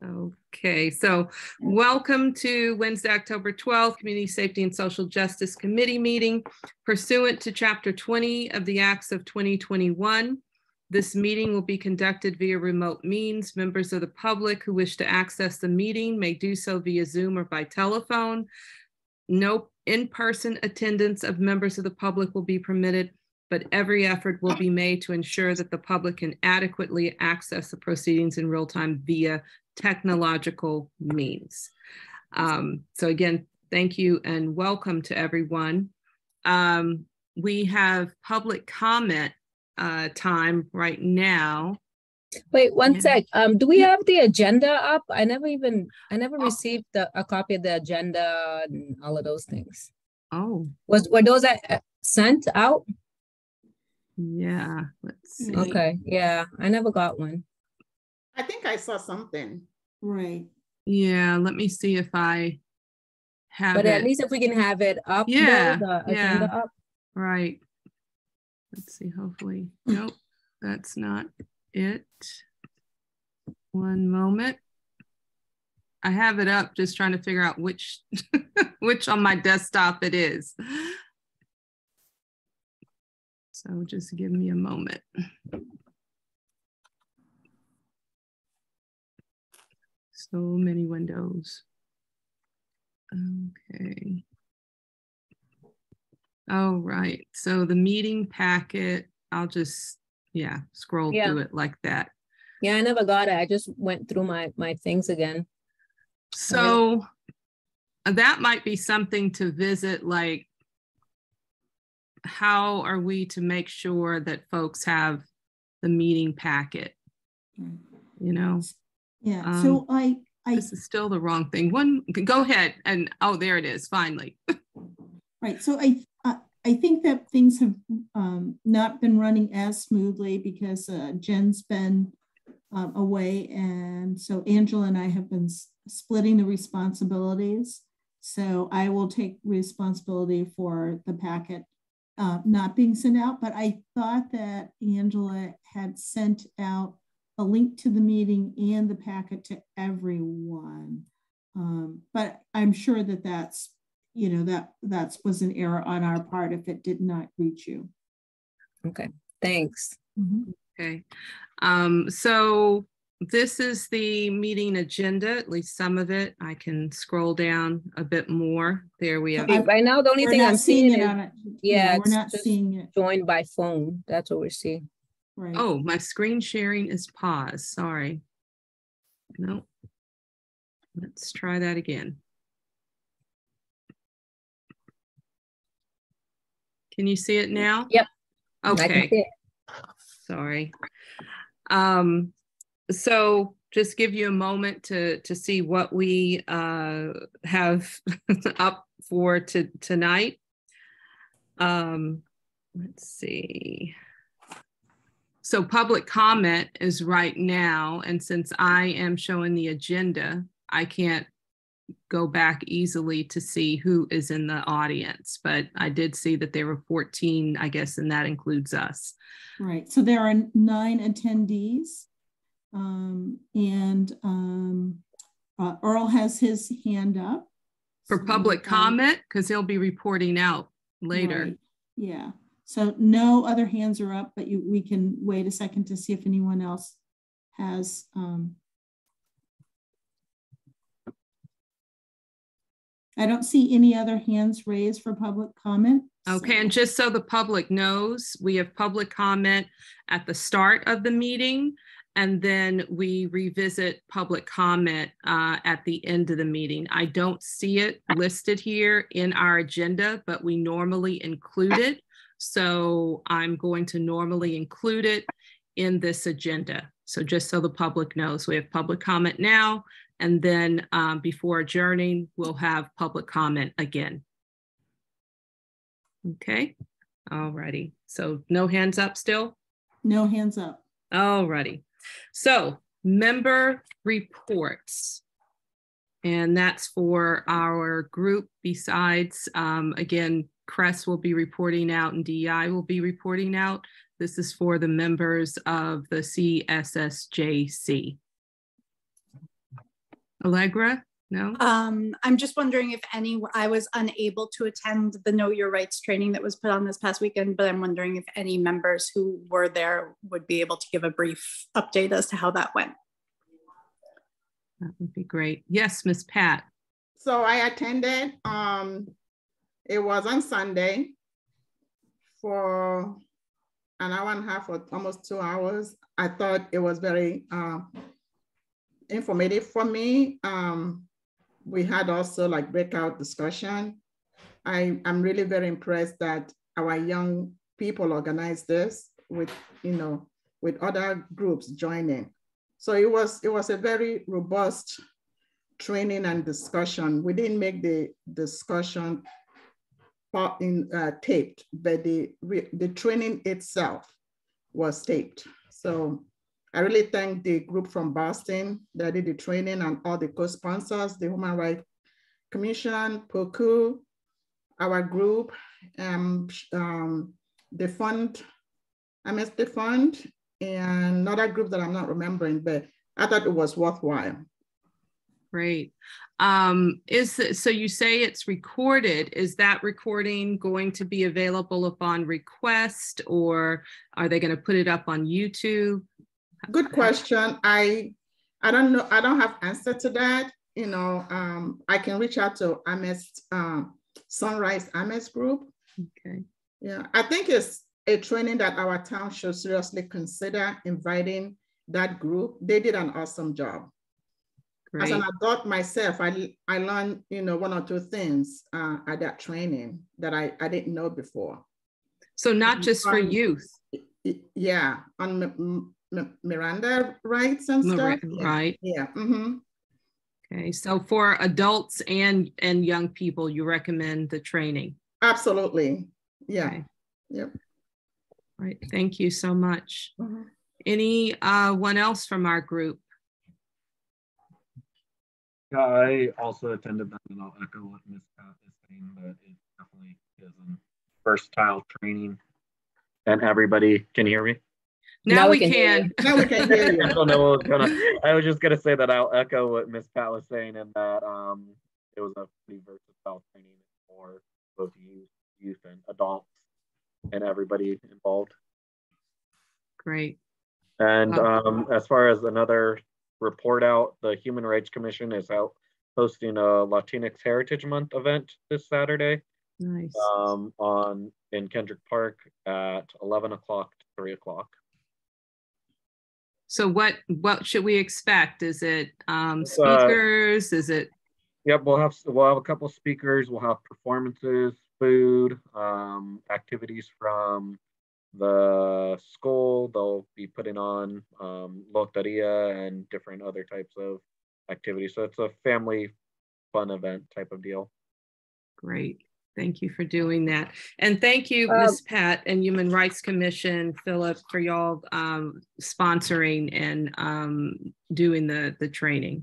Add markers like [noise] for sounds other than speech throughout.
Okay, so welcome to Wednesday, October 12th, Community Safety and Social Justice Committee meeting pursuant to Chapter 20 of the Acts of 2021. This meeting will be conducted via remote means. Members of the public who wish to access the meeting may do so via Zoom or by telephone. No in-person attendance of members of the public will be permitted, but every effort will be made to ensure that the public can adequately access the proceedings in real time via technological means. Um, so again, thank you and welcome to everyone. Um, we have public comment uh, time right now. Wait one Yeah. sec. Um, do we have the agenda up? I never even, I never Oh. received the, a copy of the agenda and all of those things. Oh, Was, were those uh, sent out? yeah, let's see. Okay, yeah, I never got one. I think I saw something. Right. Yeah, let me see if I have But at least if we can have it up, though, Yeah, the yeah. up. Right. Let's see, hopefully, nope, that's not it. One moment. I have it up, just trying to figure out which, [laughs] which on my desktop it is. So just give me a moment. So many windows. Okay. Oh, right. So the meeting packet, I'll just, yeah, scroll Yeah. through it like that. Yeah, I never got it. I just went through my, my things again. So uh, that might be something to visit, like how are we to make sure that folks have the meeting packet? You know, Yeah, so I, I, this is still the wrong thing. One, go ahead and, oh, there it is, finally. [laughs] right, so I, I, I think that things have um, not been running as smoothly because uh, Jen's been um, away. And so Angela and I have been s- splitting the responsibilities. So I will take responsibility for the packet uh, not being sent out, but I thought that Angela had sent out a link to the meeting and the packet to everyone. Um, but I'm sure that that's, you know, that that's was an error on our part if it did not reach you. Okay, thanks. Okay, um, so this is the meeting agenda, at least some of it. I can scroll down a bit more. There we have. I- Right now, the only We're thing I'm seeing it is on it. yeah, We're it's not just- seeing it, joined by phone. That's what we're seeing. Right? Oh, my screen sharing is paused, sorry. No. Let's try that again. Can you see it now? Yep. Okay, sorry. Um, so just give you a moment to, to see what we, uh, have [laughs] up for to, tonight. Um, let's see. So public comment is right now, and since I am showing the agenda, I can't go back easily to see who is in the audience, but I did see that there were 14, I guess, and that includes us. Right, so there are nine attendees. Um, and um, uh, Earl has his hand up. For So, public um, comment, because he'll be reporting out later. right, Yeah, so no other hands are up, but you, we can wait a second to see if anyone else has. um, I don't see any other hands raised for public comment. Okay, and just so the public knows, we have public comment at the start of the meeting. And then we revisit public comment uh, at the end of the meeting. I don't see it listed here in our agenda, but we normally include it. So I'm going to normally include it in this agenda. So just so the public knows, we have public comment now. And then um, before adjourning, we'll have public comment again. Okay, alrighty. So no hands up still? No hands up. Alrighty. So member reports. And that's for our group besides, um, again, Cress will be reporting out and DEI will be reporting out. This is for the members of the CSSJC. Allegra? No? Um, I'm just wondering if any, I was unable to attend the Know Your Rights training that was put on this past weekend, but I'm wondering if any members who were there would be able to give a brief update as to how that went. That would be great. Yes, Miss Pat. So I attended, um, it was on Sunday for an hour and a half or almost two hours. I thought it was very uh, informative for me. Um, we had also like breakout discussion. I, I'm really very impressed that our young people organized this with, you know, with other groups joining. So it was, it was a very robust training and discussion. We didn't make the discussion in uh, taped, but the, the training itself was taped. So I really thank the group from Boston that did the training and all the co-sponsors, the Human Rights Commission, POCU, our group, um, um, the fund, the Fund, and another group that I'm not remembering, but I thought it was worthwhile. Great. Um, is so you say it's recorded. Is that recording going to be available upon request, or are they going to put it up on YouTube? Good question. I I don't know. I don't have answer to that. You know, um, I can reach out to Ames um, Sunrise Ames Group. Okay. Yeah, I think it's a training that our town should seriously consider inviting that group. They did an awesome job. Great. As an adult myself, I, I learned, you know, one or two things uh, at that training that I, I didn't know before. So not just for youth. Yeah, on Miranda rights and stuff. Right. Yeah. Mm-hmm. Okay, so for adults and and young people, you recommend the training. Absolutely. Yeah. Okay. Yep. Right. Thank you so much. Mm-hmm. Any uh, one else from our group? I also attended that, and I'll echo what Ms. Pat is saying but it definitely is a versatile training. And everybody can hear me. Now, now we, can. can. now we can hear you. [laughs] I don't know what was gonna. I was just gonna say that I'll echo what Miss Pat was saying, and that um, it was a pretty versatile training for both youth, youth and adults, and everybody involved. Great. And um, as far as another report out, the Human Rights Commission is out hosting a Latinx Heritage Month event this Saturday. Nice. Um, on in Kendrick Park at 11 o'clock to 3 o'clock. So what what should we expect? Is it um, uh, speakers? Uh, Is it? Yep, we'll have we'll have a couple speakers. We'll have performances, food, um, activities from the school. They'll be putting on um, loteria and different other types of activities. So it's a family fun event type of deal. Great. Thank you for doing that. And thank you, um, Ms. Pat and Human Rights Commission, Philip, for y'all um, sponsoring and um, doing the, the training.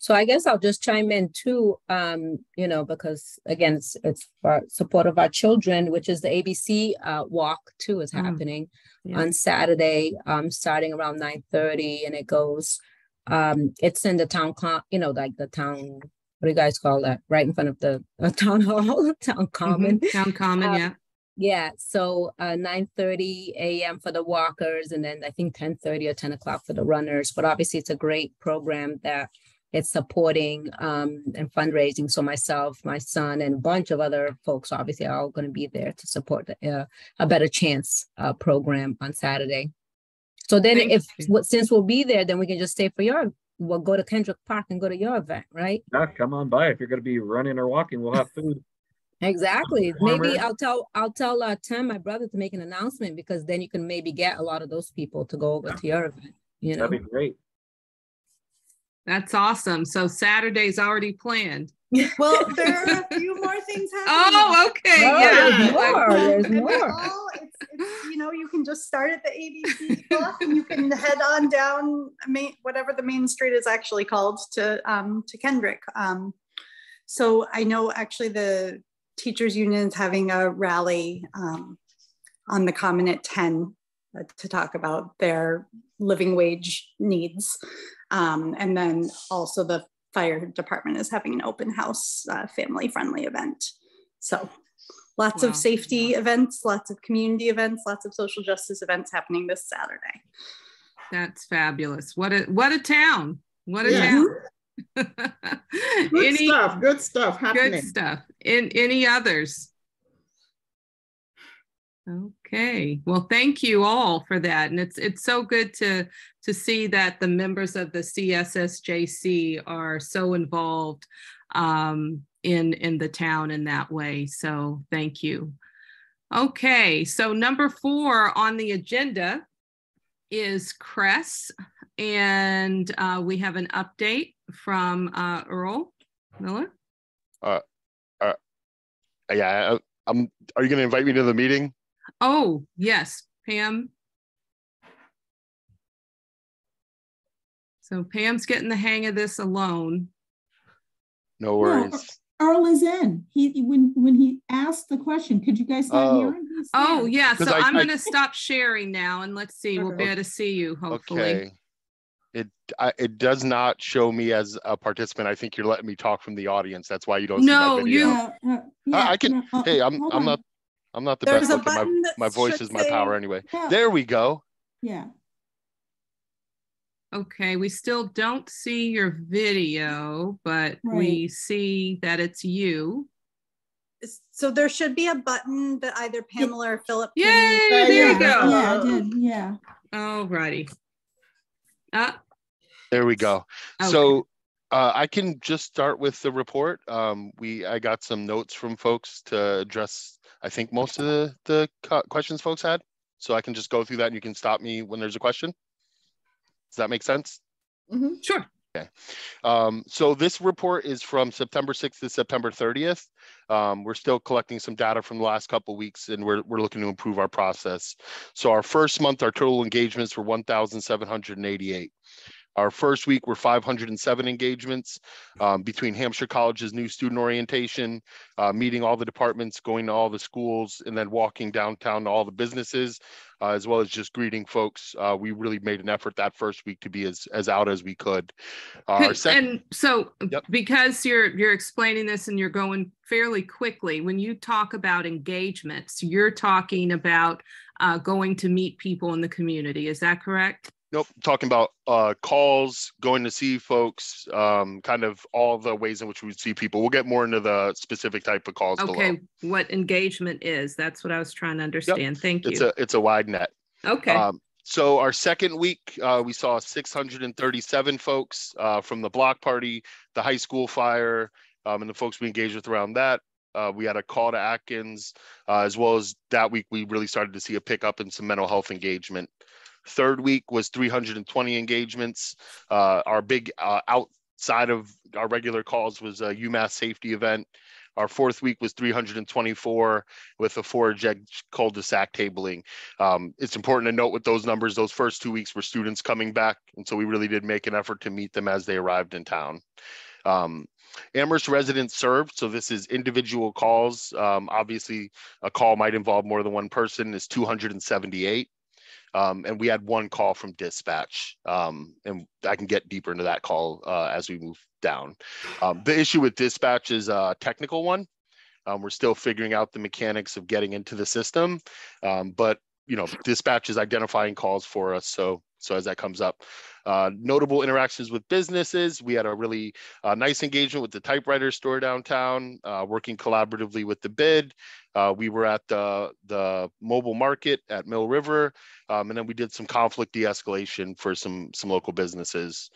So I guess I'll just chime in too, um, you know, because again, it's, it's for support of our children, which is the ABC uh, walk too is mm. happening yeah. on Saturday, um, starting around 9.30 and it goes, um, it's in the town, you know, like the town what do you guys call that? Right in front of the uh, [laughs] town hall, town common. Mm-hmm. Town common, uh, yeah. Yeah, so uh, 9 30 a.m. for the walkers, and then I think 10 30 or 10 o'clock for the runners. But obviously, it's a great program that it's supporting um, and fundraising. So, myself, my son, and a bunch of other folks obviously are all going to be there to support the, uh, a better chance uh, program on Saturday. So then, Thank if you. since we'll be there, then we can just stay for your we'll go to Kendrick Park and go to your event, right? Yeah, come on by. If you're going to be running or walking, we'll have food. exactly. Maybe I'll tell I'll tell uh, Tim, my brother, to make an announcement because then you can maybe get a lot of those people to go over yeah. to your event. You know, that'd be great. That's awesome. So Saturday's already planned. [laughs] Well, there are a few more [laughs] things happening. Oh, okay. Oh, yeah. There's more. There's more. It's, it's, you know, you can just start at the ABC block and you can head on down main, whatever the main street is actually called to um, to Kendrick. Um, so I know actually the teachers union is having a rally um, on the common at 10 uh, to talk about their living wage needs. Um, and then also the fire department is having an open house, uh, family friendly event. So lots Wow. of safety events, lots of community events, lots of social justice events happening this Saturday. That's fabulous. What a what a town. What a Yeah. town. [laughs] Good any stuff, good stuff happening. good stuff. In any others? Okay. Well, thank you all for that. And it's it's so good to to see that the members of the CSSJC are so involved um, in in the town in that way. So thank you. Okay, so number four on the agenda is Cress, and uh, we have an update from uh, Earl Miller. Yeah, I- I'm. Are you going to invite me to the meeting? Oh, yes, Pam. So Pam's getting the hang of this alone. No worries. Earl is in. He, when, when he asked the question, could you guys not hear Oh. him? Oh, yeah, So I- I'm I- gonna stop sharing now and let's see, we'll be able to see you hopefully. Okay. It I, it does not show me as a participant. I think you're letting me talk from the audience. That's why you don't No, see my you- video. Yeah, uh, yeah, I can- no, uh, Hey, I'm hold I'm on. not I'm not the There's best a looking. My button my voice is my power anyway. Yeah, There we go. Yeah, Okay, we still don't see your video, but we see that it's you. So there should be a button that either Pamela or Philip. can- Yay, Yeah, there you yeah, go. yeah, I did, yeah. Alrighty. Uh, There we go. okay. So uh, I can just start with the report. Um, we I got some notes from folks to address. I think most of the the questions folks had. So I can just go through that, and you can stop me when there's a question. Does that make sense? Mhm. Sure. Um, so this report is from September 6th to September 30th. Um, we're still collecting some data from the last couple weeks and we're, we're looking to improve our process. So our first month, our total engagements were 1,788. Our first week were 507 engagements um, between Hampshire College's new student orientation, uh, meeting all the departments, going to all the schools, and then walking downtown to all the businesses, uh, as well as just greeting folks. Uh, we really made an effort that first week to be as, as out as we could. Uh, our Could- And so, Yep. because you're, you're explaining this and you're going fairly quickly, when you talk about engagements, you're talking about uh, going to meet people in the community, is that correct? Nope, talking about uh, calls, going to see folks, um, kind of all the ways in which we would see people. We'll get more into the specific type of calls below. Okay, what engagement is, that's what I was trying to understand, thank you. It's a it's a wide net. Okay, Um, so our second week, uh, we saw 637 folks uh, from the block party, the high school fire, um, and the folks we engaged with around that. Uh, we had a call to Atkins, uh, as well as that week, we really started to see a pickup in some mental health engagement. Third week was 320 engagements. Uh, our big uh, outside of our regular calls was a UMass safety event. Our fourth week was 324 with a forage edge cul-de-sac tabling. Um, it's important to note with those numbers, those first two weeks were students coming back. And so we really did make an effort to meet them as they arrived in town. Um, Amherst residents served. So this is individual calls. Um, obviously, a call might involve more than one person is 278. Um, and we had one call from dispatch. Um, and I can get deeper into that call uh, as we move down. Um, the issue with dispatch is a technical one. Um, we're still figuring out the mechanics of getting into the system, um, but you know, dispatch is identifying calls for us. So, so as that comes up, uh, notable interactions with businesses. We had a really uh, nice engagement with the typewriter store downtown, uh, working collaboratively with the bid. Uh, we were at the the mobile market at Mill River, um, and then we did some conflict de-escalation for some some local businesses.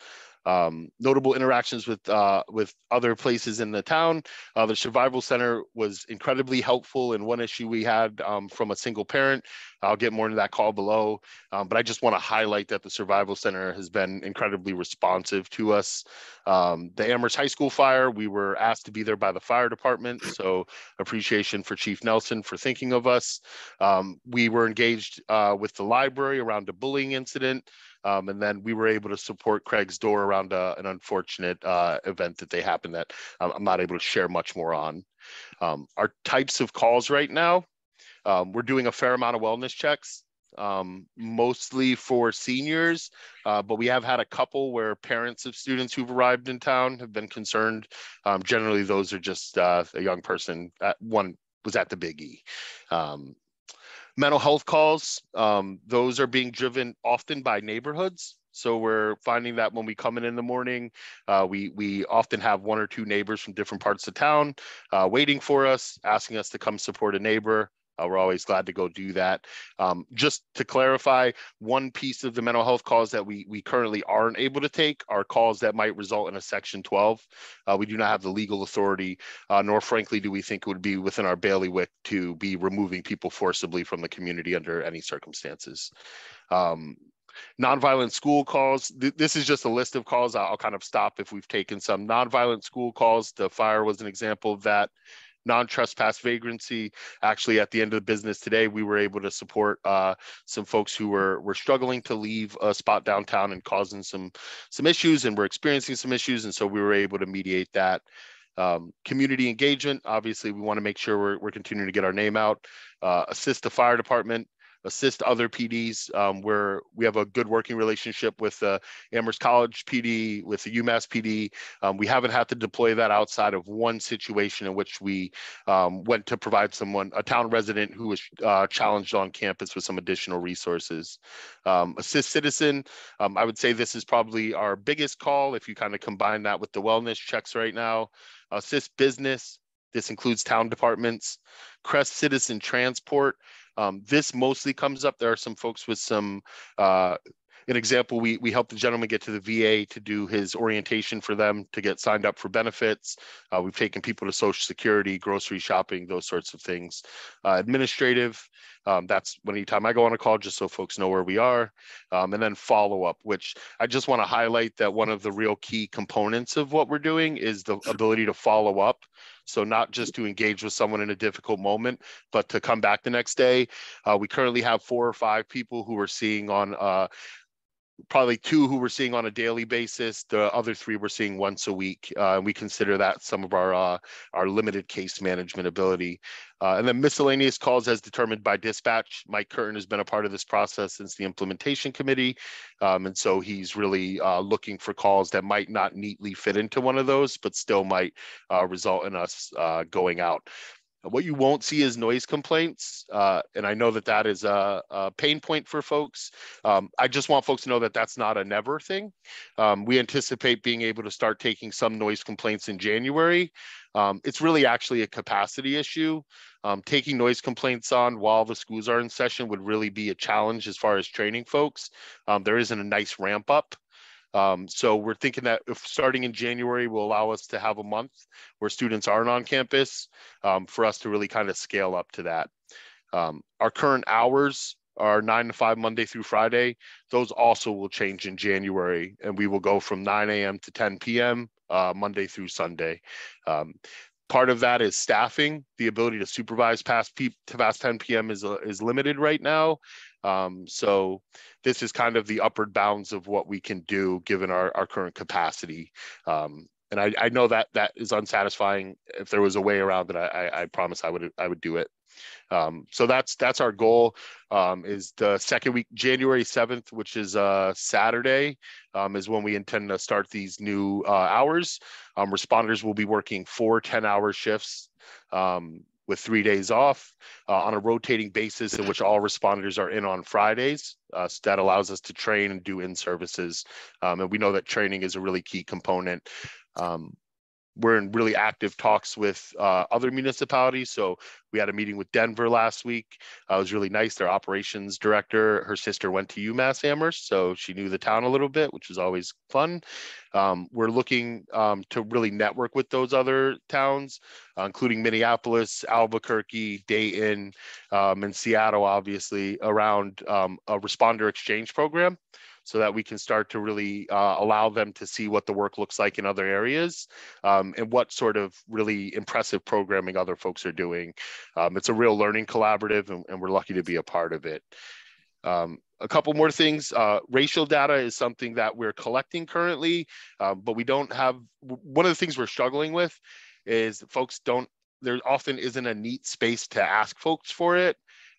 Um, notable interactions with uh, with other places in the town. Uh, the survival center was incredibly helpful in one issue we had um, from a single parent. I'll get more into that call below, um, but I just want to highlight that the survival center has been incredibly responsive to us. Um, the Amherst High School fire, we were asked to be there by the fire department, so appreciation for Chief Nelson for thinking of us. Um, we were engaged uh, with the library around a bullying incident. Um, and then we were able to support Craig's door around uh, an unfortunate uh, event that they happened that I'm I'm not able to share much more on. Um, our types of calls right now, um, we're doing a fair amount of wellness checks. um, mostly for seniors, uh, but we have had a couple where parents of students who've arrived in town have been concerned. Um, generally, those are just uh, a young person. One was at the Big E. Um, mental health calls, um, those are being driven often by neighborhoods. So we're finding that when we come in in the morning, uh, we we often have one or two neighbors from different parts of town uh, waiting for us, asking us to come support a neighbor. Uh, we're always glad to go do that. Um, just to clarify, one piece of the mental health calls that we we currently aren't able to take are calls that might result in a Section 12. Uh, we do not have the legal authority, uh, nor frankly do we think it would be within our bailiwick to be removing people forcibly from the community under any circumstances. Um, nonviolent school calls. Th this is just a list of calls. I'll kind of stop if we've taken some nonviolent school calls. The fire was an example of that non-trespass vagrancy. Actually, at the end of the business today, we were able to support uh, some folks who were were struggling to leave a spot downtown and causing some some issues, and were experiencing some issues, and so we were able to mediate that. Um, community engagement, obviously, we want to make sure we're, we're continuing to get our name out. Uh, assist the fire department assist other PDs um, where we have a good working relationship with uh, Amherst College PD, with the UMass PD. Um, we haven't had to deploy that outside of one situation in which we um, went to provide someone, a town resident who was uh, challenged on campus with some additional resources. Um, assist citizen, um, I would say this is probably our biggest call if you kind of combine that with the wellness checks right now. Assist business, this includes town departments, Cress Citizen Transport. Um, this mostly comes up. There are some folks with some uh, an example, we we helped the gentleman get to the VA to do his orientation for them to get signed up for benefits. Uh, we've taken people to Social Security, grocery shopping, those sorts of things. Uh, administrative, um, that's when anytime I go on a call, just so folks know where we are. Um, and then follow up, which I just want to highlight that one of the real key components of what we're doing is the ability to follow up. So not just to engage with someone in a difficult moment, but to come back the next day. Uh, we currently have four or five people who are seeing on uh, probably two who we're seeing on a daily basis. The other three we're seeing once a week, uh, we consider that some of our uh, our limited case management ability. Uh, and then miscellaneous calls as determined by dispatch. Mike Curtin has been a part of this process since the implementation committee, um, and so he's really uh, looking for calls that might not neatly fit into one of those, but still might uh, result in us uh, going out. What you won't see is noise complaints, uh, and I know that that is a, a pain point for folks. Um, I just want folks to know that that's not a never thing. Um, we anticipate being able to start taking some noise complaints in January. Um, it's really actually a capacity issue. Um, taking noise complaints on while the schools are in session would really be a challenge as far as training folks. Um, there isn't a nice ramp up. Um, so we're thinking that if starting in January will allow us to have a month where students aren't on campus um, for us to really kind of scale up to that. Um, our current hours are nine to five Monday through Friday. Those also will change in January and we will go from 9 a.m. to 10 p.m. Uh, Monday through Sunday. Um, part of that is staffing. The ability to supervise past, past 10 p.m. is, uh, is limited right now. Um, so this is kind of the upward bounds of what we can do given our, our current capacity. Um, and I, I know that that is unsatisfying. If there was a way around it, I, I, promise I would I would do it. Um, so that's that's our goal. Um, is the second week, January seventh, which is uh, Saturday, um, is when we intend to start these new uh, hours. Um, responders will be working four 10-hour shifts. With three days off uh, on a rotating basis in which all responders are in on Fridays. Uh, so that allows us to train and do in services. Um, and we know that training is a really key component. Um, we're in really active talks with uh, other municipalities. So we had a meeting with Denver last week. Uh, it was really nice. Their operations director, her sister went to UMass Amherst, so she knew the town a little bit, which was always fun. Um, we're looking um, to really network with those other towns, uh, including Minneapolis, Albuquerque, Dayton, um, and Seattle, obviously, around um, a responder exchange program so that we can start to really uh, allow them to see what the work looks like in other areas um, and what sort of really impressive programming other folks are doing. Um, it's a real learning collaborative and, and, we're lucky to be a part of it. Um, a couple more things. Uh, racial data is something that we're collecting currently, uh, but we don't have, one of the things we're struggling with is folks don't, there often isn't a neat space to ask folks for it.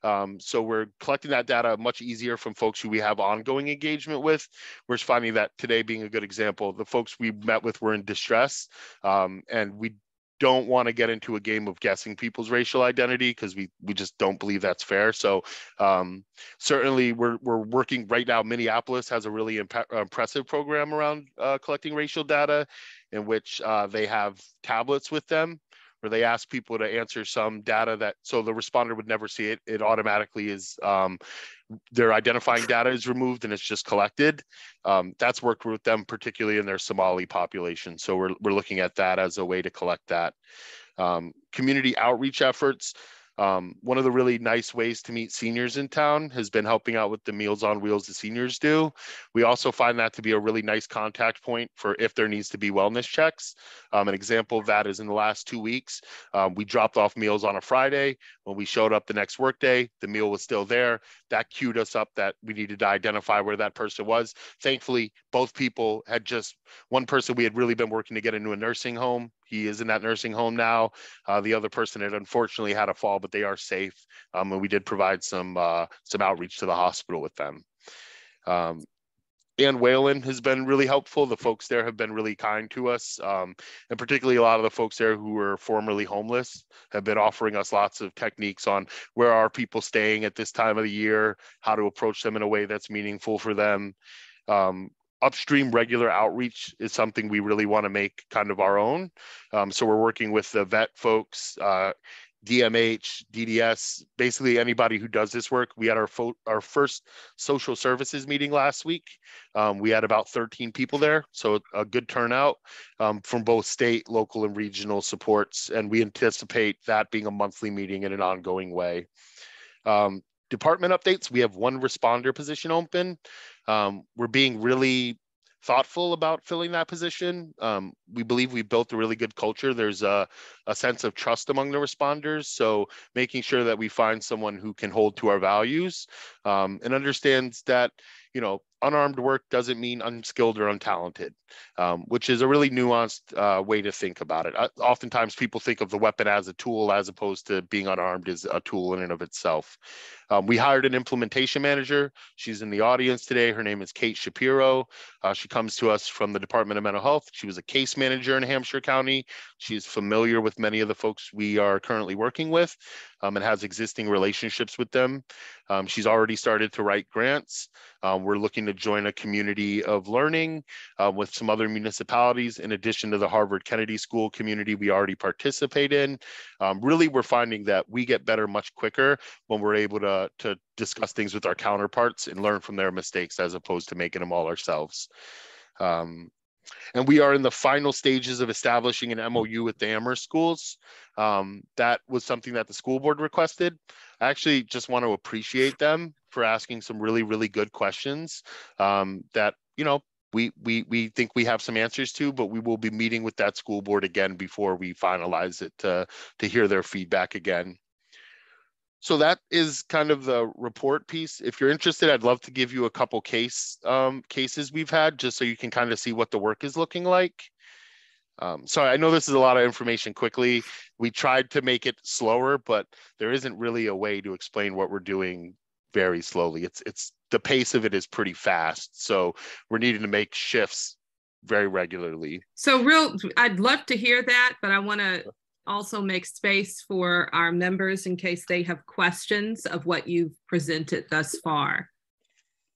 Um, so we're collecting that data much easier from folks who we have ongoing engagement with. We're finding that today being a good example, the folks we met with were in distress um, and we don't want to get into a game of guessing people's racial identity because we we just don't believe that's fair. So um, certainly we're we're working right now. Minneapolis has a really imp- impressive program around uh, collecting racial data, in which uh, they have tablets with them where they ask people to answer some data that so the responder would never see it. It automatically is um, their identifying data is removed and it's just collected. Um, that's worked with them, particularly in their Somali population. So we're, we're looking at that as a way to collect that. Um, community outreach efforts. Um, one of the really nice ways to meet seniors in town has been helping out with the Meals on Wheels the seniors do. We also find that to be a really nice contact point for if there needs to be wellness checks. Um, an example of that is in the last two weeks, um, we dropped off meals on a Friday. When we showed up the next workday, the meal was still there. That queued us up that we needed to identify where that person was. Thankfully, both people had just one person we had really been working to get into a nursing home he is in that nursing home now. Uh, the other person had unfortunately had a fall, but they are safe. Um, and we did provide some uh, some outreach to the hospital with them. Um, Ann Whalen has been really helpful. The folks there have been really kind to us, um, and particularly a lot of the folks there who were formerly homeless have been offering us lots of techniques on where are people staying at this time of the year, how to approach them in a way that's meaningful for them. Um, upstream regular outreach is something we really want to make kind of our own. Um, so we're working with the vet folks, uh, DMH, DDS, basically anybody who does this work. We had our our first social services meeting last week. Um, we had about 13 people there, so a good turnout um, from both state, local, and regional supports. And we anticipate that being a monthly meeting in an ongoing way. Um, department updates, we have one responder position open. Um, we're being really thoughtful about filling that position. Um, we believe we built a really good culture. There's a, a sense of trust among the responders. So making sure that we find someone who can hold to our values um, and understands that, you know, unarmed work doesn't mean unskilled or untalented, um, which is a really nuanced uh, way to think about it. Uh, oftentimes people think of the weapon as a tool as opposed to being unarmed as a tool in and of itself. Um, we hired an implementation manager. She's in the audience today. Her name is Kate Shapiro. Uh, she comes to us from the Department of Mental Health. She was a case manager in Hampshire County. She is familiar with many of the folks we are currently working with um, and has existing relationships with them. Um, she's already started to write grants. Um, we're looking to join a community of learning uh, with some other municipalities in addition to the Harvard Kennedy School community we already participate in. Um, really, we're finding that we get better much quicker when we're able to, to discuss things with our counterparts and learn from their mistakes as opposed to making them all ourselves. Um, and we are in the final stages of establishing an MOU with the Amherst schools. Um, that was something that the school board requested. I actually just want to appreciate them for asking some really, really good questions um, that, you know, we, we, we think we have some answers to, but we will be meeting with that school board again before we finalize it to, to hear their feedback again. So that is kind of the report piece. If you're interested, I'd love to give you a couple case um, cases we've had just so you can kind of see what the work is looking like. Um, so I know this is a lot of information quickly. We tried to make it slower, but there isn't really a way to explain what we're doing very slowly. It's it's the pace of it is pretty fast. So we're needing to make shifts very regularly. So real I'd love to hear that, but I want to also make space for our members in case they have questions of what you've presented thus far.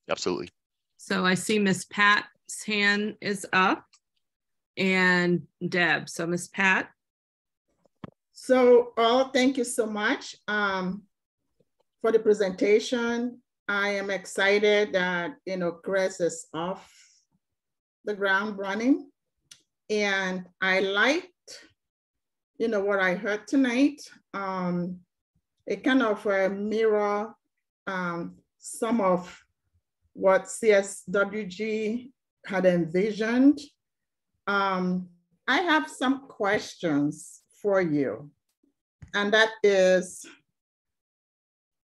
Absolutely. So I see Miss Pat's hand is up and Deb. So Miss Pat. So all, thank you so much um, for the presentation. I am excited that, you know, Chris is off the ground running. And I liked, you know, what I heard tonight. Um, it kind of uh, mirror um, some of what CSWG had envisioned um, I have some questions for you. And that is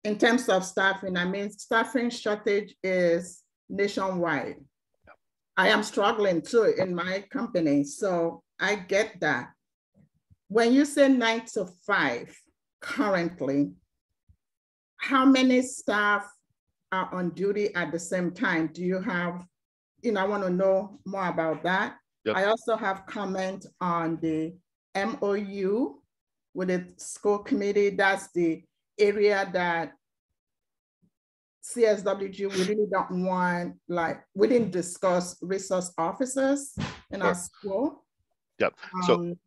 in terms of staffing, I mean, staffing shortage is nationwide. I am struggling too in my company, so I get that. When you say nine to five currently, how many staff are on duty at the same time? Do you have, you know, I want to know more about that. Yep. I also have comment on the MOU with the school committee. That's the area that CSWG, we really don't want, like, we didn't discuss resource officers in our school. Yep. So Um,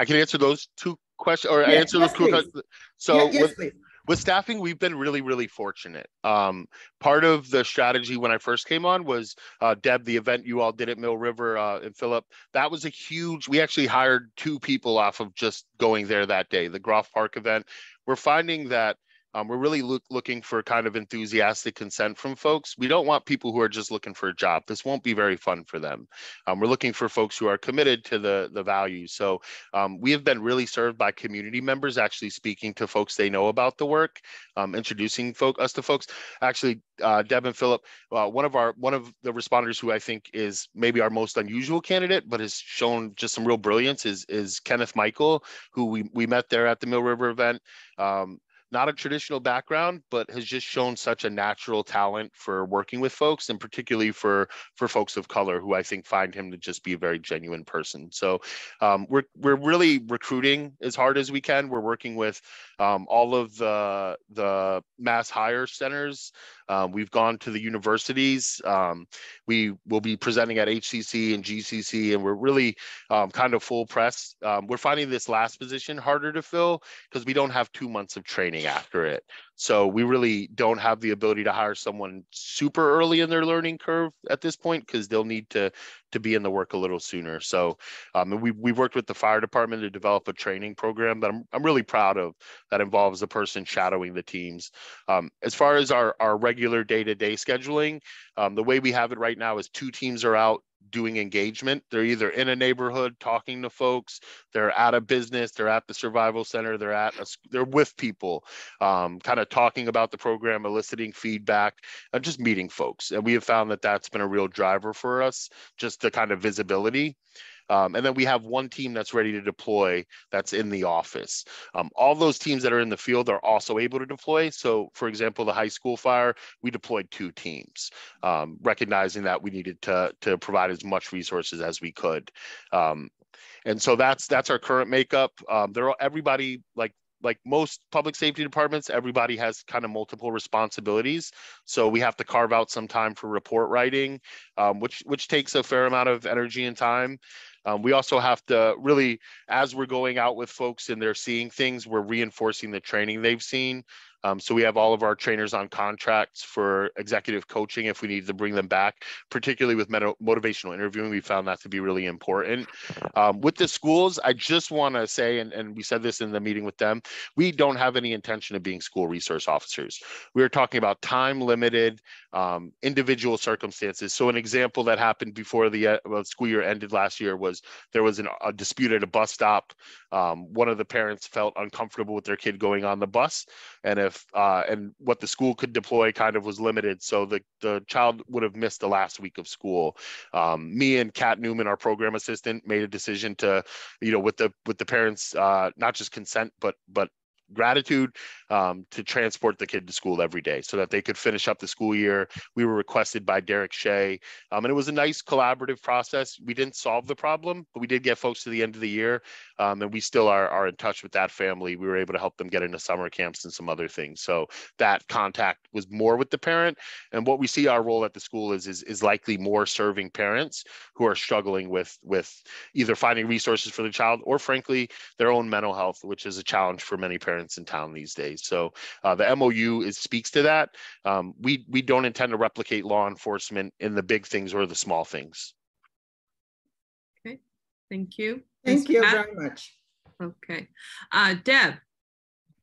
I can answer those two questions or Yes, answer yes, those two questions. So Yes, please. With staffing, we've been really, really fortunate. Um, part of the strategy when I first came on was uh, Deb, the event you all did at Mill River uh, and Philip. That was a huge. We actually hired two people off of just going there that day. The Groff Park event. We're finding that. Um, we're really look, looking for kind of enthusiastic consent from folks. We don't want people who are just looking for a job. This won't be very fun for them. Um, we're looking for folks who are committed to the the values. So um, we have been really served by community members actually speaking to folks they know about the work, um, introducing folk, us to folks. Actually, uh, Deb and Philip, uh, one of our one of the responders who I think is maybe our most unusual candidate, but has shown just some real brilliance is is Kenneth Michael, who we we met there at the Mill River event. Um, not a traditional background, but has just shown such a natural talent for working with folks, and particularly for for folks of color, who I think find him to just be a very genuine person. So um, we're we're really recruiting as hard as we can. We're working with um, all of the the MassHire centers. Um, we've gone to the universities. Um, we will be presenting at HCC and GCC, and we're really um, kind of full press. Um, we're finding this last position harder to fill because we don't have two months of training after it. So we really don't have the ability to hire someone super early in their learning curve at this point because they'll need to to be in the work a little sooner. So um, we we've worked with the fire department to develop a training program that I'm I'm really proud of that involves the person shadowing the teams. Um, as far as our our regular day to day scheduling, um, the way we have it right now is two teams are out doing engagement. They're either in a neighborhood talking to folks, they're at a business, they're at the survival center, they're at a, they're with people, um, kind of talking about the program, eliciting feedback, and just meeting folks. And we have found that that's been a real driver for us, just the kind of visibility. Um, and then we have one team that's ready to deploy that's in the office. Um, all those teams that are in the field are also able to deploy. So, for example, the high school fire, we deployed two teams, um, recognizing that we needed to, to provide as much resources as we could. Um, and so that's that's our current makeup. Um, they're everybody like like most public safety departments, everybody has kind of multiple responsibilities. So we have to carve out some time for report writing, um, which which takes a fair amount of energy and time. Um, we also have to really, as we're going out with folks and they're seeing things, we're reinforcing the training they've seen. Um, so we have all of our trainers on contracts for executive coaching if we need to bring them back, particularly with meta- motivational interviewing. We found that to be really important. Um, with the schools, I just want to say, and, and we said this in the meeting with them, we don't have any intention of being school resource officers. We are talking about time limited, um, individual circumstances. So an example that happened before the uh, school year ended last year was there was an, a dispute at a bus stop. Um, one of the parents felt uncomfortable with their kid going on the bus, and uh, and what the school could deploy kind of was limited, so the the child would have missed the last week of school. Um, me and Kat Newman, our program assistant, made a decision to, you know, with the with the parents, uh, not just consent, but but gratitude um, to transport the kid to school every day so that they could finish up the school year. We were requested by Derek Shea, um, and it was a nice collaborative process. We didn't solve the problem, but we did get folks to the end of the year, um, and we still are, are in touch with that family. We were able to help them get into summer camps and some other things. So that contact was more with the parent, and what we see our role at the school is is, is likely more serving parents who are struggling with with either finding resources for the child or frankly their own mental health, which is a challenge for many parents in town these days. So uh, the MOU is speaks to that. Um, we we don't intend to replicate law enforcement in the big things or the small things. Okay, thank you. Thank Ms. you Pat? very much. Okay. Uh, Deb,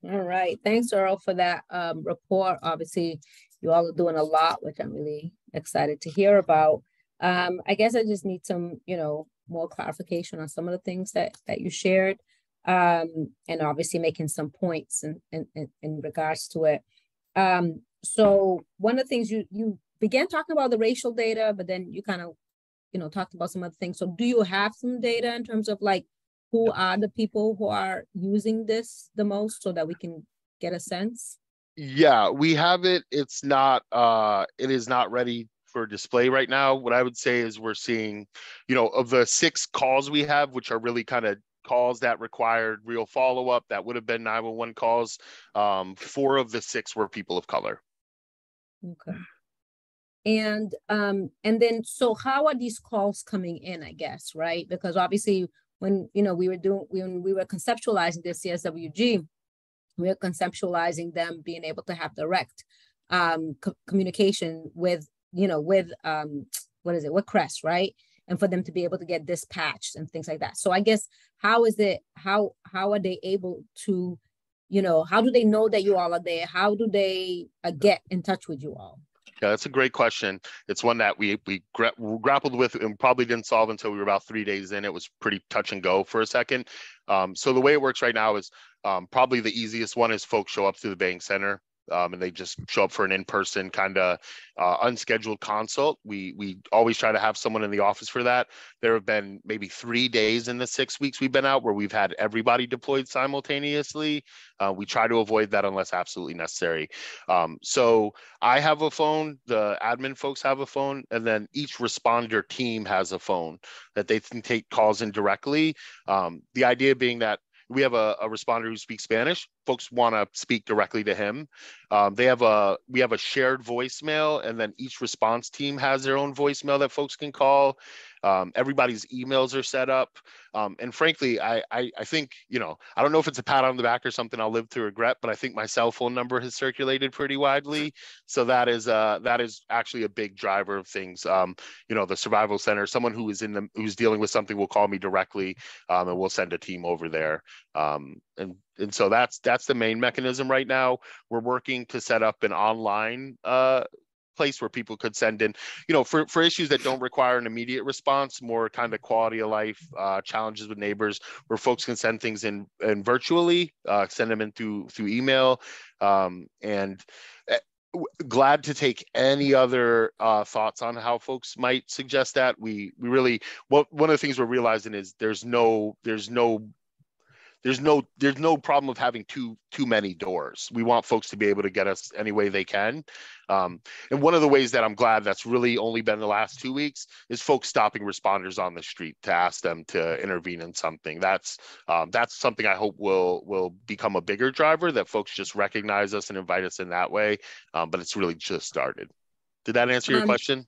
All right, thanks Earl for that um, report. Obviously, you all are doing a lot, which I'm really excited to hear about. Um, I guess I just need some, you know, more clarification on some of the things that that you shared, um, and obviously making some points in in, in, regards to it. Um, so one of the things you you began talking about the racial data, but then you kind of, you know, talked about some other things. So do you have some data in terms of like who are the people who are using this the most so that we can get a sense? Yeah, we have it. It's not. Uh, it is not ready for display right now. What I would say is we're seeing, you know, of the six calls we have, which are really kind of calls that required real follow up that would have been 911 calls. Um, four of the six were people of color. Okay. And um, and then so how are these calls coming in? I guess right because obviously when you know we were doing when we were conceptualizing the CSWG, we were conceptualizing them being able to have direct um, co- communication with you know with um, what is it with CRESS right and for them to be able to get dispatched and things like that. So I guess how is it how how are they able to you know how do they know that you all are there? How do they uh, get in touch with you all? Yeah, that's a great question. It's one that we we gra- grappled with and probably didn't solve until we were about three days in. It was pretty touch and go for a second. Um, so the way it works right now is um, probably the easiest one is folks show up to the Bangs Center um, and they just show up for an in-person kind of uh, unscheduled consult. We we always try to have someone in the office for that. There have been maybe three days in the six weeks we've been out where we've had everybody deployed simultaneously. Uh, we try to avoid that unless absolutely necessary. Um, so I have a phone, the admin folks have a phone, and then each responder team has a phone that they can take calls in directly. Um, the idea being that we have a, a responder who speaks Spanish. Folks want to speak directly to him. Um, they have a we have a shared voicemail, and then each response team has their own voicemail that folks can call. Um, everybody's emails are set up. Um, and frankly, I, I, I think, you know, I don't know if it's a pat on the back or something I'll live to regret, but I think my cell phone number has circulated pretty widely. So that is uh, that is actually a big driver of things. Um, you know, the survival center, someone who is in the who's dealing with something will call me directly um, and we'll send a team over there. Um, and and so that's that's the main mechanism right now. We're working to set up an online uh, place where people could send in, you know, for, for issues that don't require an immediate response, more kind of quality of life uh, challenges with neighbors, where folks can send things in and virtually, uh, send them in through through email, um, and eh, glad to take any other uh, thoughts on how folks might suggest that. We we really what one of the things we're realizing is there's no there's no there's no there's no problem of having too too many doors. We want folks to be able to get us any way they can. Um, and one of the ways that I'm glad that's really only been the last two weeks is folks stopping responders on the street to ask them to intervene in something. That's um, that's something I hope will will become a bigger driver that folks just recognize us and invite us in that way. Um, but it's really just started. Did that answer your um, question?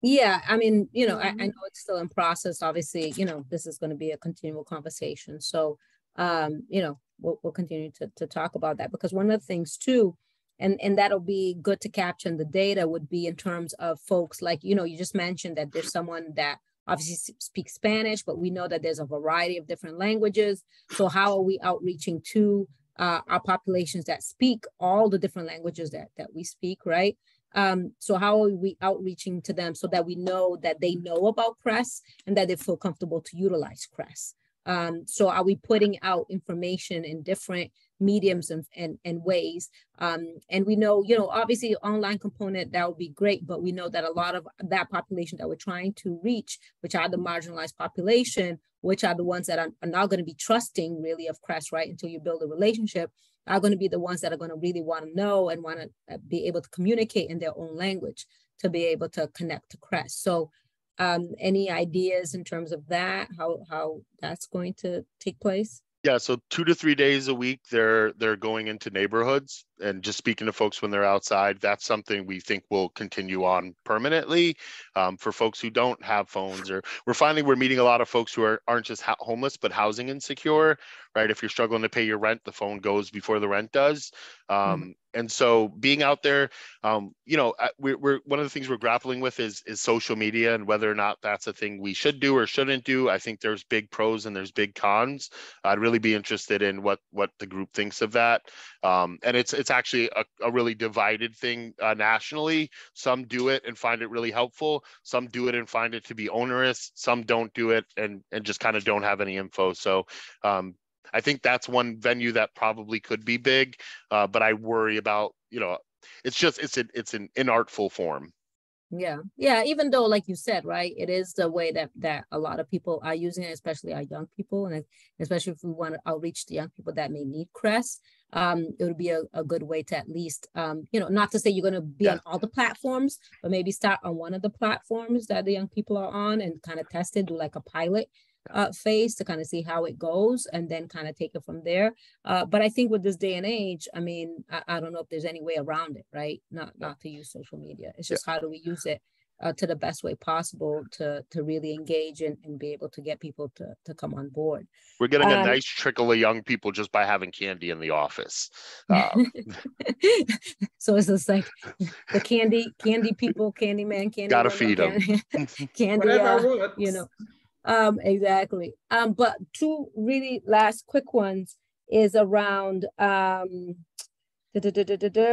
Yeah, I mean, you know, I, I mm-hmm. know it's still in process. Obviously, you know, this is going to be a continual conversation. So um, you know, we'll, we'll continue to, to talk about that because one of the things too, and, and that'll be good to capture in the data would be in terms of folks like, you know, you just mentioned that there's someone that obviously speaks Spanish, but we know that there's a variety of different languages. So how are we outreaching to uh, our populations that speak all the different languages that, that we speak, right? Um, so how are we outreaching to them so that we know that they know about CRESS and that they feel comfortable to utilize CRESS? Um, so are we putting out information in different mediums and, and, and ways? Um, and we know, you know, obviously online component, that would be great, but we know that a lot of that population that we're trying to reach, which are the marginalized population, which are the ones that are, are not going to be trusting really of CRESS, right, until you build a relationship, are going to be the ones that are going to really want to know and want to uh, be able to communicate in their own language to be able to connect to CRESS. So um, any ideas in terms of that, how, how that's going to take place? Yeah, so two to three days a week, they're they're going into neighborhoods and just speaking to folks when they're outside. That's something we think will continue on permanently um, for folks who don't have phones. Or we're finding we're meeting a lot of folks who are aren't just homeless but housing insecure. Right, if you're struggling to pay your rent, the phone goes before the rent does. Um, mm-hmm and so being out there um, you know we're, we're, one of the things we're grappling with is is social media and whether or not that's a thing we should do or shouldn't do. I think there's big pros and there's big cons. I'd really be interested in what what the group thinks of that. Um, and it's it's actually a, a really divided thing uh, nationally. Some do it and find it really helpful. Some do it and find it to be onerous. Some don't do it and and just kind of don't have any info. So um, I think that's one venue that probably could be big, uh, but I worry about you know it's just it's an it's an inartful form. Yeah, yeah. Even though, like you said, right, it is the way that that a lot of people are using it, especially our young people, and especially if we want to outreach the young people that may need CRESS. um, it would be a, a good way to at least, um, you know, not to say you're going to be Yeah. on all the platforms, but maybe start on one of the platforms that the young people are on and kind of test it, do like a pilot uh, phase to kind of see how it goes and then kind of take it from there. Uh, but I think with this day and age, I mean, I, I don't know if there's any way around it, right? Not not to use social media. It's just how do we use it uh, to the best way possible to to really engage and, and be able to get people to to come on board. We're getting a Um, nice trickle of young people just by having candy in the office. Um, [laughs] so it's just like the candy, candy people, candy man, candy. Gotta woman, feed 'em. Candy, [laughs] candy uh, you know. Um, exactly. Um, but two really last quick ones is around um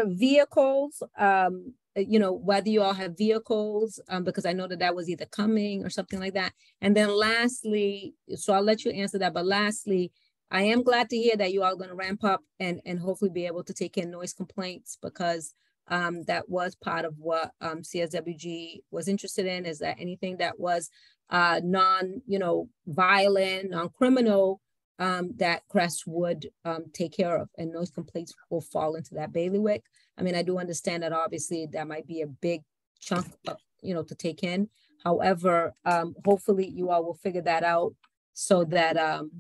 vehicles. Um, you know, whether you all have vehicles, um, because I know that that was either coming or something like that. And then lastly, so I'll let you answer that. But lastly, I am glad to hear that you all are going to ramp up and and hopefully be able to take in noise complaints because um, that was part of what um, CSWG was interested in. Is that anything that was uh, non, you know, violent, non-criminal, um, that CRESS would um, take care of, and those complaints will fall into that bailiwick. I mean, I do understand that obviously that might be a big chunk, of, you know, to take in. However, um, hopefully you all will figure that out so that um,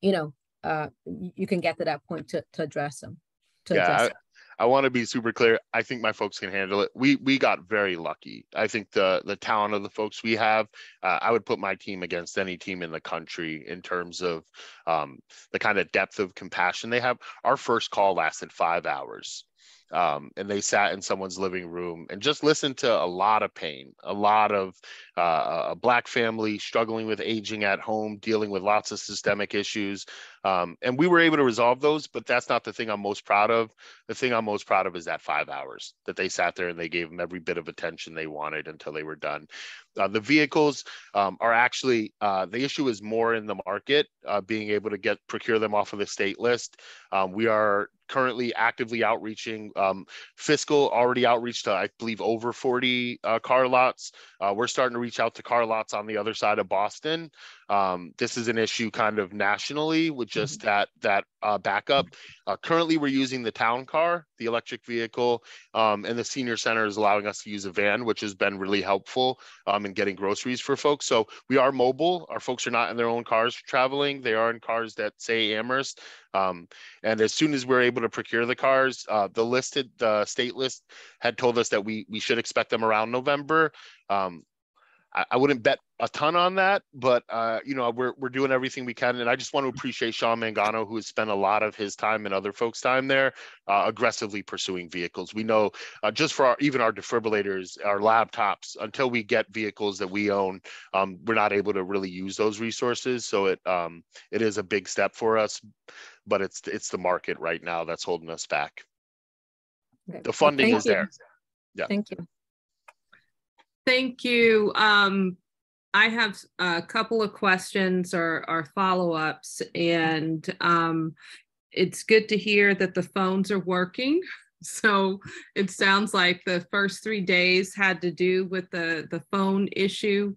you know uh, you, can get to that point to, to address them. To Yeah, address them. I want to be super clear. I think my folks can handle it. We we got very lucky. I think the the talent of the folks we have. Uh, I would put my team against any team in the country in terms of um, the kind of depth of compassion they have. Our first call lasted five hours. Um, and they sat in someone's living room and just listened to a lot of pain, a lot of uh, a black family struggling with aging at home, dealing with lots of systemic issues. Um, and we were able to resolve those, but that's not the thing I'm most proud of. The thing I'm most proud of is that five hours that they sat there and they gave them every bit of attention they wanted until they were done. Uh, the vehicles um, are actually uh, the issue is more in the market, uh, being able to get procure them off of the state list. Um, we are currently actively outreaching. Um, fiscal already outreached to I believe over 40 uh, car lots. Uh, we're starting to reach out to car lots on the other side of Boston. Um, this is an issue kind of nationally with just that that uh, backup. Uh, currently, we're using the town car, the electric vehicle, um, and the senior center is allowing us to use a van, which has been really helpful um, in getting groceries for folks. So we are mobile. Our folks are not in their own cars traveling. They are in cars that say Amherst. Um, and as soon as we're able to procure the cars, uh, the listed, the state list had told us that we we should expect them around November. Um, I, I wouldn't bet a ton on that, but uh, you know we're we're doing everything we can, and I just want to appreciate Sean Mangano, who has spent a lot of his time and other folks' time there, uh, aggressively pursuing vehicles. We know uh, just for our, even our defibrillators, our laptops, until we get vehicles that we own, um, we're not able to really use those resources. So it um, it is a big step for us, but it's it's the market right now that's holding us back. Okay. The funding Thank is you. there. Yeah. Thank you. Thank you. Um, I have a couple of questions or, or follow-ups and um, it's good to hear that the phones are working. [laughs] So it sounds like the first three days had to do with the, the phone issue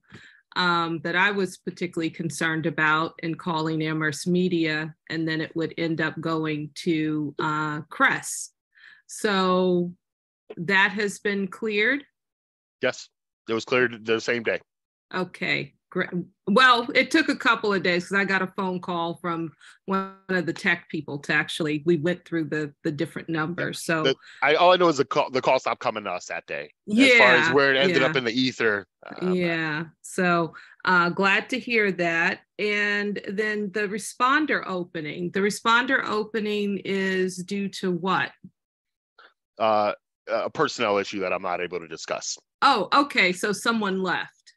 um, that I was particularly concerned about in calling Amherst Media, and then it would end up going to uh, CRESS. So that has been cleared. Yes, it was cleared the same day. Okay, great. Well, it took a couple of days because I got a phone call from one of the tech people to actually, we went through the, the different numbers. So, The- I all I know is the call the call stopped coming to us that day. Yeah, As far as where it ended yeah. up in the ether. um, Yeah, so uh, glad to hear that. And then the responder opening, the responder opening is due to what? uh, a personnel issue that I'm not able to discuss. Oh, okay, so someone left.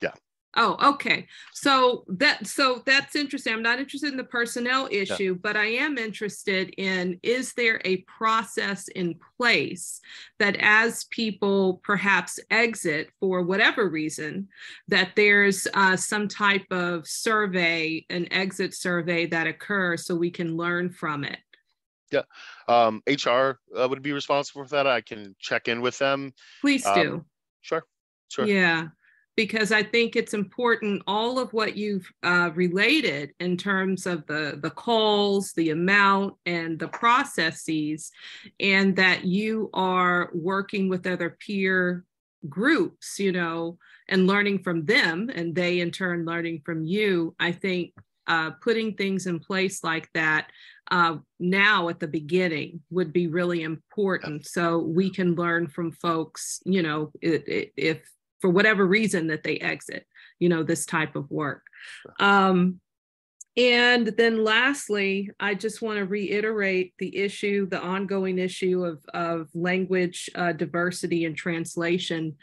Yeah. Oh, okay. So that so that's interesting. I'm not interested in the personnel issue, but I am interested in is there a process in place that as people perhaps exit for whatever reason, that there's uh, some type of survey, an exit survey that occurs so we can learn from it. Um, HR uh, would be responsible for that. I can check in with them. Please Um, do. Sure, sure. Yeah, because I think it's important all of what you've uh, related in terms of the the calls, the amount, and the processes, and that you are working with other peer groups, you know, and learning from them, and they in turn learning from you. I think uh, putting things in place like that uh, now at the beginning would be really important. So we can learn from folks you know it, it, if for whatever reason that they exit you know this type of work. Um, and then lastly i just want to reiterate the issue the ongoing issue of, of language uh, diversity and translation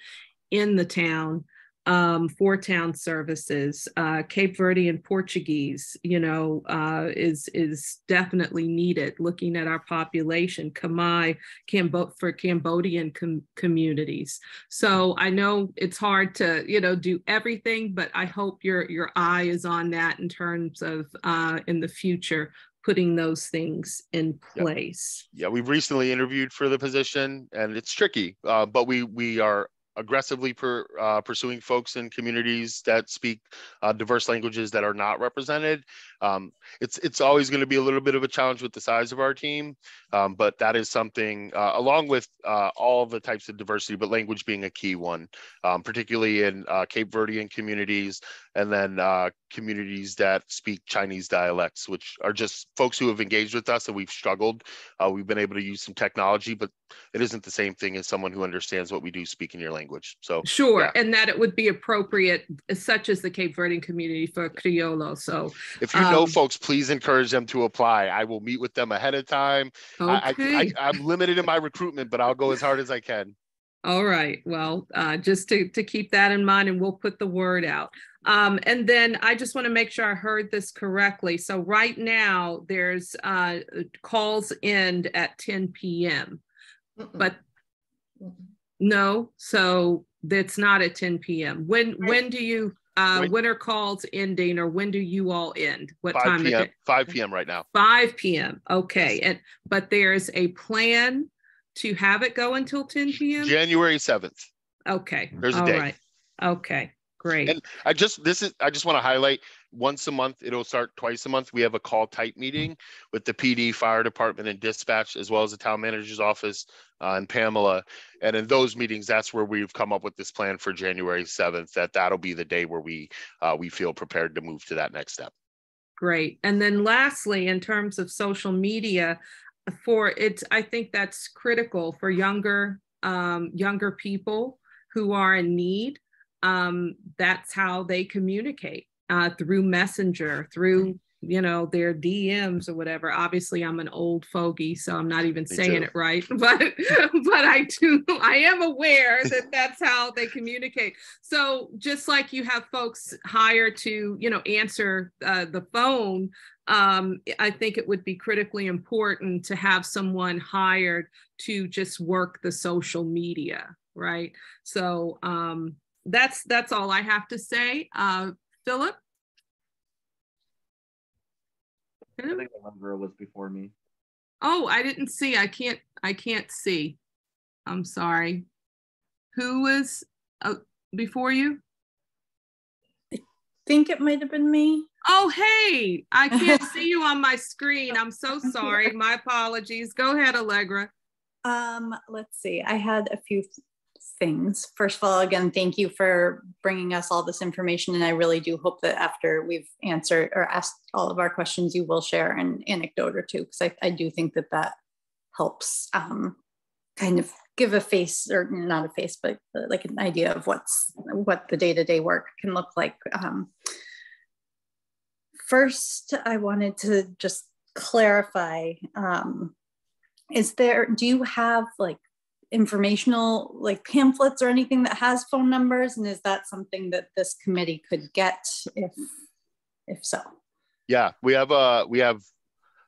in the town um, for town services. Uh, Cape Verdean Portuguese, you know, uh, is is definitely needed. Looking at our population, Khmer, Cambo- for Cambodian com- communities. So I know it's hard to, you know, do everything, but I hope your your eye is on that in terms of uh, in the future putting those things in place. Yeah, we've recently interviewed for the position, and it's tricky, uh, but we we are aggressively per, uh, pursuing folks in communities that speak uh, diverse languages that are not represented. Um, it's it's always going to be a little bit of a challenge with the size of our team, um, but that is something uh, along with uh, all the types of diversity, but language being a key one, um, particularly in uh, Cape Verdean communities, and then uh, communities that speak Chinese dialects, which are just folks who have engaged with us and we've struggled. we've been able to use some technology, but it isn't the same thing as someone who understands what we do speak in your language. So sure, yeah. and that it would be appropriate, such as the Cape Verdean community for Criollo. So if you um, know folks, please encourage them to apply. I will meet with them ahead of time. Okay. I, am limited in my recruitment, but I'll go as hard as I can. All right. Well, uh, just to, to keep that in mind, and we'll put the word out. Um, and then I just want to make sure I heard this correctly. So right now, there's uh, calls end at 10 p.m. Mm-mm. but no, so that's not at 10 p.m. When when do you uh, when are calls ending or when do you all end? What 5 time? PM, 5 p.m. right now. 5 p.m. Okay. And but there's a plan to have it go until 10 p.m. January 7th. Okay. There's a all day. Right. Okay. Great. And I just this is I just want to highlight once a month. It'll start twice a month. We have a call type meeting with the PD, fire department, and dispatch, as well as the town manager's office uh, and Pamela. And in those meetings, that's where we've come up with this plan for January seventh. That that'll be the day where we uh, we feel prepared to move to that next step. Great. And then lastly, in terms of social media, for it's I think that's critical for younger um, younger people who are in need um, that's how they communicate uh, through messenger through you know their dms or whatever. Obviously i'm an old fogey so i'm not even Me saying too. it right [laughs] but [laughs] but i do [laughs] i am aware that that's how they communicate. So just like you have folks hired to you know answer uh, the phone um, i think it would be critically important to have someone hired to just work the social media right? So um, that's that's all I have to say. Uh, Philip. I think Allegra was before me. Oh, I didn't see. I can't. I can't see. I'm sorry. Who was uh, before you? I think it might have been me. Oh, hey! I [laughs] can't see you on my screen. I'm so sorry. My apologies. Go ahead, Allegra. Um, let's see. I had a few things. First of all, again, thank you for bringing us all this information. And I really do hope that after we've answered or asked all of our questions, you will share an anecdote or two, because I, I, do think that that helps um, kind of give a face or not a face, but uh, like an idea of what's what the day-to-day work can look like. Um, first, I wanted to just clarify, um, is there, do you have like informational like pamphlets or anything that has phone numbers? And is that something that this committee could get if if so? Yeah we have uh we have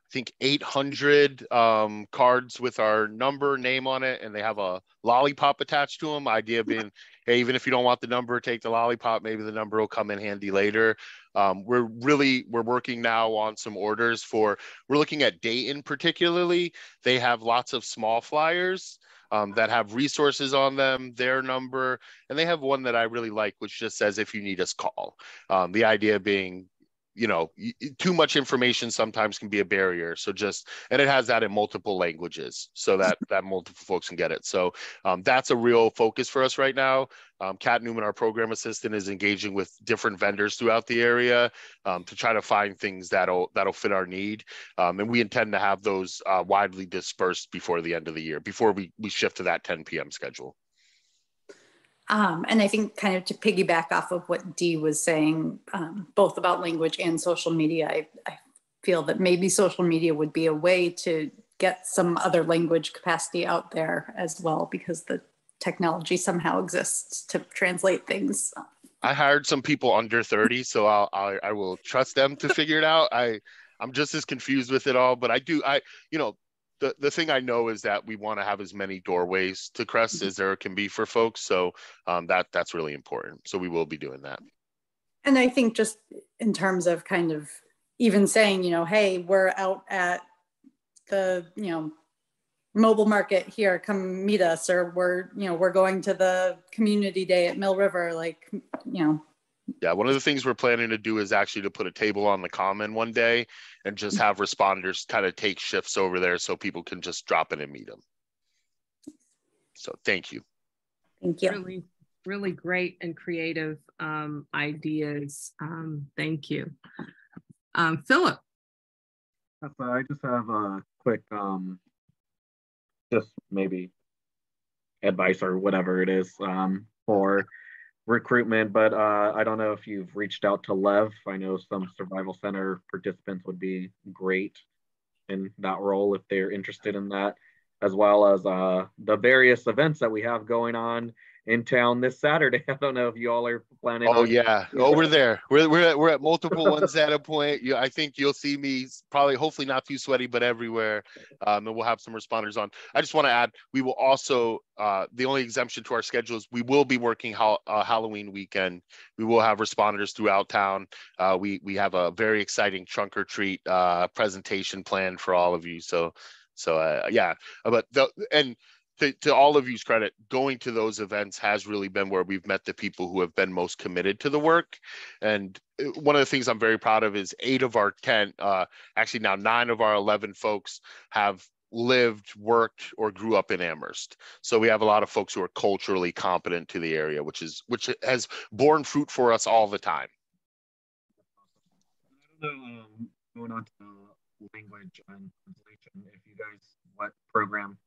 I think 800 um, cards with our number, name on it, and they have a lollipop attached to them. Idea being, hey, even if you don't want the number, take the lollipop. Maybe the number will come in handy later. Um, we're really we're working now on some orders for. We're looking at Dayton particularly. They have lots of small flyers. Um, that have resources on them, their number, and they have one that I really like, which just says if you need us, call. Um, the idea being you know too much information sometimes can be a barrier. So just and it has that in multiple languages so that [laughs] that multiple folks can get it. So um, that's a real focus for us right now. Um, kat newman our program assistant is engaging with different vendors throughout the area um, to try to find things that'll that'll fit our need. Um, and we intend to have those uh, widely dispersed before the end of the year before we, we shift to that 10 p.m schedule um, and I think kind of to piggyback off of what Dee was saying, um, both about language and social media, I, I, feel that maybe social media would be a way to get some other language capacity out there as well, because the technology somehow exists to translate things. I hired some people under 30, so I'll, I'll I will trust them to figure it out. I I'm just as confused with it all, but I do I you know the, the thing I know is that we want to have as many doorways to CRESS mm-hmm. as there can be for folks. So um, that that's really important. So we will be doing that. And I think just in terms of kind of even saying, you know, hey, we're out at the, you know, mobile market here, come meet us, or we're, you know, we're going to the community day at Mill River, like, you know, yeah, one of the things we're planning to do is actually to put a table on the common one day and just have responders kind of take shifts over there so people can just drop in and meet them. So thank you. Thank you. Really, really great and creative um, ideas. Um, thank you. Um, Philip. So I just have a quick, um, just maybe advice or whatever it is um, for recruitment, but uh, I don't know if you've reached out to Lev. I know some survival center participants would be great in that role if they're interested in that, as well as uh, the various events that we have going on in town this Saturday. [laughs] I don't know if you all are planning. Oh yeah, [laughs] oh we're there. We're we're at, we're at multiple ones at a point. You, I think you'll see me probably, hopefully not too sweaty, but everywhere. Um, and we'll have some responders on. I just want to add, we will also uh, the only exemption to our schedule is we will be working ha- uh, Halloween weekend. We will have responders throughout town. Uh, we we have a very exciting trunk or treat uh, presentation planned for all of you. So so uh, yeah, but the and to, to all of you's credit, going to those events has really been where we've met the people who have been most committed to the work. And uh, one of the things I'm very proud of is eight of our 10, uh, actually now nine of our 11 folks have lived, worked, or grew up in Amherst. So we have a lot of folks who are culturally competent to the area, which is which has borne fruit for us all the time. I don't know, um, going on to language and translation, if you guys, what program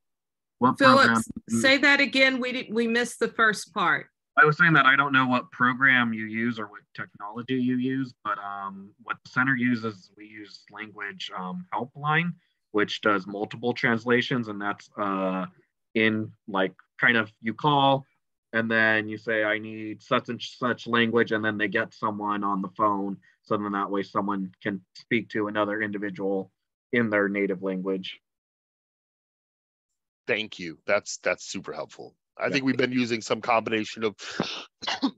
what Philip, say that again. We did, we missed the first part. I was saying that I don't know what program you use or what technology you use, but um, what the center uses, we use Language um, Helpline, which does multiple translations, and that's uh, in like kind of you call and then you say I need such and such language, and then they get someone on the phone, so then that way someone can speak to another individual in their native language thank you. That's that's super helpful. I think we've been using some combination of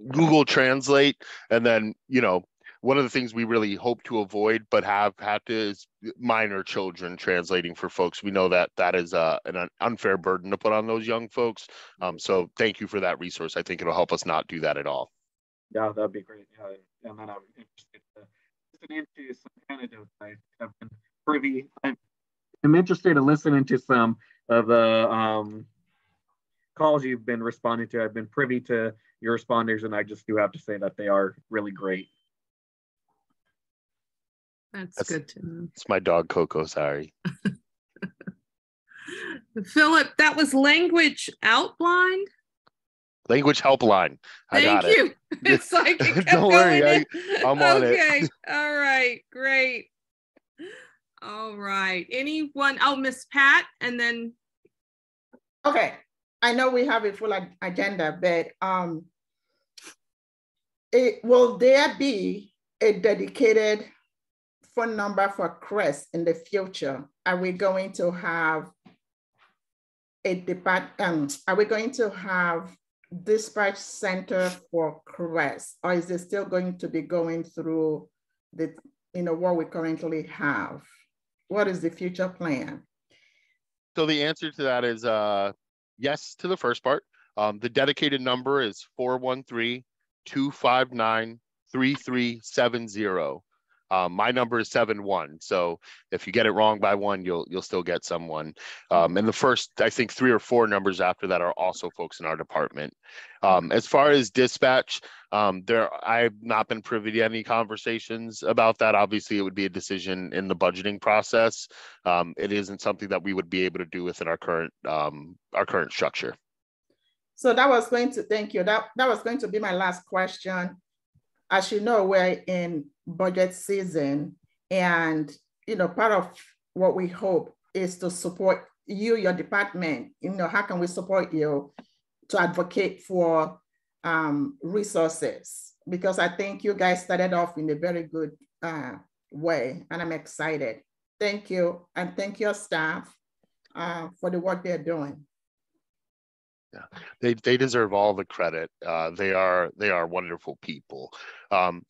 Google Translate and then, you know, one of the things we really hope to avoid but have had to is minor children translating for folks. We know that that is uh, an unfair burden to put on those young folks. Um, so thank you for that resource. I think it'll help us not do that at all. Yeah, that'd be great. Yeah, and then I'm interested to listen into some candidates I have been privy. I'm, I'm interested in listening to some of the um, calls you've been responding to. I've been privy to your responders, and I just do have to say that they are really great. That's, That's good to know. It's my dog Coco. Sorry. [laughs] Philip, that was language outline. Language helpline. I Thank you. It. [laughs] It's like it [laughs] don't worry, I, am on okay. it. Okay, all right, great. All right. Anyone? Oh, Miss Pat, and then. Okay. I know we have a full agenda, but um, it, will there be a dedicated phone number for CRESS in the future, are we going to have a depart, um, are we going to have dispatch center for CRESS, or is it still going to be going through the, you know, what we currently have? What is the future plan? So the answer to that is uh, yes to the first part. Um, the dedicated number is 413 259 3370. Um, my number is seven one. So if you get it wrong by one, you'll you'll still get someone. Um, and the first, I think, three or four numbers after that are also folks in our department. Um, as far as dispatch, um, there I've not been privy to any conversations about that. Obviously, it would be a decision in the budgeting process. Um, it isn't something that we would be able to do within our current um, our current structure. So that was going to thank you. That that was going to be my last question. As you know, we're in budget season. And, you know, part of what we hope is to support you, your department. You know, how can we support you to advocate for um, resources? Because I think you guys started off in a very good uh, way, and I'm excited. Thank you, and thank your staff uh, for the work they're doing. Yeah, they they deserve all the credit. Uh, they are they are wonderful people. Um,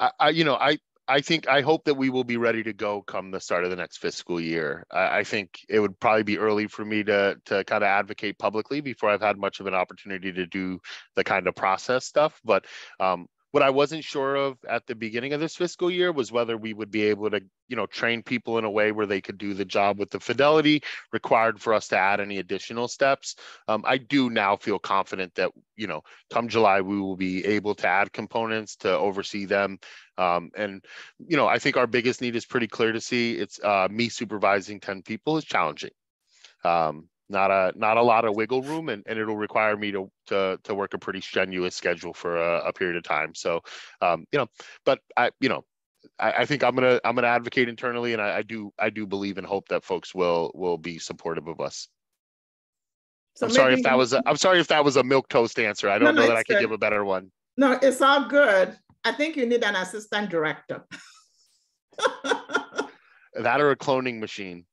I, I, you know, I, I think I hope that we will be ready to go come the start of the next fiscal year. I, I think it would probably be early for me to to kind of advocate publicly before I've had much of an opportunity to do the kind of process stuff. But um, what I wasn't sure of at the beginning of this fiscal year was whether we would be able to, you know, train people in a way where they could do the job with the fidelity required for us to add any additional steps. Um, I do now feel confident that, you know, come July, we will be able to add components to oversee them. Um, and, you know, I think our biggest need is pretty clear to see. It's uh, me supervising 10 people is challenging. Um, not a not a lot of wiggle room and, and it'll require me to to to work a pretty strenuous schedule for a, a period of time. So um, you know but i you know I, I, think i'm gonna i'm gonna advocate internally and I, I, do i do believe and hope that folks will will be supportive of us. So i'm sorry if that was a, i'm sorry if that was a milk toast answer. I don't no, know that i could give a better one. No it's all good. I think you need an assistant director. [laughs] That or a cloning machine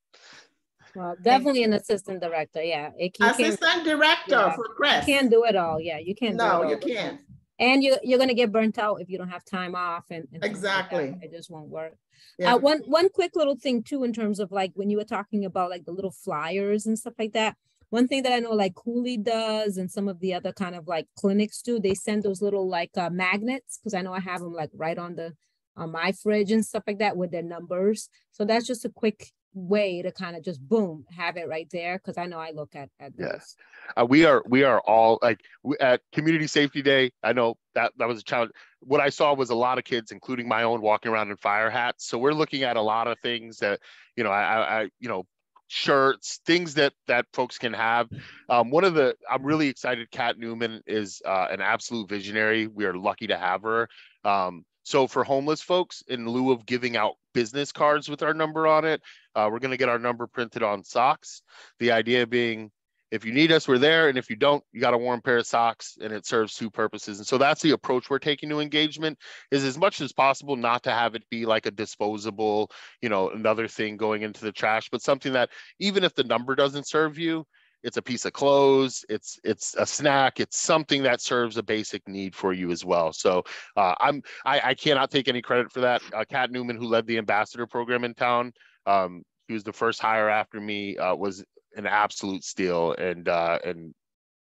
well, definitely an assistant director. Yeah. It, can, assistant director yeah, for press. You can't do it all. Yeah. You can't. No, you can't. And you, you're going to get burnt out if you don't have time off. And, and exactly. Like it just won't work. Yeah. Uh, one, one quick little thing too, in terms of like when you were talking about like the little flyers and stuff like that. One thing that I know like Cooley does and some of the other kind of like clinics do, they send those little like uh, magnets because I know I have them like right on the on my fridge and stuff like that with their numbers. So that's just a quick way to kind of just boom have it right there because i know i look at at yes uh, we are we are all like at community safety day i know that that was a challenge. What i saw was a lot of kids including my own walking around in fire hats. So we're looking at a lot of things that you know i i you know shirts things that that folks can have. Um, one of the i'm really excited kat newman is uh, an absolute visionary. We are lucky to have her. Um, so for homeless folks, in lieu of giving out business cards with our number on it, uh, we're going to get our number printed on socks. The idea being, if you need us, we're there, and if you don't, you got a warm pair of socks, and it serves two purposes. And so that's the approach we're taking to engagement: is as much as possible not to have it be like a disposable, you know, another thing going into the trash, but something that even if the number doesn't serve you, it's a piece of clothes it's it's a snack it's something that serves a basic need for you as well. So uh, i'm I, I, cannot take any credit for that. Uh, kat newman who led the ambassador program in town um, he was the first hire after me uh, was an absolute steal and uh, and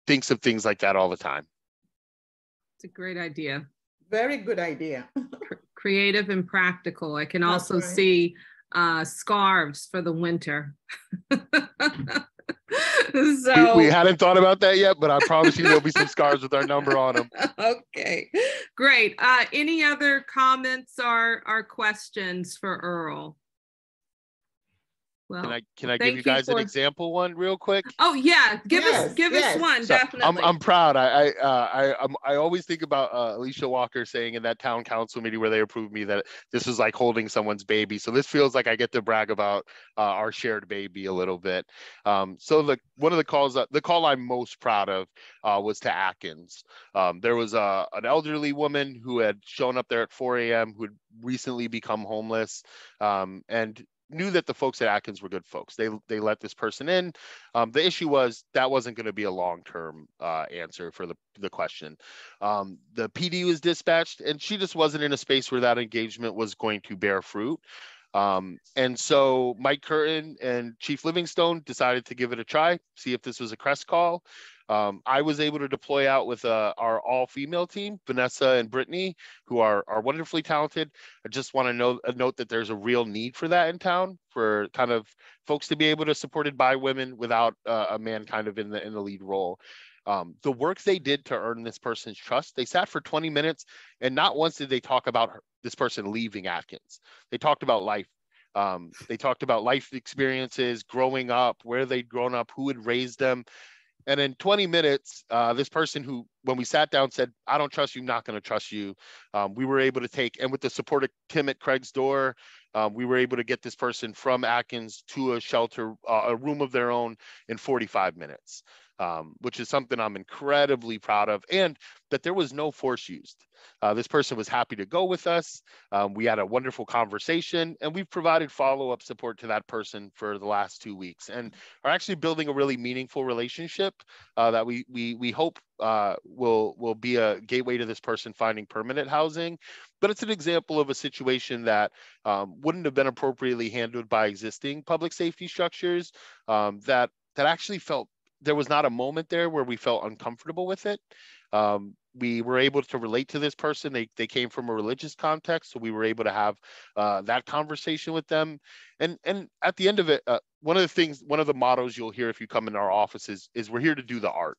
thinks of things like that all the time. It's a great idea. Very good idea. Creative and practical. I can That's also right. see uh, scarves for the winter [laughs] [laughs] so we, we, hadn't thought about that yet, but I promise you there'll be some scars with our number on them. [laughs] Okay, great. Uh, any other comments or, or questions for Earl? Well, Can I can I give you you guys an example one real quick? oh yeah, give us give yes. us one So, definitely. I'm I'm proud. I I uh, I I'm, I always think about uh, Ellisha Walker saying in that town council meeting where they approved me that this was like holding someone's baby. So this feels like I get to brag about uh, our shared baby a little bit. Um, so the one of the calls that the call I'm most proud of uh, was to Atkins. Um, there was a an elderly woman who had shown up there at 4 a.m. who had recently become homeless um, and knew that the folks at Atkins were good folks. They they let this person in. Um, the issue was that wasn't going to be a long term uh, answer for the the question. Um, the PD was dispatched, and she just wasn't in a space where that engagement was going to bear fruit. Um, and so Mike Curtin and Chief Livingstone decided to give it a try, see if this was a CRESS call. Um, I was able to deploy out with uh, our all female team, Vanessa and Brittany, who are, are wonderfully talented. I just want to know, uh, note that there's a real need for that in town for kind of folks to be able to supported by women without uh, a man kind of in the in the lead role. Um, the work they did to earn this person's trust, they sat for 20 minutes and not once did they talk about her, this person leaving Atkins. They talked about life. Um, they talked about life experiences, growing up, where they'd grown up, who had raised them. And in 20 minutes, uh, this person who, when we sat down, said, I don't trust you, not going to trust you. Um, we were able to take, and with the support of Tim at Craig's Door, um, we were able to get this person from Atkins to a shelter, uh, a room of their own in 45 minutes, um, which is something I'm incredibly proud of. And that there was no force used. Uh, this person was happy to go with us. Um, we had a wonderful conversation, and we've provided follow up support to that person for the last two weeks and are actually building a really meaningful relationship uh, that we, we, we hope uh, will, will be a gateway to this person finding permanent housing. But it's an example of a situation that um, wouldn't have been appropriately handled by existing public safety structures um, that, that actually felt there was not a moment there where we felt uncomfortable with it. Um, we were able to relate to this person. They, they came from a religious context, so we were able to have uh, that conversation with them. And and at the end of it, uh, one of the things, one of the mottos you'll hear if you come in our offices is we're here to do the art.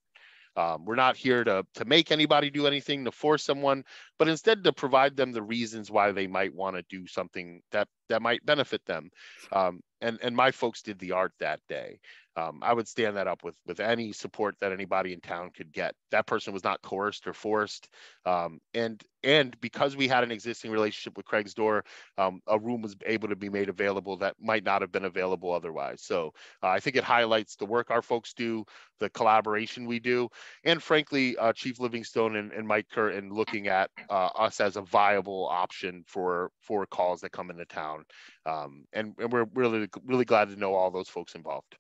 Um, we're not here to to make anybody do anything, to force someone, but instead to provide them the reasons why they might want to do something that that might benefit them. Um, and and my folks did the art that day. Um, I would stand that up with with any support that anybody in town could get. That person was not coerced or forced, um, and and because we had an existing relationship with Craig's Door, um, a room was able to be made available that might not have been available otherwise. So uh, I think it highlights the work our folks do, the collaboration we do, and frankly, uh, Chief Livingstone and, and Mike Curtin looking at uh, us as a viable option for for calls that come into town. Um, and, and we're really really glad to know all those folks involved.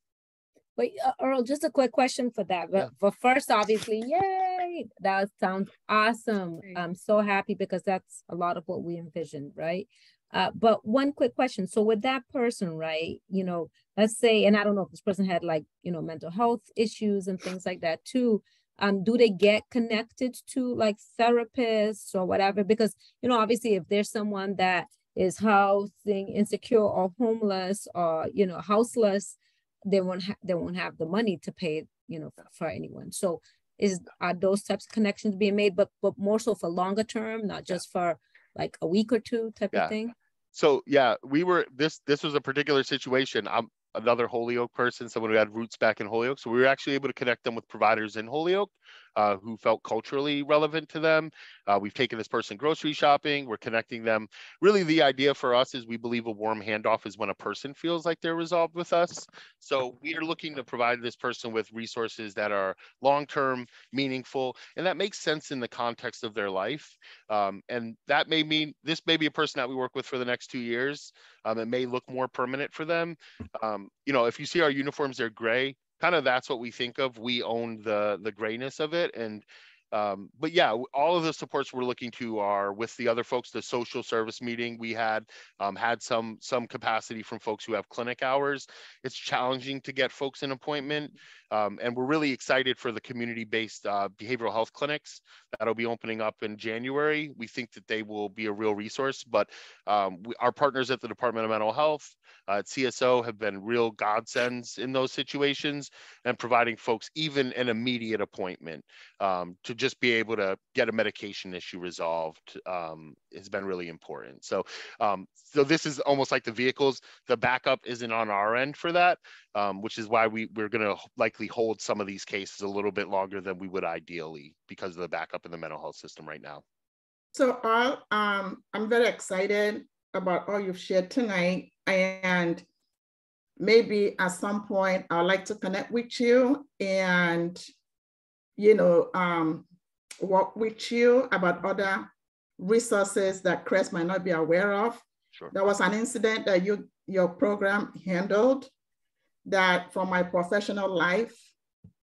Wait, uh, Earl, just a quick question for that. But, Yeah. but first, obviously, yay, that sounds awesome. I'm so happy because that's a lot of what we envisioned, right? Uh, but one quick question. So with that person, right, you know, let's say, and I don't know if this person had like, you know, mental health issues and things like that too. Um, do they get connected to like therapists or whatever? Because, you know, obviously if there's someone that is housing insecure or homeless or, you know, houseless, they won't have they won't have the money to pay you know for, anyone so is are those types of connections being made but but more so for longer term not just for like a week or two type Yeah. of thing so yeah, we were this this was a particular situation. I'm another Holyoke person, someone who had roots back in Holyoke. So we were actually able to connect them with providers in Holyoke uh, who felt culturally relevant to them. Uh, we've taken this person grocery shopping. We're connecting them. Really, the idea for us is we believe a warm handoff is when a person feels like they're resolved with us. So we are looking to provide this person with resources that are long-term, meaningful, and that makes sense in the context of their life. Um, and that may mean this may be a person that we work with for the next two years. Um, it may look more permanent for them. Um, you know, if you see our uniforms, they're gray. Kind of that's what we think of. We own the the grayness of it, and um, but yeah, all of the supports we're looking to are with the other folks. The social service meeting we had um, had some some capacity from folks who have clinic hours. It's challenging to get folks an appointment, um, and we're really excited for the community-based uh, behavioral health clinics that'll be opening up in January. We think that they will be a real resource, but um, we, our partners at the Department of Mental Health, uh, at CSO, have been real godsends in those situations and providing folks even an immediate appointment um, to just be able to get a medication issue resolved um, has been really important. So, um, so this is almost like the vehicles. The backup isn't on our end for that, um, which is why we we're going to likely hold some of these cases a little bit longer than we would ideally because of the backup in the mental health system right now. So, all um, I'm very excited about all you've shared tonight, and maybe at some point I'd like to connect with you and you know, um, work with you about other resources that CRESS might not be aware of. Sure. There was an incident that you your program handled that from my professional life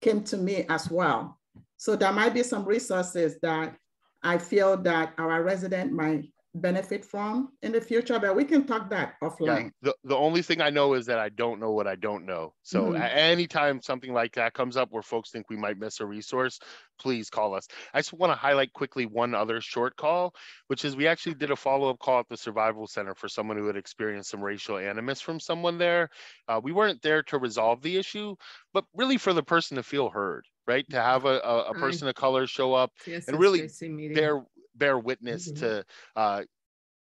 came to me as well. So there might be some resources that I feel that our resident might benefit from in the future, but we can talk that offline. Yeah, the, the only thing I know is that I don't know what I don't know. So mm-hmm. anytime something like that comes up where folks think we might miss a resource, please call us. I just want to highlight quickly one other short call, which is we actually did a follow-up call at the Survival Center for someone who had experienced some racial animus from someone there. Uh, we weren't there to resolve the issue, but really for the person to feel heard right to have a, a, a person of color show up yes, and really bear bear witness mm-hmm. to uh,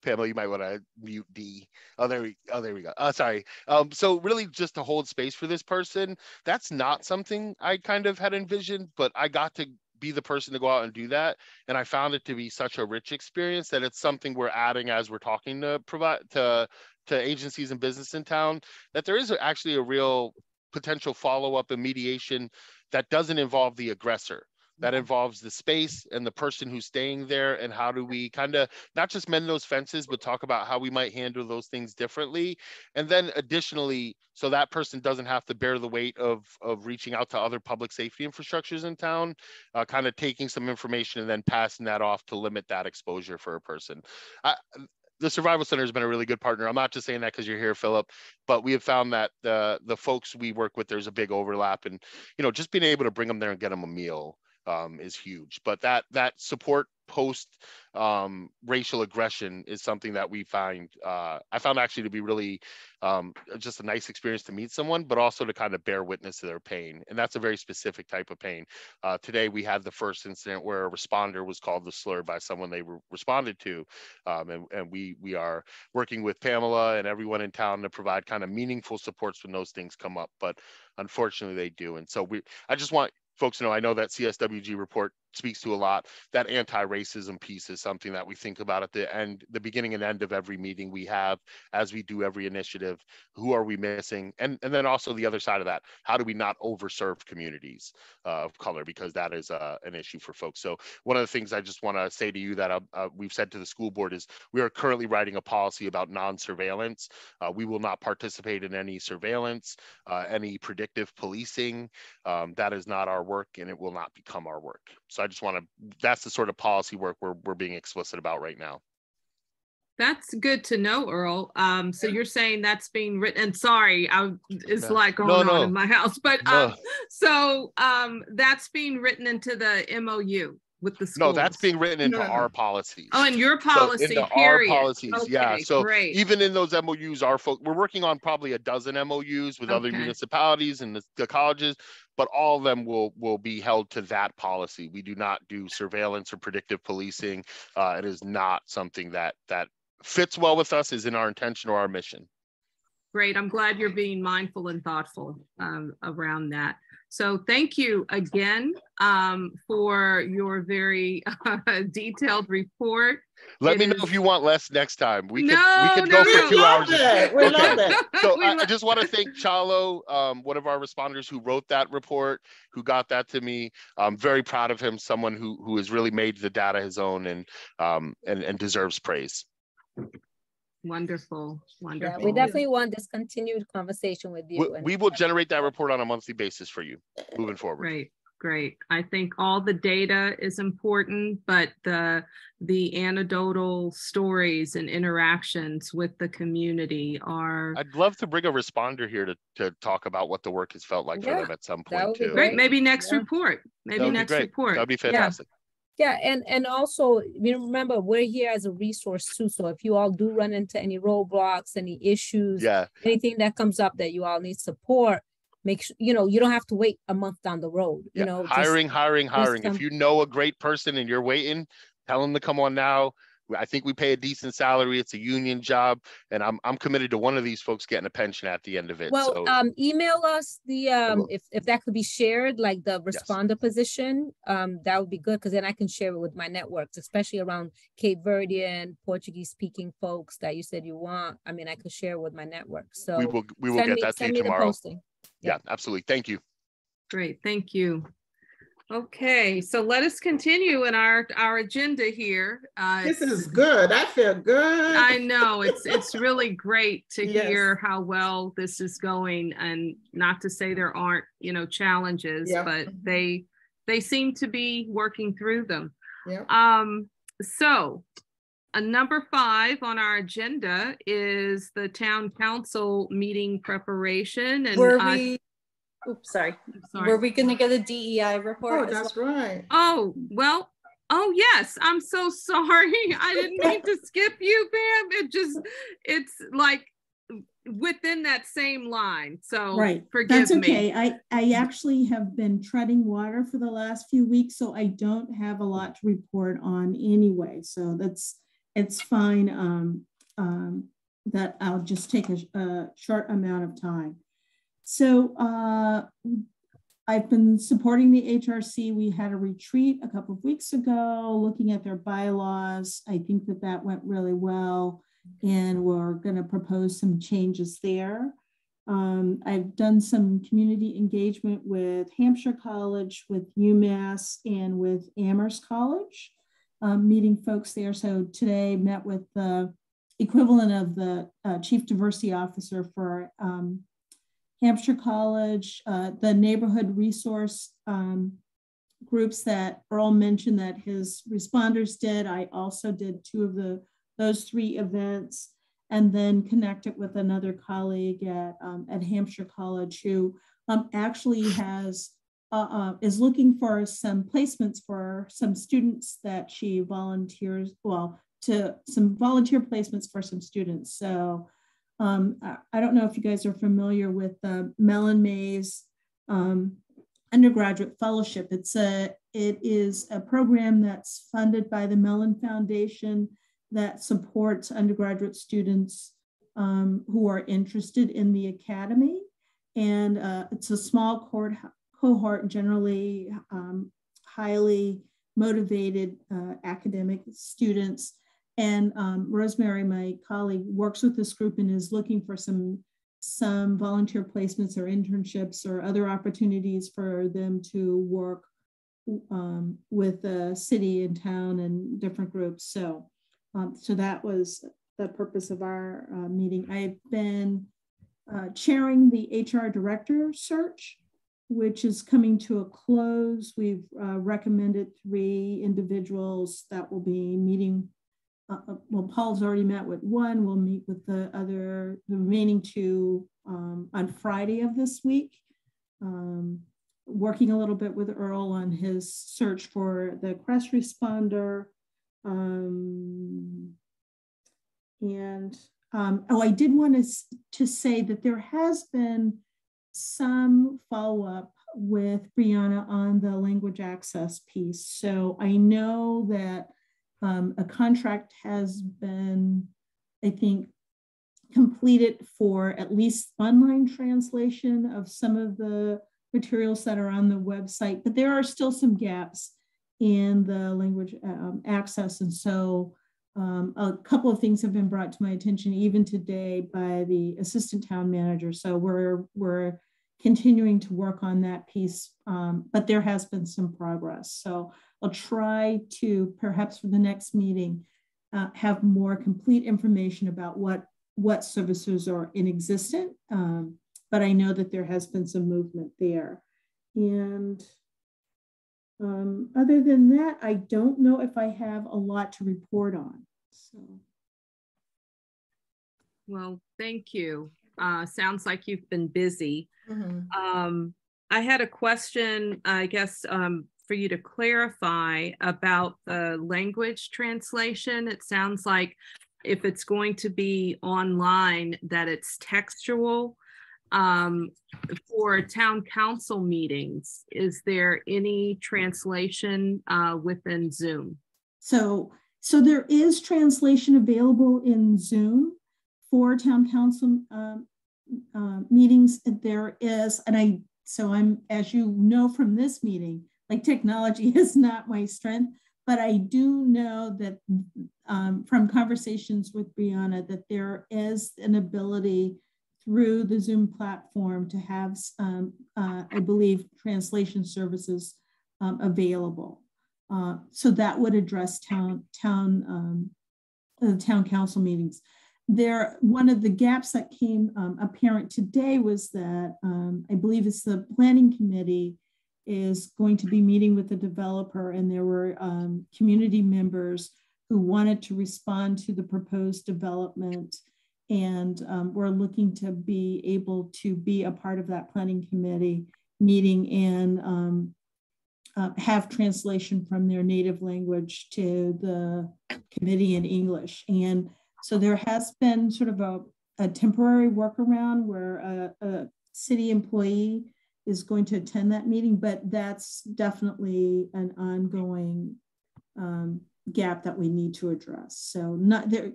Pamela, you might want to mute D. Oh, there we. Oh, there we go. Oh, sorry. Um, so really, just to hold space for this person. That's not something I kind of had envisioned, but I got to be the person to go out and do that, and I found it to be such a rich experience that it's something we're adding as we're talking to provide to to agencies and business in town. That there is actually a real potential follow up and mediation that doesn't involve the aggressor that involves the space and the person who's staying there and how do we kind of not just mend those fences but talk about how we might handle those things differently and then additionally so that person doesn't have to bear the weight of of reaching out to other public safety infrastructures in town uh, kind of taking some information and then passing that off to limit that exposure for a person I, the survival center has been a really good partner. I'm not just saying that because you're here, Philip, but we have found that the the folks we work with, there's a big overlap, and you know, just being able to bring them there and get them a meal um, is huge. But that that support post um, racial aggression is something that we find uh, I found actually to be really um, just a nice experience to meet someone, but also to kind of bear witness to their pain, and that's a very specific type of pain. Uh, today we had the first incident where a responder was called the slur by someone they re- responded to, um, and, and we we are working with Pamela and everyone in town to provide kind of meaningful supports when those things come up. But unfortunately, they do, and so we I just want folks know, I know that CSWG report speaks to a lot. That anti-racism piece is something that we think about at the end, the beginning and end of every meeting we have, as we do every initiative. Who are we missing? And and then also the other side of that, how do we not overserve communities uh, of color because that is uh, an issue for folks. So one of the things I just want to say to you that uh, uh, we've said to the school board is we are currently writing a policy about non-surveillance. Uh, we will not participate in any surveillance, uh, any predictive policing. Um, that is not our work, and it will not become our work. So I just want to, that's the sort of policy work we're, we're being explicit about right now. That's good to know, Earl. Um, so you're saying that's being written. And sorry, I it's no. like going no, no. on in my house, but um, so um, that's being written into the MOU with the schools. No, that's being written into our policies. Oh, and your policy, so into period. our policies, okay, yeah. So great. even in those MOUs, our folk, we're working on probably a dozen MOUs with okay. other municipalities and the, the, colleges, but all of them will will be held to that policy. We do not do surveillance or predictive policing. Uh, it is not something that that fits well with us. Is in our intention or our mission. Great. I'm glad you're being mindful and thoughtful um, around that. So thank you again um, for your very uh, [laughs] detailed report. Let it me is... know if you want less next time. We could no, we could no, go no, for two hours. It. We okay. love it. So I, I, just want to thank Chalo, um, one of our responders who wrote that report, who got that to me. I'm very proud of him. Someone who who has really made the data his own and um, and and deserves praise. Wonderful, wonderful. Yeah, we definitely want this continued conversation with you. We, we will generate that report on a monthly basis for you moving forward. Great, great. I think all the data is important, but the the anecdotal stories and interactions with the community are. I'd love to bring a responder here to to talk about what the work has felt like yeah, for them at some point too. Great, maybe next yeah. report. Maybe next report. That'd be fantastic. Yeah. Yeah, and and also you know, remember we're here as a resource too. So if you all do run into any roadblocks, any issues, yeah, anything that comes up that you all need support, make sure, you know, you don't have to wait a month down the road, you Yeah, know. just- hiring, hiring, hiring. If you know a great person and you're waiting, tell them to come on now. I think we pay a decent salary. It's a union job, and I'm I'm committed to one of these folks getting a pension at the end of it. Well, so um, email us the, um, if, if that could be shared, like the Yes. responder position, um, that would be good, because then I can share it with my networks, especially around Cape Verdean, Portuguese speaking folks that you said you want. I mean, I could share with my network, so. we will we will get me- that to you tomorrow. Posting. Yeah, absolutely. Thank you. Great, thank you. Okay, so let us continue in our, our agenda here. Uh, This is good. I feel good. I know, it's, it's really great to [laughs] Yes. hear how well this is going and not to say there aren't, you know, challenges, Yeah. but they, they seem to be working through them. Yep. Um, so, a number five on our agenda is the town council meeting preparation and. Were uh, we, oops, sorry. sorry. Were we gonna get a DEI Oh, report? as that's right. Oh, well, oh, yes, I'm so sorry. [laughs] I didn't mean to skip you, Pam. It just, it's like within that same line. So Right, forgive that's okay. me. I, I actually have been treading water for the last few weeks, so I don't have a lot to report on anyway. So that's, it's fine. Um, um, that I'll just take a, a short amount of time. So, uh, I've been supporting the HRC. We had a retreat a couple of weeks ago, looking at their bylaws. I think that that went really well. And we're going to propose some changes there. Um, I've done some community engagement with Hampshire College, with UMass, and with Amherst College, um, meeting folks there. So today met with the equivalent of the uh, Chief Diversity Officer for um, Hampshire College, uh, the neighborhood resource um, groups that Earl mentioned that his responders did. I also did two of the those three events and then connected with another colleague at, um, at Hampshire College who um, actually has uh, uh, is looking for some placements for some students that she volunteers, well, to some volunteer placements for some students. So um, I, I don't know if you guys are familiar with the Mellon Mays um, undergraduate fellowship. It's a, it is a program that's funded by the Mellon Foundation that supports undergraduate students um, who are interested in the academy. And uh, it's a small cohort, cohort generally um, highly motivated uh, academic students. And um, Rosemary, my colleague, works with this group and is looking for some, some volunteer placements or internships or other opportunities for them to work um, with the city and town and different groups. So um, so that was the purpose of our uh, meeting. I've been uh, chairing the HR director search, which is coming to a close. We've uh, recommended three individuals that will be meeting. Uh, well, Paul's already met with one. We'll meet with the other, the remaining two um, on Friday of this week. Um, working a little bit with Earl on his search for the CRESS responder. Um, and um, oh, I did want to, to say that there has been some follow up with Brianna on the language access piece. So I know that um, a contract has been, I think, completed for at least online translation of some of the materials that are on the website, but there are still some gaps in the language um, access. And so um, a couple of things have been brought to my attention even today by the assistant town manager. So we're, we're continuing to work on that piece, um, but there has been some progress. So I'll try to perhaps for the next meeting, uh, have more complete information about what, what services are in existence. Um, but I know that there has been some movement there. And um, other than that, I don't know if I have a lot to report on. So. Well, thank you. Uh, sounds like you've been busy. Mhm. Um, I had a question, I guess, um, for you to clarify about the language translation. It sounds like if it's going to be online, that it's textual. Um, for town council meetings, is there any translation uh, within Zoom? So, so there is translation available in Zoom for town council um, uh, meetings. There is, and I, so I'm, as you know from this meeting, like technology [laughs] is not my strength, but I do know that um, from conversations with Brianna that there is an ability through the Zoom platform to have, um, uh, I believe, translation services um, available. Uh, so that would address town town um, the town council meetings. There, one of the gaps that came um, apparent today was that um, I believe it's the planning committee is going to be meeting with the developer, and there were um, community members who wanted to respond to the proposed development and um, we're looking to be able to be a part of that planning committee meeting and um, uh, have translation from their native language to the committee in English. And so there has been sort of a, a temporary workaround where a, a city employee is going to attend that meeting, but that's definitely an ongoing um, gap that we need to address. So not there,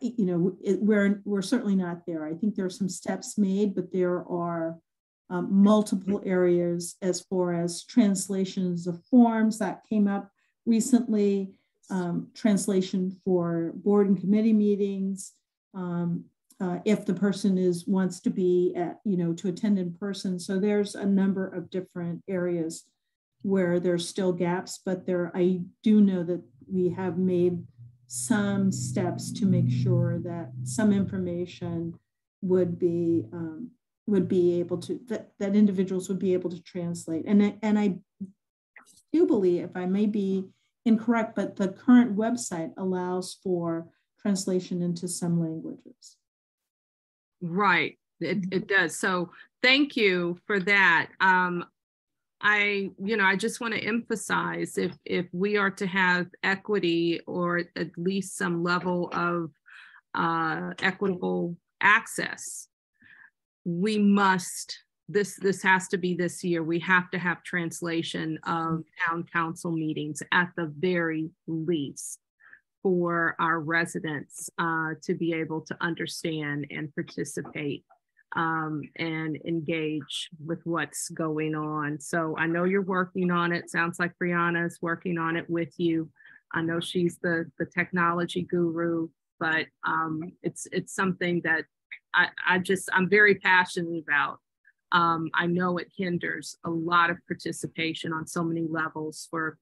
you know, it, we're we're certainly not there. I think there are some steps made, but there are um, multiple areas as far as translations of forms that came up recently, um, translation for board and committee meetings. Um, uh, if the person is wants to be at, you know, to attend in person. So there's a number of different areas where there's still gaps, but there I do know that we have made some steps to make sure that some information would be um, would be able to that, that individuals would be able to translate. And and I do believe if I may be incorrect but the current website allows for translation into some languages. Right. It, it does. So thank you for that. Um, I, you know, I just want to emphasize if if we are to have equity or at least some level of uh, equitable access, we must this this has to be this year. We have to have translation of town council meetings at the very least for our residents uh, to be able to understand and participate um, and engage with what's going on. So I know you're working on it. Sounds like Brianna is working on it with you. I know she's the the technology guru, but um, it's it's something that I, I just I'm very passionate about. Um, I know it hinders a lot of participation on so many levels for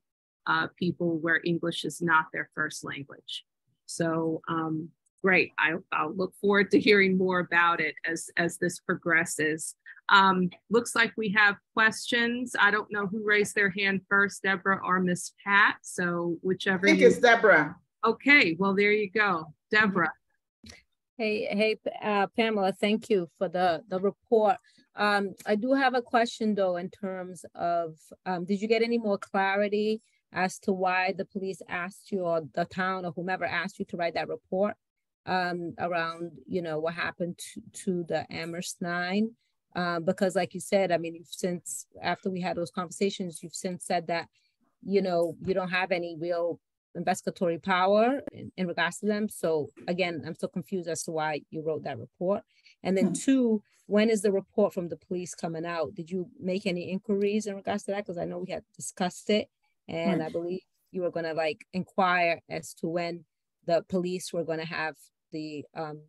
uh, people where English is not their first language. So um, great. I, will look forward to hearing more about it as, as this progresses. Um, looks like we have questions. I don't know who raised their hand first, Deborah or Miss Pat. So whichever. I think you... it's Deborah. Okay, well, there you go. Deborah. Hey, hey, uh, Pamela, thank you for the, the report. Um, I do have a question though, in terms of, um, did you get any more clarity as to why the police asked you or the town or whomever asked you to write that report? Um, around, you know, what happened to, to the Amherst Nine. Um, because like you said, I mean, you've since, after we had those conversations, you've since said that, you know, you don't have any real investigatory power in, in regards to them. So again, I'm still confused as to why you wrote that report. And then mm-hmm. two, when is the report from the police coming out? Did you make any inquiries in regards to that? Because I know we had discussed it, and right. I believe you were going to like inquire as to when the police were going to have the um,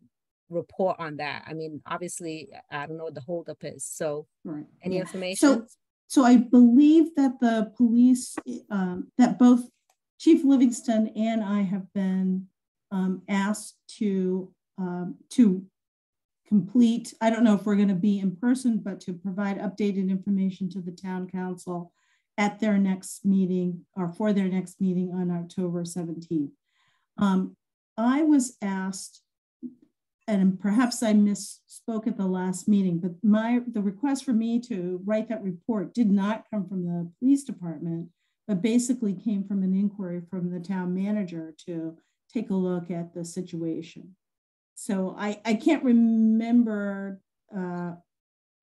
report on that? I mean, obviously, I don't know what the holdup is. So, right. any yeah. information? So, so I believe that the police, um, that both Chief Livingstone and I have been um, asked to um, to complete. I don't know if we're going to be in person, but to provide updated information to the town council at their next meeting or for their next meeting on October 17th. Um, I was asked, and perhaps I misspoke at the last meeting, but my the request for me to write that report did not come from the police department, but basically came from an inquiry from the town manager to take a look at the situation. So I, I can't remember uh,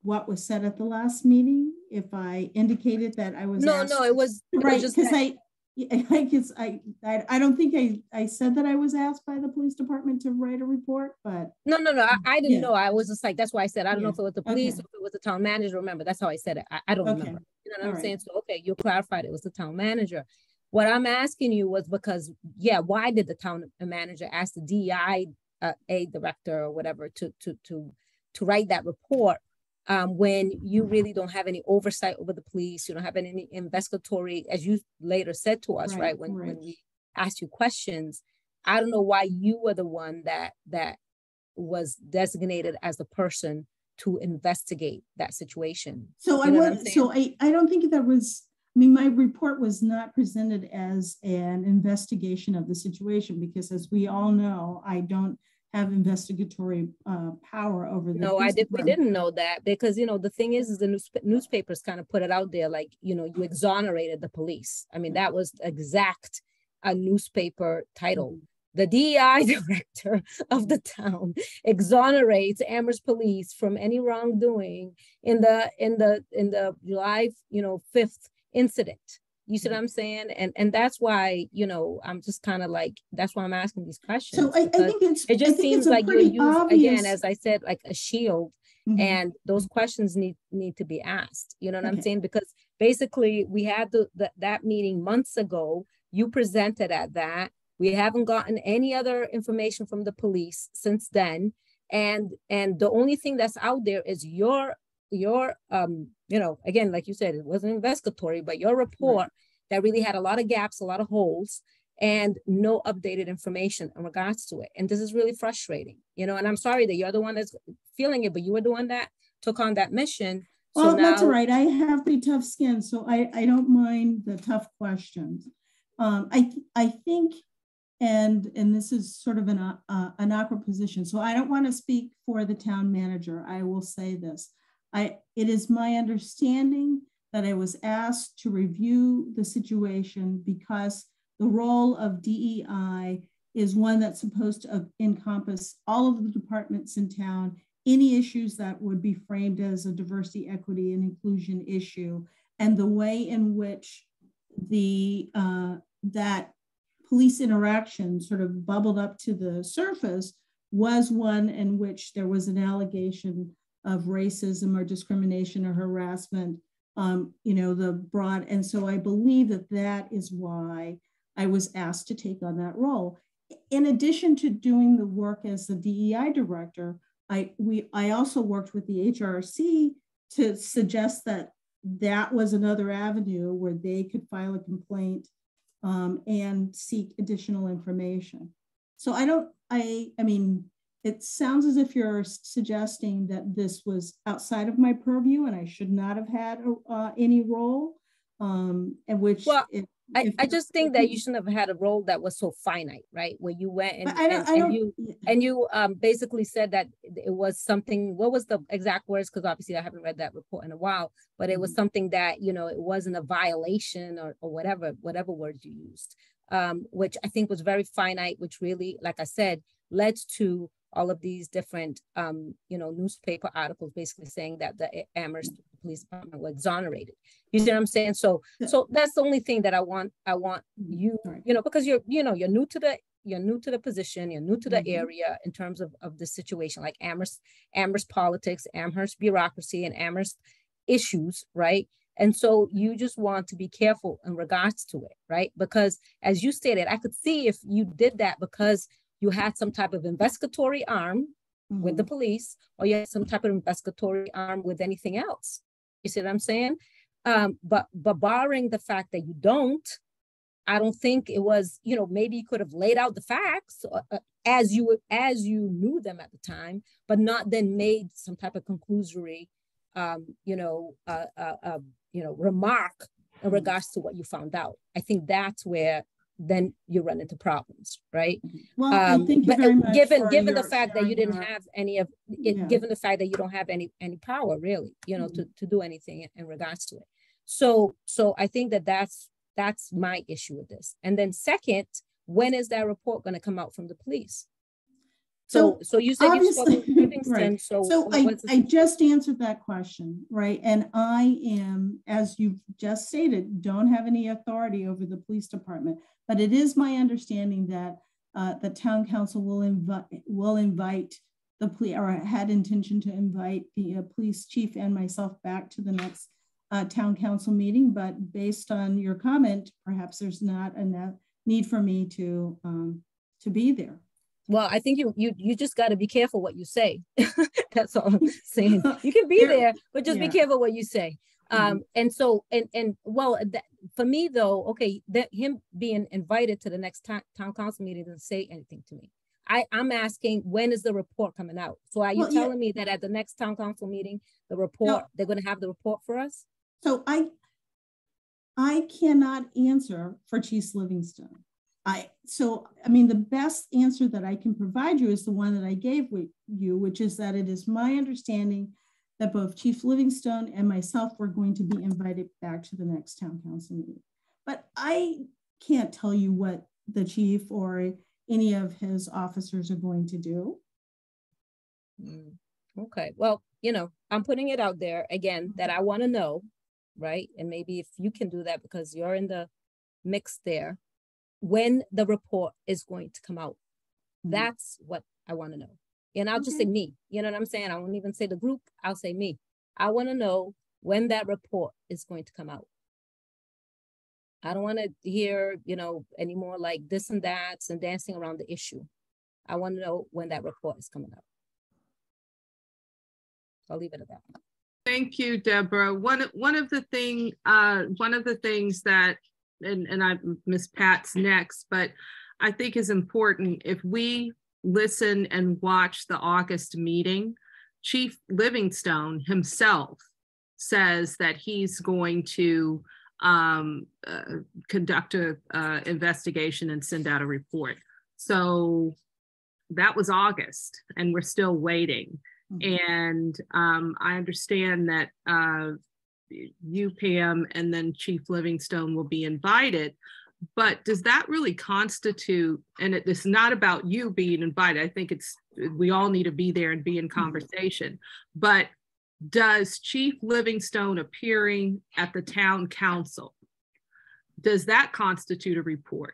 what was said at the last meeting, if I indicated that I was No, no, it was, Right, because I, I guess I, I, I don't think I, I said that I was asked by the police department to write a report, but, No, no, no, I, I didn't know. I was just like, that's why I said, I don't know if it was the police, Okay. or if it was the town manager, remember, that's how I said it. I, I don't Okay. remember. You know what I'm Alright. saying? So, okay, you clarified it was the town manager. What I'm asking you was because, yeah, why did the town manager ask the DEI, uh, a director or whatever to, to, to, to write that report? Um, when you really don't have any oversight over the police, you don't have any investigatory, as you later said to us, Right, right? When, when we asked you questions, I don't know why you were the one that, that was designated as the person to investigate that situation. so I You know I'm was, so I, I don't think that was, I mean, my report was not presented as an investigation of the situation, because as we all know, I don't have investigatory, uh, power over the. No, I did, we didn't know that because, you know, the thing is, is the news, newspapers kind of put it out there, like, you know, you exonerated the police. I mean, that was exact a newspaper title. The DEI [laughs] director of the town exonerates Amherst Police from any wrongdoing in the, in the, in the July, you know, fifth incident. You see what I'm saying? And, and that's why, you know, I'm just kind of like, that's why I'm asking these questions. So I, I think it's. It just seems like you're used, again, as I said, like a shield Mhm. and those questions need need to be asked you know what i'm saying because basically we had the, the that meeting months ago you presented at that we haven't gotten any other information from the police since then and and the only thing that's out there is your your um you know again like you said it wasn't investigatory but your report that really had a lot of gaps a lot of holes and no updated information in regards to it and this is really frustrating you know and i'm sorry that you're the one that's feeling it but you were the one that took on that mission so Well, that's all now- right. I have pretty tough skin, so I, I don't mind the tough questions. Um, I, I think, and, and this is sort of an, uh, uh, an awkward position, so I don't want to speak for the town manager. I will say this. I, it is my understanding that I was asked to review the situation because the role of DEI is one that's supposed to encompass all of the departments in town any issues that would be framed as a diversity, equity, and inclusion issue, and the way in which the uh, that police interaction sort of bubbled up to the surface was one in which there was an allegation of racism or discrimination or harassment. Um, you know the broad, and so I believe that that is why I was asked to take on that role. In addition to doing the work as the DEI director, I we I also worked with the HRC to suggest that that was another avenue where they could file a complaint um, and seek additional information. So I don't I I mean it sounds as if you're suggesting that this was outside of my purview and I should not have had uh, any role. Um, and which Well, if, I, if I just think that you shouldn't have had a role that was so finite, right? Where you went and, I and, I and you and you um basically said that it was something what was the exact words because obviously i haven't read that report in a while but it was Mhm. something that you know it wasn't a violation or, or whatever whatever words you used um which i think was very finite which really like i said led to all of these different um you know newspaper articles basically saying that the amherst police department were exonerated you see what i'm saying so so that's the only thing that i want i want you you know because you're you know you're new to the you're new to the position, you're new to the Mhm. area in terms of, of the situation, like Amherst, Amherst politics, Amherst bureaucracy, and Amherst issues, right? And so you just want to be careful in regards to it, right? Because as you stated, I could see if you did that because you had some type of investigatory arm with the Mhm. police or you had some type of investigatory arm with anything else. You see what I'm saying? Um, but but barring the fact that you don't, I don't think it was, you know, maybe you could have laid out the facts uh, uh, as you as you knew them at the time, but not then made some type of conclusory, um, you know, uh, uh, uh, you know, remark in Mhm. regards to what you found out. I think that's where then you run into problems, right? Well, Um, you but uh, given given the fact that you didn't your- have any of it, Yeah. given the fact that you don't have any any power really, you know, to Mm-hmm. to do anything in, in regards to it. So so I think that that's that's my issue with this. And then second, when is that report going to come out from the police? So, so you said you spoke with [laughs] Livingstone, right. so. So I, I just answered that question, right? And I am, as you've just stated, don't have any authority over the police department. But it is my understanding that uh, the town council will invite, will invite the police, or had intention to invite the uh, police chief and myself back to the next uh, town council meeting. But based on your comment, perhaps there's not enough need for me to, um, to be there. Well, I think you, you, you just got to be careful what you say. [laughs] That's all I'm saying. [laughs] You can be There- there, but just be careful what you say. Mhm. Um, and so, and, and well, that, for me though, okay, that him being invited to the next town, town council meeting doesn't say anything to me. I, I'm asking, when is the report coming out? So are you Well, yeah. telling me that at the next town council meeting, the report, they're gonna have the report for us? So I, I cannot answer for Chief Livingstone. I, so, I mean, the best answer that I can provide you is the one that I gave with you, which is that it is my understanding that both Chief Livingstone and myself were going to be invited back to the next town council meeting. But I can't tell you what the chief or any of his officers are going to do. Mm, Okay, well, you know, I'm putting it out there again that I want to know, right? And maybe if you can do that because you're in the mix there, when the report is going to come out. Mhm. That's what I want to know. And I'll just say me, you know what I'm saying? I won't even say the group, I'll say me. I want to know when that report is going to come out. I don't want to hear, you know, any more like this and that and dancing around the issue. I want to know when that report is coming out. I'll leave it at that. Thank you, Deborah. One, one of the thing, uh, one of the things that, and, and I, Miss Pat's next, but I think is important, if we listen and watch the August meeting, Chief Livingstone himself says that he's going to um, uh, conduct a, uh, investigation and send out a report. So that was August and we're still waiting. And um, I understand that uh, you, Pam, and then Chief Livingstone will be invited. But does that really constitute, and it, it's not about you being invited, I think it's, we all need to be there and be in mm-hmm. conversation. But does Chief Livingstone appearing at the town council, does that constitute a report?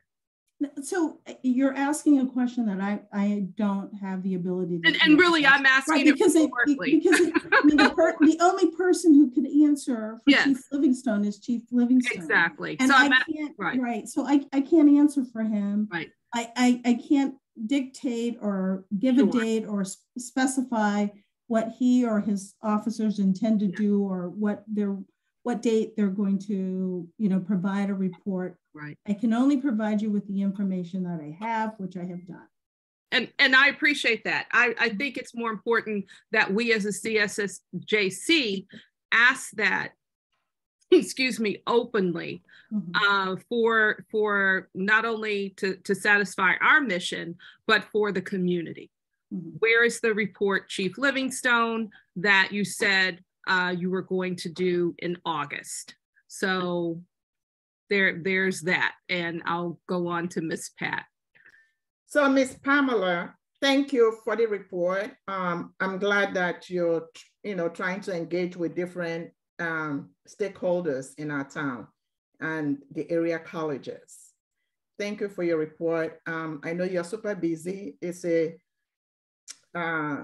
So uh, you're asking a question that I, I don't have the ability to. And, and really. I'm asking it because it, because it, I mean, the, per, the only person who could answer for Yes. Chief Livingstone is Chief Livingstone. Exactly. And So I I'm, can't, right. right, so I, I can't answer for him. Right. I, I, I can't dictate or give a date or specify what he or his officers intend to do or what their, what date they're going to, you know, provide a report. right. I can only provide you with the information that I have, which I have done. And, and I appreciate that. I, I think it's more important that we as a CSSJC ask that, [clears throat] excuse me, openly Mhm. uh, for, for not only to, to satisfy our mission, but for the community. Mhm. Where is the report, Chief Livingstone, that you said uh, you were going to do in August? So there, there's that. And I'll go on to Miss Pat. So Miss Pamela, thank you for the report. Um, I'm glad that you're, you know, trying to engage with different um, stakeholders in our town and the area colleges. Thank you for your report. Um, I know you're super busy. It's a uh,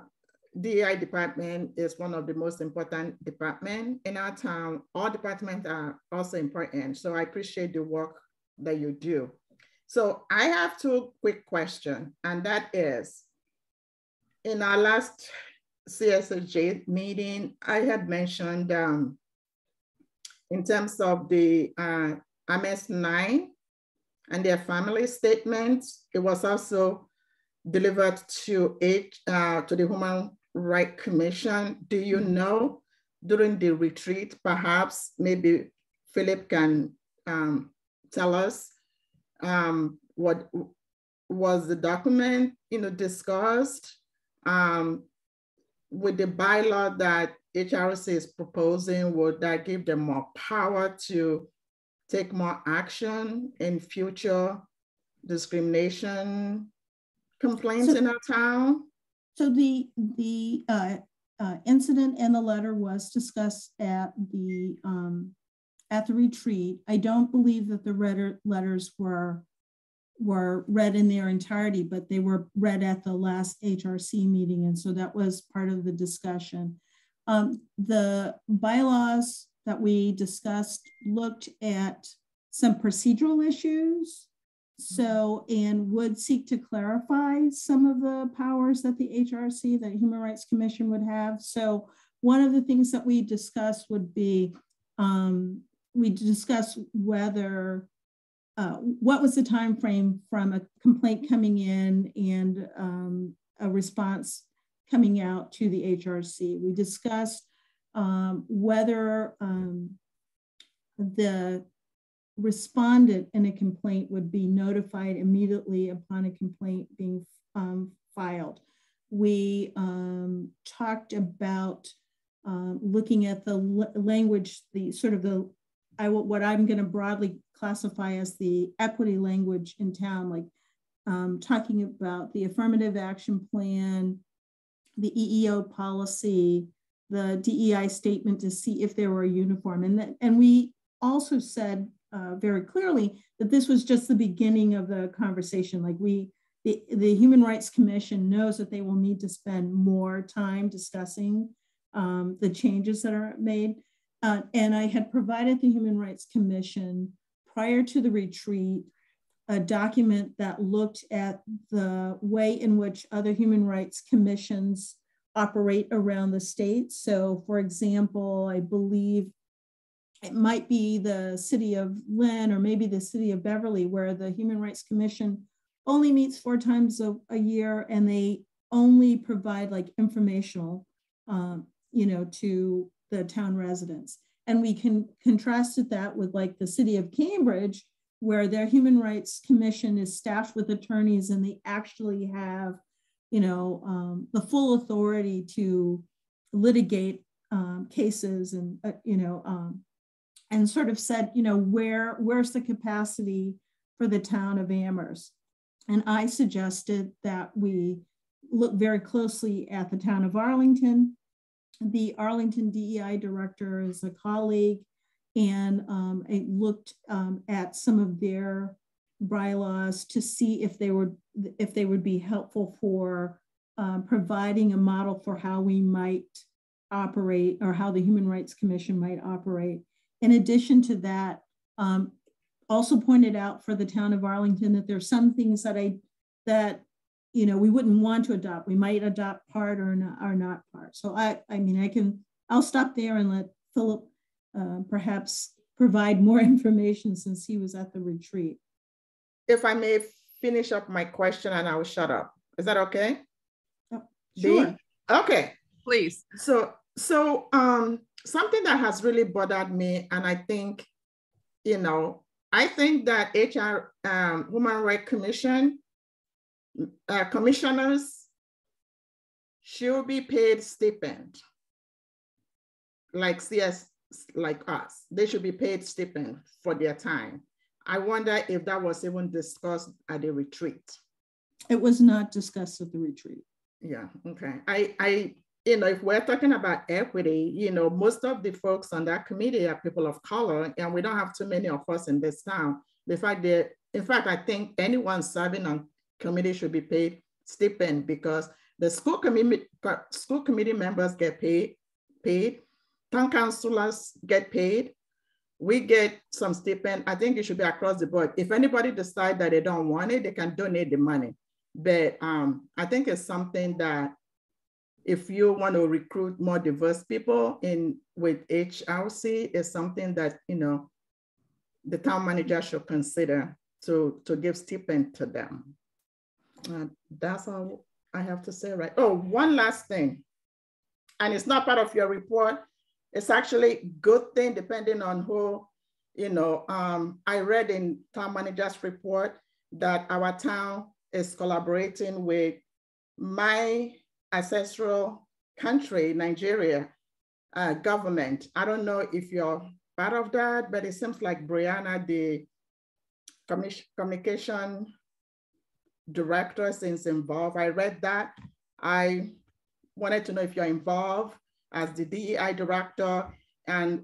DEI department is one of the most important department in our town. All departments are also important. So I appreciate the work that you do. So I have two quick questions, and that is, in our last CSJ meeting, I had mentioned um, in terms of the uh, Amherst Nine and their family statements, it was also delivered to it, uh, to the Human Rights Commission. Do you know during the retreat, perhaps maybe Philip can um, tell us um, what was the document, you know, discussed um, with the bylaw that HRC is proposing, would that give them more power to take more action in future discrimination complaints So- in our town? So the the uh, uh, incident and the letter was discussed at the um, at the retreat. I don't believe that the letter, letters were were read in their entirety, but they were read at the last HRC meeting, and so that was part of the discussion. Um, the bylaws that we discussed looked at some procedural issues so, and would seek to clarify some of the powers that the HRC, the Human Rights Commission would have. So one of the things that we discussed would be, um, we discuss whether, uh, what was the time frame from a complaint coming in and um, a response coming out to the HRC. We discussed um, whether um, the respondent in a complaint would be notified immediately upon a complaint being um, filed. We um, talked about um, looking at the language, the sort of the, I what I'm going to broadly classify as the equity language in town, like um, talking about the affirmative action plan, the EEO policy, the DEI statement to see if they were uniform. And, and we also said uh, very clearly that this was just the beginning of the conversation. Like we, the, the Human Rights Commission knows that they will need to spend more time discussing um, the changes that are made. Uh, and I had provided the Human Rights Commission prior to the retreat a document that looked at the way in which other human rights commissions operate around the state. So, for example, I believe it might be the city of Lynn or maybe the city of Beverly, where the Human Rights Commission only meets four times a, a year and they only provide like informational, um, you know, to the town residents. And we can contrast that with like the city of Cambridge, where their Human Rights Commission is staffed with attorneys and they actually have, you know, um, the full authority to litigate um, cases and, uh, you know, um, and sort of said, you know, where where's the capacity for the town of Amherst? And I suggested that we look very closely at the town of Arlington. The Arlington DEI director is a colleague, and um, I looked um, at some of their bylaws to see if they would if they would be helpful for um, providing a model for how we might operate or how the Human Rights Commission might operate in addition to that, um, also pointed out for the town of Arlington that there's some things that I that you know we wouldn't want to adopt. We might adopt part or not or not part. So I I mean I can I'll stop there and let Philip uh, perhaps provide more [laughs] information since he was at the retreat. If I may finish up my question and I will shut up. Is that okay? Oh, sure. Okay. Please. So so um something that has really bothered me, and I think, you know, I think that HR um, Human Rights Commission uh, commissioners should be paid stipend, like CS, like us. They should be paid stipend for their time. I wonder if that was even discussed at the retreat. It was not discussed at the retreat. Yeah. Okay. I I you know, if we're talking about equity, you know, most of the folks on that committee are people of color, and we don't have too many of us in this town. The fact that, in fact, I think anyone serving on committee should be paid stipend because the school committee school committee members get paid, paid, town councilors get paid. We get some stipend. I think it should be across the board. If anybody decide that they don't want it, they can donate the money. But um, I think it's something that if you want to recruit more diverse people in with HRC is something that, you know, the town manager should consider to, to give stipend to them. Uh, that's all I have to say, right? Oh, one last thing, and it's not part of your report. It's actually good thing depending on who, you know, um, I read in town manager's report that our town is collaborating with my ancestral country, Nigeria, uh, government. I don't know if you're part of that, but it seems like Brianna, the communication director, is involved. I read that. I wanted to know if you're involved as the DEI director and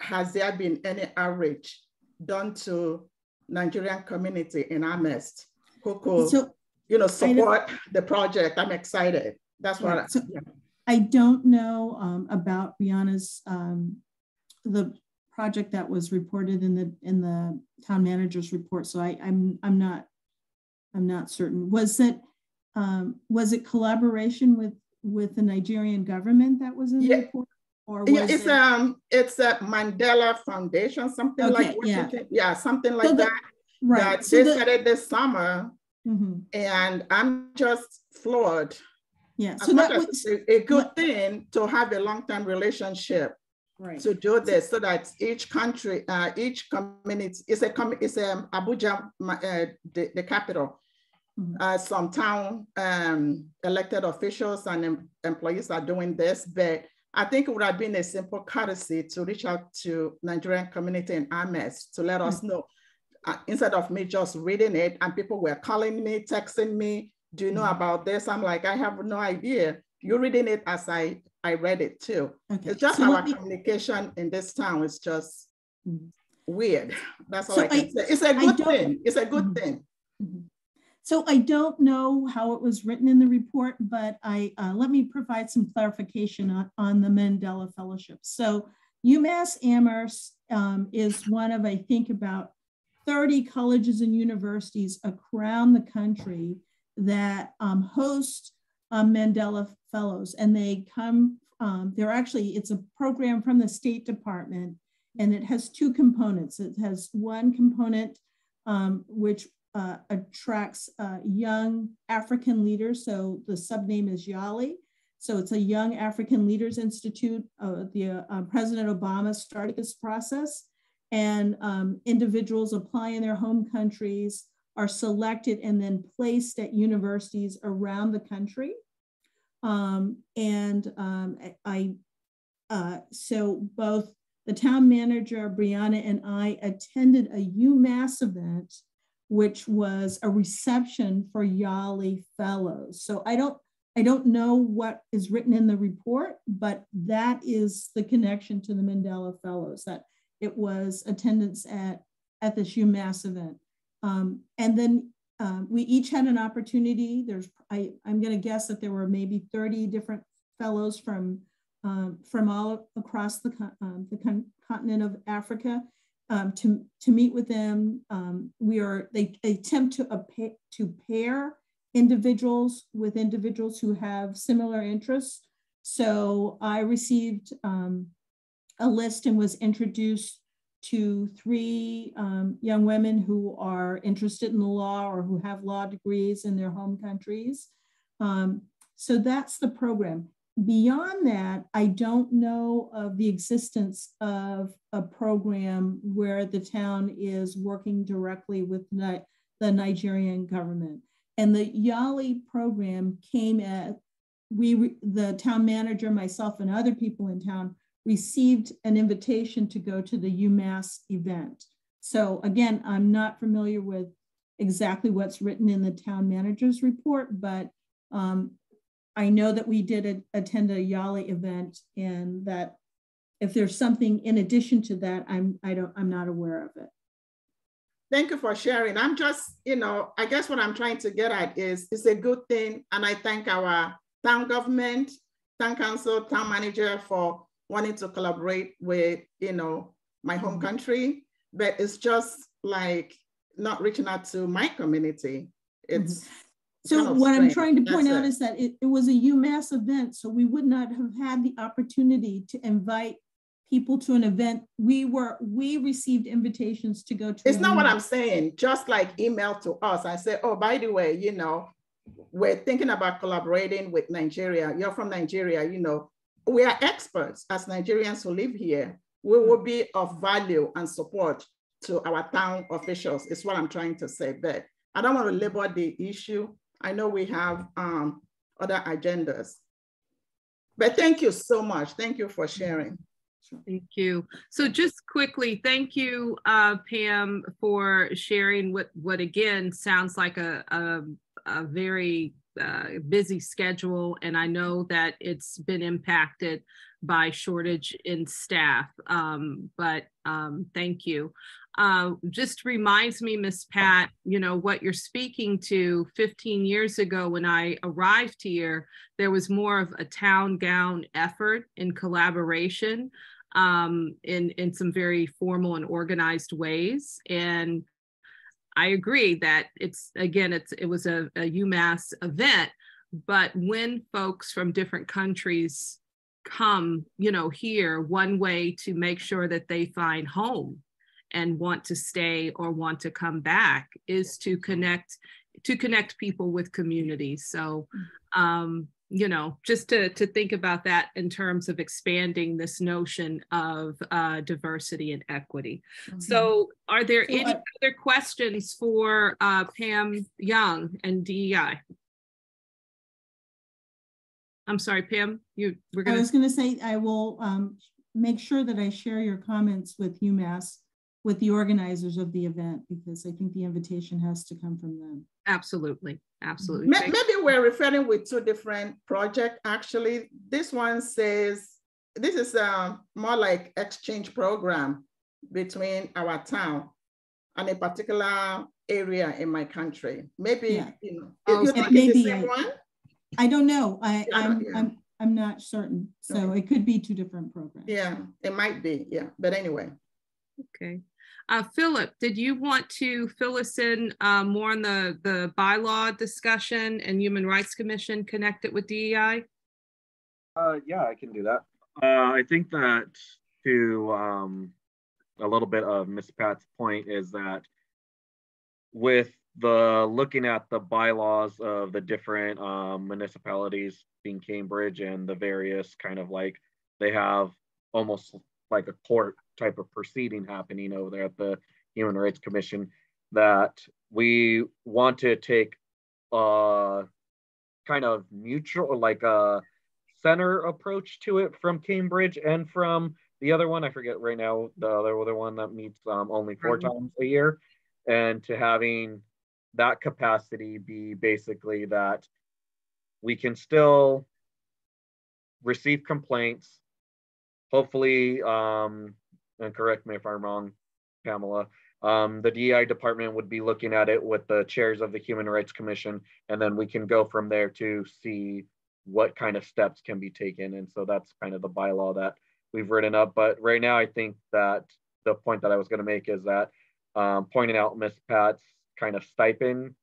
has there been any outreach done to Nigerian community in midst who could, so, you know, support the project? I'm excited. That's what. I, so yeah. I don't know um, about Brianna's um, the project that was reported in the in the town manager's report. So I, I'm I'm not I'm not certain. Was it um, was it collaboration with with the Nigerian government that was in yeah. the report? Or yeah, it's it... um it's a Mandela Foundation, something okay, like yeah. yeah, something like so the, that. Right. That so they the, started this summer, mm-hmm. and I'm just floored. Yeah, so that was a, good thing to have a long-term relationship right. to do this so that each country, uh, each community, it's a, it's a Abuja, uh, the, the capital. Mm-hmm. Uh, some town um, elected officials and em employees are doing this, but I think it would have been a simple courtesy to reach out to Nigerian community in Amherst to let mm-hmm. us know. Uh, instead of me just reading it and people were calling me, texting me, do you know mm-hmm. about this? I'm like, I have no idea. You're reading it as I I read it too. Okay. It's just so our communication in this town is just mm-hmm. weird. That's all so I can I, say. It's a good thing. It's a good mm-hmm. thing. Mm-hmm. So I don't know how it was written in the report, but I uh, let me provide some clarification on, on the Mandela Fellowship. So UMass Amherst um, is one of, I think, about 30 colleges and universities around the country that um, host um, Mandela Fellows, and they come. Um, they're actually it's a program from the State Department, and it has two components. It has one component um, which uh, attracts uh, young African leaders. So the subname is YALI. So it's a Young African Leaders Institute. Uh, the uh, President Obama started this process, and um, individuals apply in their home countries are selected and then placed at universities around the country. Um, and um, I, uh, so both the town manager, Brianna, and I attended a UMass event, which was a reception for YALI fellows. So I don't, I don't know what is written in the report, but that is the connection to the Mandela Fellows, that it was attendance at, at this UMass event. Um, and then um, we each had an opportunity. There's, I, I'm going to guess that there were maybe 30 different fellows from um, from all across the um, the con continent of Africa um, to to meet with them. Um, we are they, they attempt to to pair individuals with individuals who have similar interests. So I received a list and was introduced to three um, young women who are interested in the law or who have law degrees in their home countries. Um, so that's the program. Beyond that, I don't know of the existence of a program where the town is working directly with Ni the Nigerian government. And the YALI program came at, we, the town manager, myself, and other people in town received an invitation to go to the UMass event. So again, I'm not familiar with exactly what's written in the town manager's report, but um, I know that we did a, attend a YALI event and that if there's something in addition to that, I'm, I don't, I'm not aware of it. Thank you for sharing. I'm just, you know, I guess what I'm trying to get at is it's a good thing. And I thank our town government, town council, town manager for wanting to collaborate with, you know, my home mm-hmm. country, but it's just like not reaching out to my community. It's mm-hmm. So kind of what strange. I'm trying to point out is that it, it was a UMass event, so we would not have had the opportunity to invite people to an event. We were we received invitations to go to. It's not what I'm saying. Just like email to us, I say, oh, by the way, you know, we're thinking about collaborating with Nigeria. You're from Nigeria, you know, we are experts as Nigerians who live here. We will be of value and support to our town officials, is what I'm trying to say. But I don't want to label the issue. I know we have um, other agendas. But thank you so much. Thank you for sharing. Thank you. So just quickly, thank you, uh, Pam, for sharing what, what again sounds like a, a, a very uh, busy schedule, and I know that it's been impacted by shortage in staff. Um, but um, thank you. Uh, just reminds me, Miss Pat, you know, what you're speaking to 15 years ago when I arrived here, there was more of a town gown effort in collaboration um, in, in some very formal and organized ways. And I agree that it's, again, it's, it was a, a UMass event, but when folks from different countries come, you know, here, one way to make sure that they find home and want to stay or want to come back is to connect to connect people with communities. So um, you know just to to think about that in terms of expanding this notion of uh, diversity and equity mm-hmm. so are there so any I, other questions for uh, pam young and dei i'm sorry pam you were gonna i was going to say i will um, make sure that i share your comments with umass with the organizers of the event because I think the invitation has to come from them. Absolutely. Absolutely. Maybe we're referring with two different projects. Actually, this one says this is a uh, more like exchange program between our town and a particular area in my country. Maybe yeah. you know, oh, you think maybe, the same one? I don't know. I, yeah, I'm, yeah. I'm I'm not certain. So okay. it could be two different programs. Yeah, it might be. Yeah, but anyway. Okay. Uh, Philip, did you want to fill us in uh, more on the, the bylaw discussion and Human Rights Commission connected with DEI? Uh, yeah, I can do that. Uh, I think that to um, a little bit of Miss Pat's point is that with the looking at the bylaws of the different um, municipalities being Cambridge and the various kind of like they have almost like a court type of proceeding happening over there at the Human Rights Commission that we want to take a kind of mutual, like a center approach to it from Cambridge and from the other one. I forget right now the other, other one that meets um, only four mm-hmm. times a year, and to having that capacity be basically that we can still receive complaints hopefully um, and correct me if I'm wrong, Pamela, um, the DEI department would be looking at it with the chairs of the Human Rights Commission, and then we can go from there to see what kind of steps can be taken. And so that's kind of the bylaw that we've written up. But right now, I think that the point that I was going to make is that um, pointing out Miss Pat's kind of stipend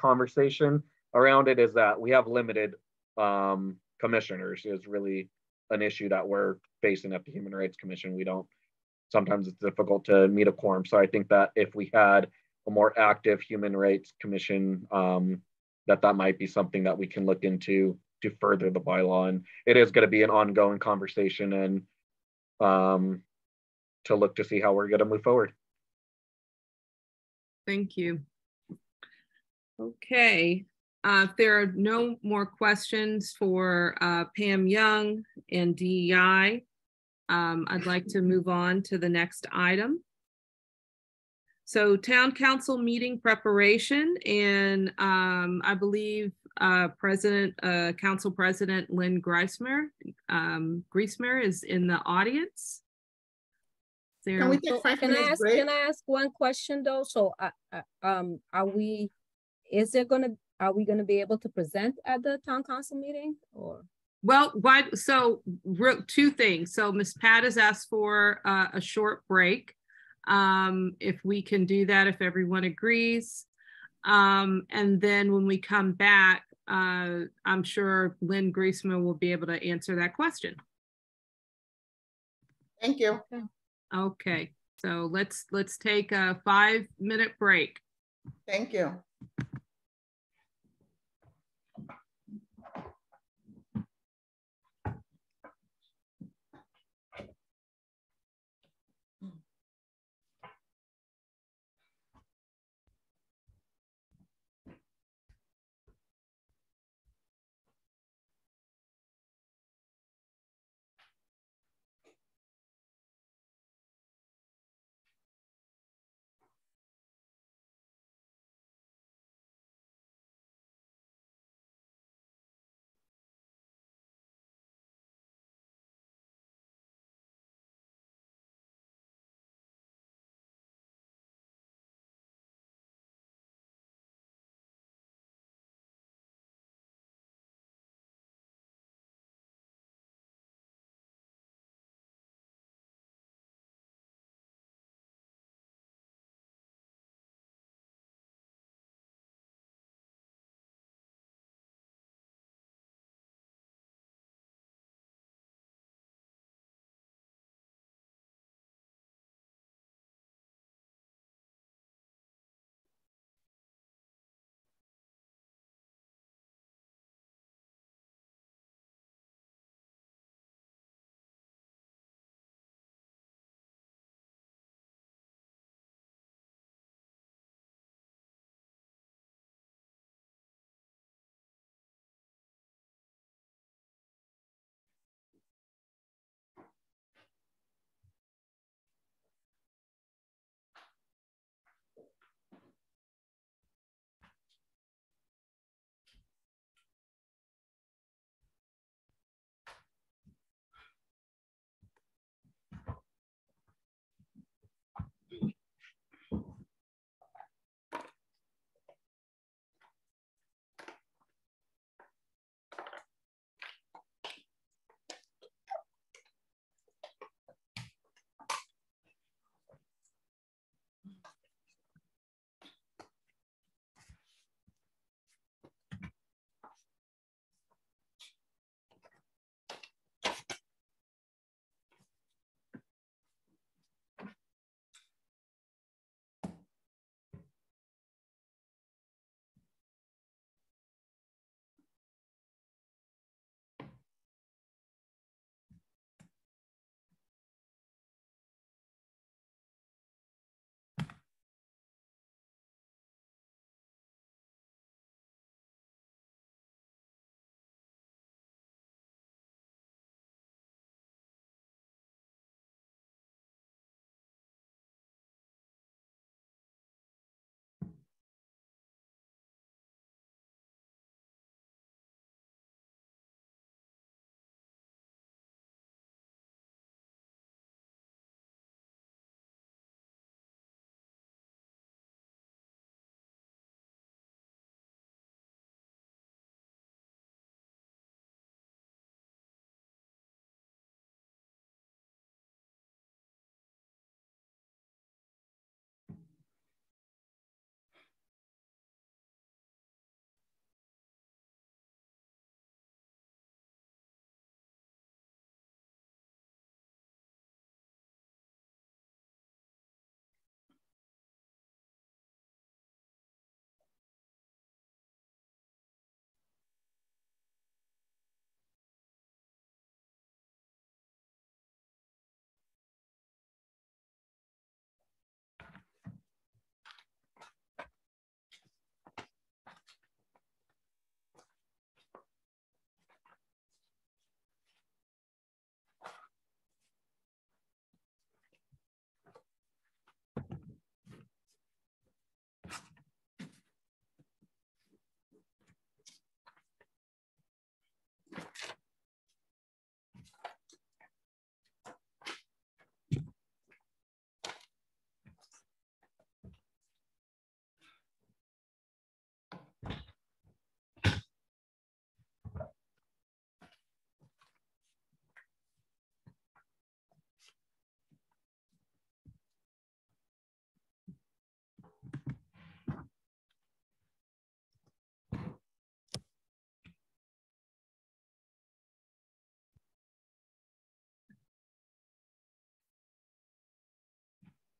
conversation around it is that we have limited um, commissioners is really an issue that we're facing at the Human Rights Commission. We don't sometimes it's difficult to meet a quorum. So I think that if we had a more active human rights commission, um, that that might be something that we can look into to further the bylaw. And it is going to be an ongoing conversation and um, to look to see how we're going to move forward. Thank you. Okay. Uh, if there are no more questions for uh, Pam Young and DEI, um, I'd like to move on to the next item. So town council meeting preparation and um, I believe uh, President, uh, Council President Lynn Griesemer, um, Griesemer is in the audience. There. Can we take five can I ask, break? Can I ask one question though? So uh, uh, um, are we, is there gonna, are we gonna be able to present at the town council meeting or? Well, why? So two things. So Miss Pat has asked for uh, a short break. Um, if we can do that, if everyone agrees. Um, and then when we come back, uh, I'm sure Lynn Griesemer will be able to answer that question. Thank you. Okay, so let's let's take a five minute break. Thank you.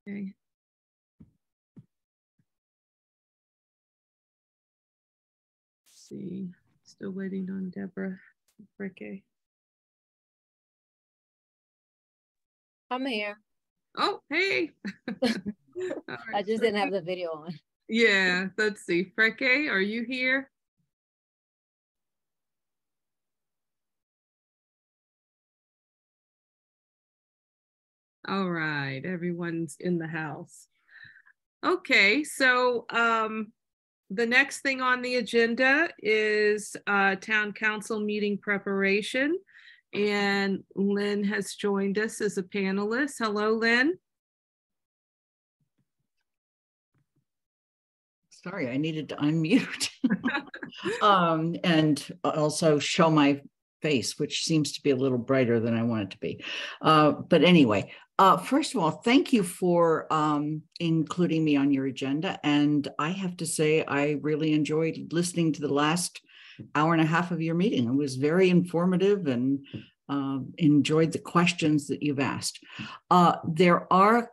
Okay. Let's see, still waiting on Deborah Brickey. I'm here. Oh, hey. [laughs] [laughs] All I just didn't have the video on. Yeah, let's see. Freke, are you here? All right, everyone's in the house. Okay, so um, the next thing on the agenda is uh, town council meeting preparation. And Lynn has joined us as a panelist. Hello, Lynn. Sorry, I needed to unmute. [laughs] um, and also show my face, which seems to be a little brighter than I want it to be. Uh, but anyway, uh, first of all, thank you for um, including me on your agenda. And I have to say, I really enjoyed listening to the last hour and a half of your meeting. It was very informative and um, enjoyed the questions that you've asked. Uh, there are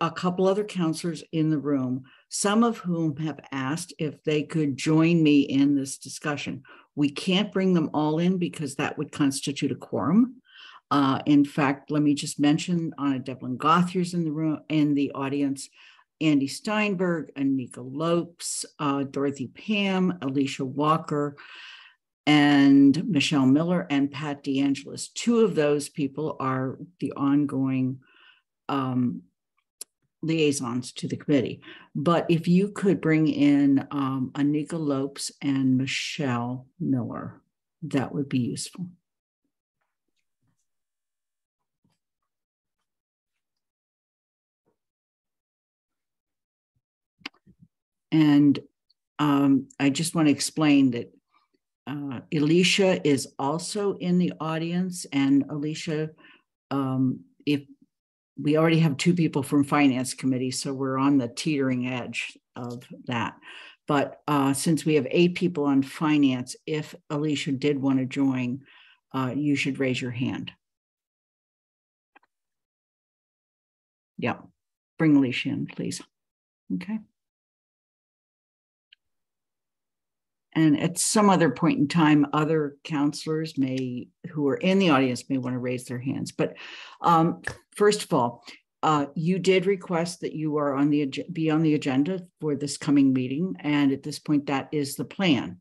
a couple other councilors in the room, some of whom have asked if they could join me in this discussion. We can't bring them all in because that would constitute a quorum. Uh, in fact, let me just mention Ana Devlin Gauthier's in the room, in the audience, Andy Steinberg, Anika Lopes, uh, Dorothy Pam, Ellisha Walker, and Michelle Miller and Pat DeAngelis. Two of those people are the ongoing um, liaisons to the committee. But if you could bring in um, Anika Lopes and Michelle Miller, that would be useful. And um, I just want to explain that uh, Ellisha is also in the audience. And Ellisha, um, if we already have two people from Finance Committee, so we're on the teetering edge of that. But uh, since we have eight people on finance, if Ellisha did want to join, uh, you should raise your hand. Yeah, bring Ellisha in, please. Okay. And at some other point in time, other councilors may, who are in the audience may want to raise their hands. But um, first of all, uh, you did request that you are on the, be on the agenda for this coming meeting. And at this point, that is the plan.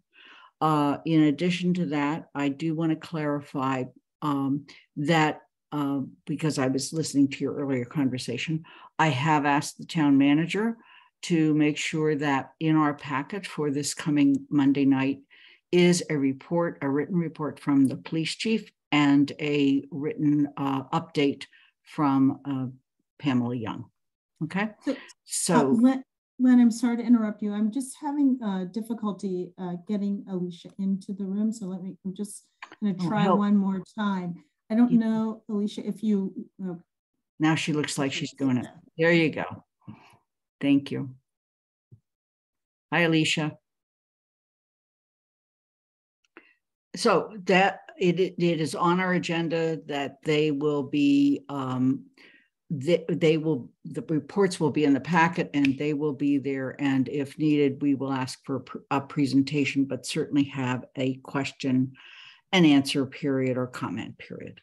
Uh, in addition to that, I do want to clarify um, that uh, because I was listening to your earlier conversation, I have asked the town manager to make sure that in our packet for this coming Monday night is a report, a written report from the police chief and a written uh, update from uh, Pamela Young. Okay, So, Uh, so Len, Len, I'm sorry to interrupt you. I'm just having uh, difficulty uh, getting Ellisha into the room. So let me, I'm just going to Oh, try help. one more time. I don't know, Ellisha, if you. uh, now she looks like she's doing it. There you go. Thank you. Hi, Ellisha. So that it, it is on our agenda that they will be um, they, they will the reports will be in the packet and they will be there. And if needed we will ask for a a presentation but certainly have a question and answer period or comment period.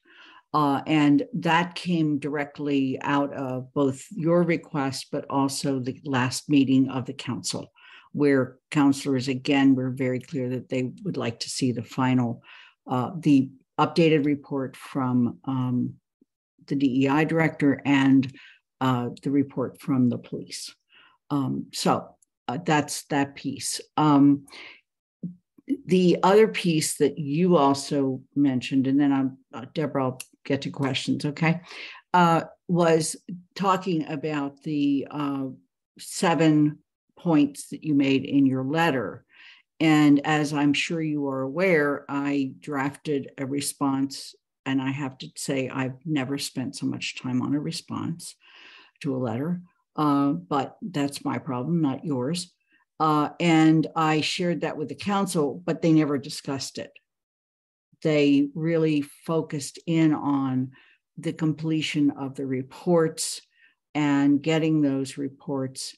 Uh, and that came directly out of both your request but also the last meeting of the council where councilors again were very clear that they would like to see the final uh, the updated report from um, the DEI director and uh, the report from the police. Um, so uh, that's that piece. Um, the other piece that you also mentioned, and then I'm uh, Deborah, I'll get to questions. Okay, uh, was talking about the uh, seven points that you made in your letter. And as I'm sure you are aware, I drafted a response and I have to say, I've never spent so much time on a response to a letter, uh, but that's my problem, not yours. Uh, and I shared that with the council, but they never discussed it. They really focused in on the completion of the reports and getting those reports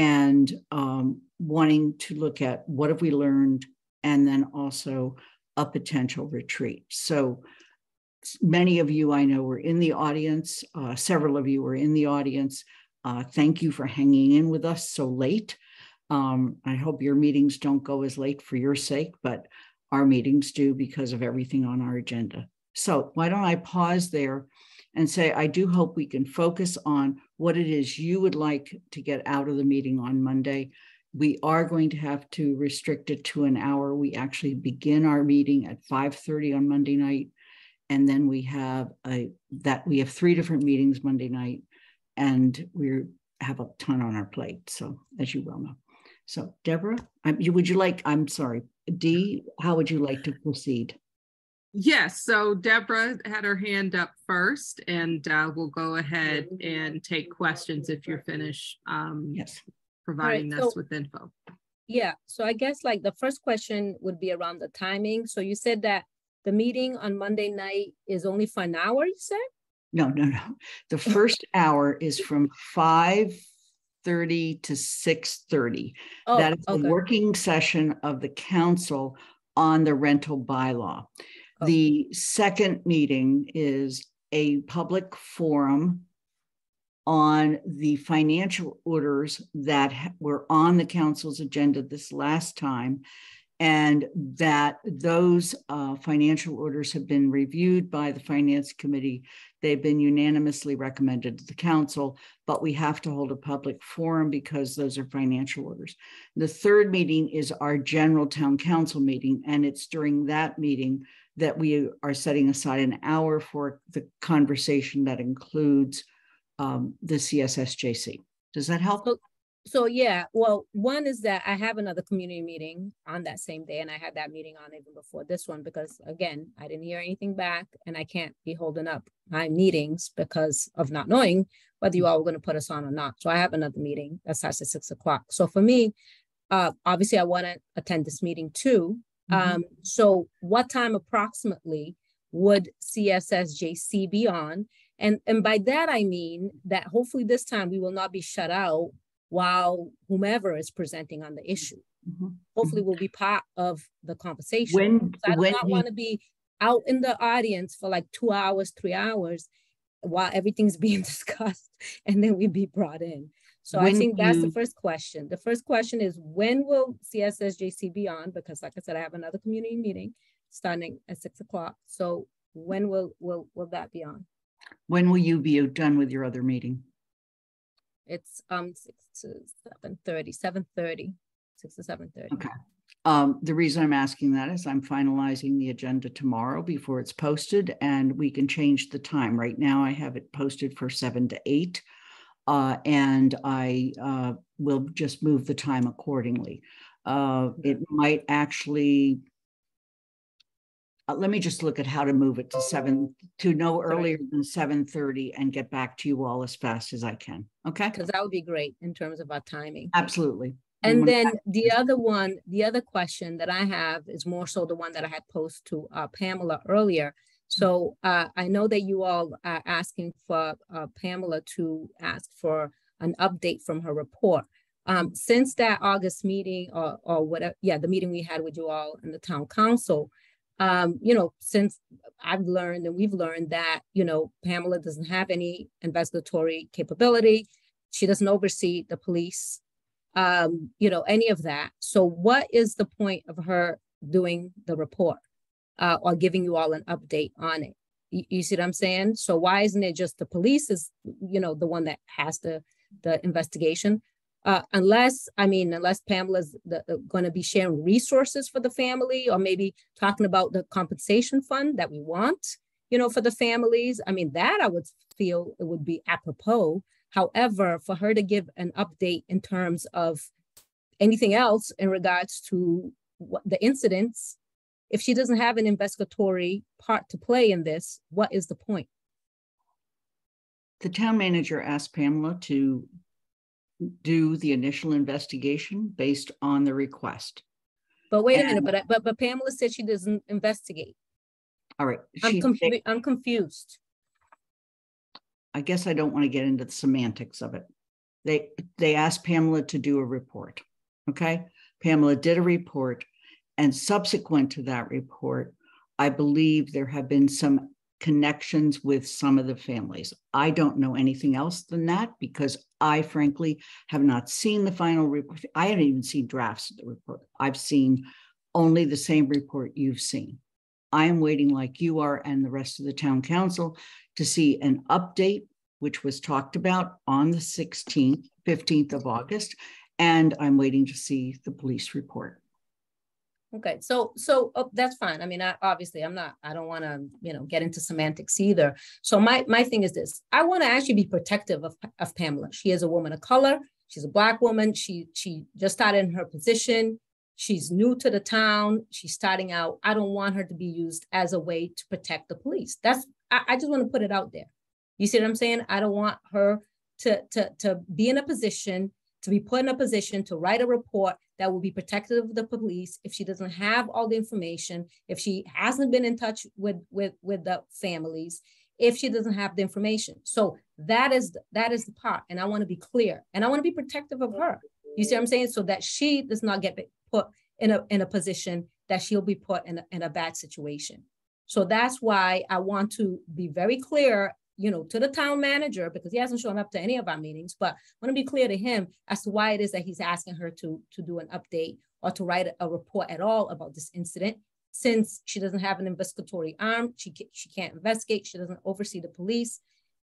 and um, wanting to look at what have we learned and then also a potential retreat. So many of you I know were in the audience. Uh, several of you were in the audience. Uh, thank you for hanging in with us so late. Um, I hope your meetings don't go as late for your sake, but our meetings do because of everything on our agenda. So why don't I pause there and say, I do hope we can focus on what it is you would like to get out of the meeting on Monday. We are going to have to restrict it to an hour. We actually begin our meeting at 5:30 on Monday night. And then we have a that we have three different meetings Monday night, and we have a ton on our plate. So as you well know. So Deborah, um, I'm, would you like, I'm sorry, Dee, how would you like to proceed? Yes, so Deborah had her hand up first, and uh, we'll go ahead and take questions if you're finished um, Yes. providing Alright, us so- with info. Yeah, so I guess like the first question would be around the timing. So you said that the meeting on Monday night is only for an hour, you said? No, no, no. The first hour is [laughs] from five thirty to six thirty. Oh, That is a okay. working session of the council on the rental bylaw. Oh. The second meeting is a public forum on the financial orders that were on the council's agenda this last time. And that those uh, financial orders have been reviewed by the finance committee. They've been unanimously recommended to the council, but we have to hold a public forum because those are financial orders. The third meeting is our general town council meeting, and it's during that meeting that we are setting aside an hour for the conversation that includes um, the CSSJC. Does that help? So- So yeah, well, one is that I have another community meeting on that same day, and I had that meeting on even before this one because again, I didn't hear anything back, and I can't be holding up my meetings because of not knowing whether you all were going to put us on or not. So I have another meeting that starts at six o'clock. So for me, uh, obviously, I want to attend this meeting too. Mhm. Um, so what time approximately would CSSJC be on? And, and by that, I mean that hopefully this time we will not be shut out while whomever is presenting on the issue. Mhm. Hopefully we'll be part of the conversation. When, I do not want to be out in the audience for like two hours, three hours while everything's [laughs] being discussed and then we be brought in. So I think that's the first question. The first question is when will CSSJC be on? Because like I said, I have another community meeting starting at six o'clock. So when will, will, will that be on? when will you be done with your other meeting? It's um six to seven thirty, seven thirty, six to seven thirty. Okay. Um, the reason I'm asking that is I'm finalizing the agenda tomorrow before it's posted and we can change the time. Right now I have it posted for seven to eight. Uh, and I, uh, will just move the time accordingly. Uh, it might actually. Uh, let me just look at how to move it to seven, to no earlier than seven thirty and get back to you all as fast as I can. Okay? Because that would be great in terms of our timing. Absolutely. And then the other one, the other question that I have is more so the one that I had posed to uh, Pamela earlier. So uh, I know that you all are asking for uh, Pamela to ask for an update from her report. Um, since that August meeting or, or whatever, yeah, the meeting we had with you all in the town council, um, you know, since I've learned and we've learned that, you know, Pamela doesn't have any investigatory capability. She doesn't oversee the police um, you know, any of that. So what is the point of her doing the report uh, or giving you all an update on it? You, you see what I'm saying? So why isn't it just the police is, you know, the one that has the, the investigation? Uh, unless, I mean, unless Pamela's going to be sharing resources for the family or maybe talking about the compensation fund that we want, you know, for the families. I mean, that I would feel it would be apropos. However, for her to give an update in terms of anything else in regards to what the incidents, if she doesn't have an investigatory part to play in this, what is the point? The town manager asked Pamela to do the initial investigation based on the request. But wait a minute, but I- but but Pamela said she doesn't investigate. All right. I'm confused. I'm confused. I guess I don't want to get into the semantics of it. They they asked Pamela to do a report. Okay. Pamela did a report. And subsequent to that report, I believe there have been some connections with some of the families. I don't know anything else than that because I frankly have not seen the final report. I haven't even seen drafts of the report. I've seen only the same report you've seen. I am waiting, like you are, and the rest of the town council, to see an update, which was talked about on the 16th, 15th of August. And I'm waiting to see the police report. Okay, so so oh, that's fine. I mean, I, obviously, I'm not. I don't want to, you know, get into semantics either. So my my thing is this: I want to actually be protective of of Pamela. She is a woman of color. She's a black woman. She she just started in her position. She's new to the town. She's starting out. I don't want her to be used as a way to protect the police. That's I, I just want to put it out there. You see what I'm saying? I don't want her to to to be in a position to be put in a position to write a report that will be protective of the police if she doesn't have all the information, if she hasn't been in touch with with with the families, if she doesn't have the information. So that is that is the part, and I want to be clear, and I want to be protective of her. You see what I'm saying? So that she does not get put in a in a position that she'll be put in a, in a bad situation. So that's why I want to be very clear you know, to the town manager because he hasn't shown up to any of our meetings, but I want to be clear to him as to why it is that he's asking her to, to do an update or to write a, report at all about this incident. Since she doesn't have an investigatory arm, she, she can't investigate, she doesn't oversee the police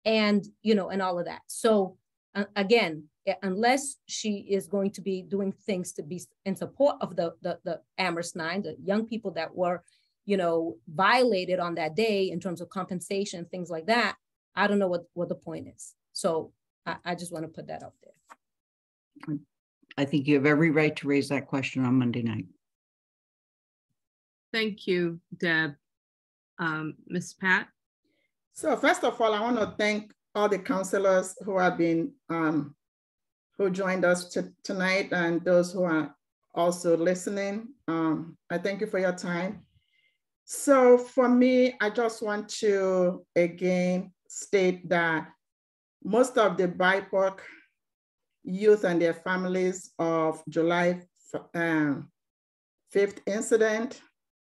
and, you know, and all of that. So uh, again, unless she is going to be doing things to be in support of the, the, the Amherst Nine, the young people that were, you know, violated on that day in terms of compensation, things like that, I don't know what, what the point is. So I, I just want to put that out there. I think you have every right to raise that question on Monday night. Thank you, Deb. Um, Ms. Pat? So first of all, I want to thank all the councilors who have been, um, who joined us tonight and those who are also listening. Um, I thank you for your time. So for me, I just want to again state that most of the BIPOC youth and their families of July um, 5th incident,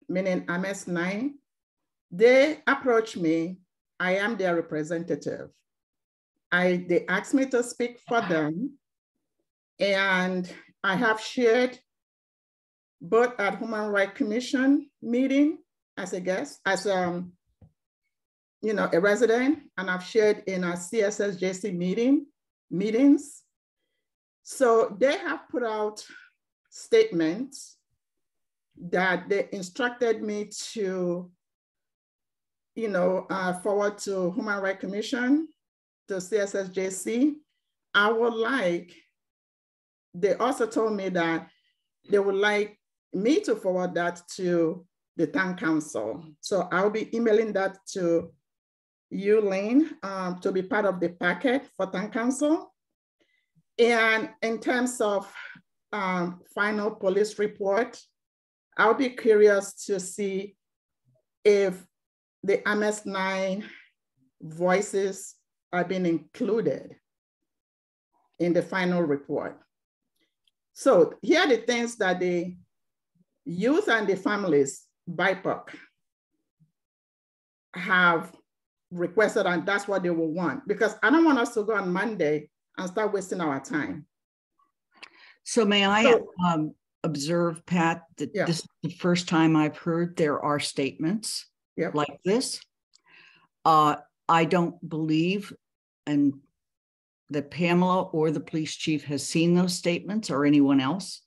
meaning Amherst Nine, they approach me. I am their representative. I, they asked me to speak for them. And I have shared both at Human Rights Commission meeting as a guest, as um, you know, a resident, and I've shared in our CSSJC meeting, meetings. So they have put out statements that they instructed me to, you know, uh, forward to Human Rights Commission, to CSSJC. I would like, they also told me that they would like me to forward that to the town council. So I'll be emailing that to you, Lane, um, to be part of the packet for town council. And in terms of um, final police report, I'll be curious to see if the Amherst Nine voices are being included in the final report. So here are the things that the youth and the families, BIPOC, have requested and that's what they will want because I don't want us to go on Monday and start wasting our time. So may I so, um, observe, Pat, that yeah. this is the first time I've heard there are statements yep. like this. Uh, I don't believe and that Pamela or the police chief has seen those statements or anyone else.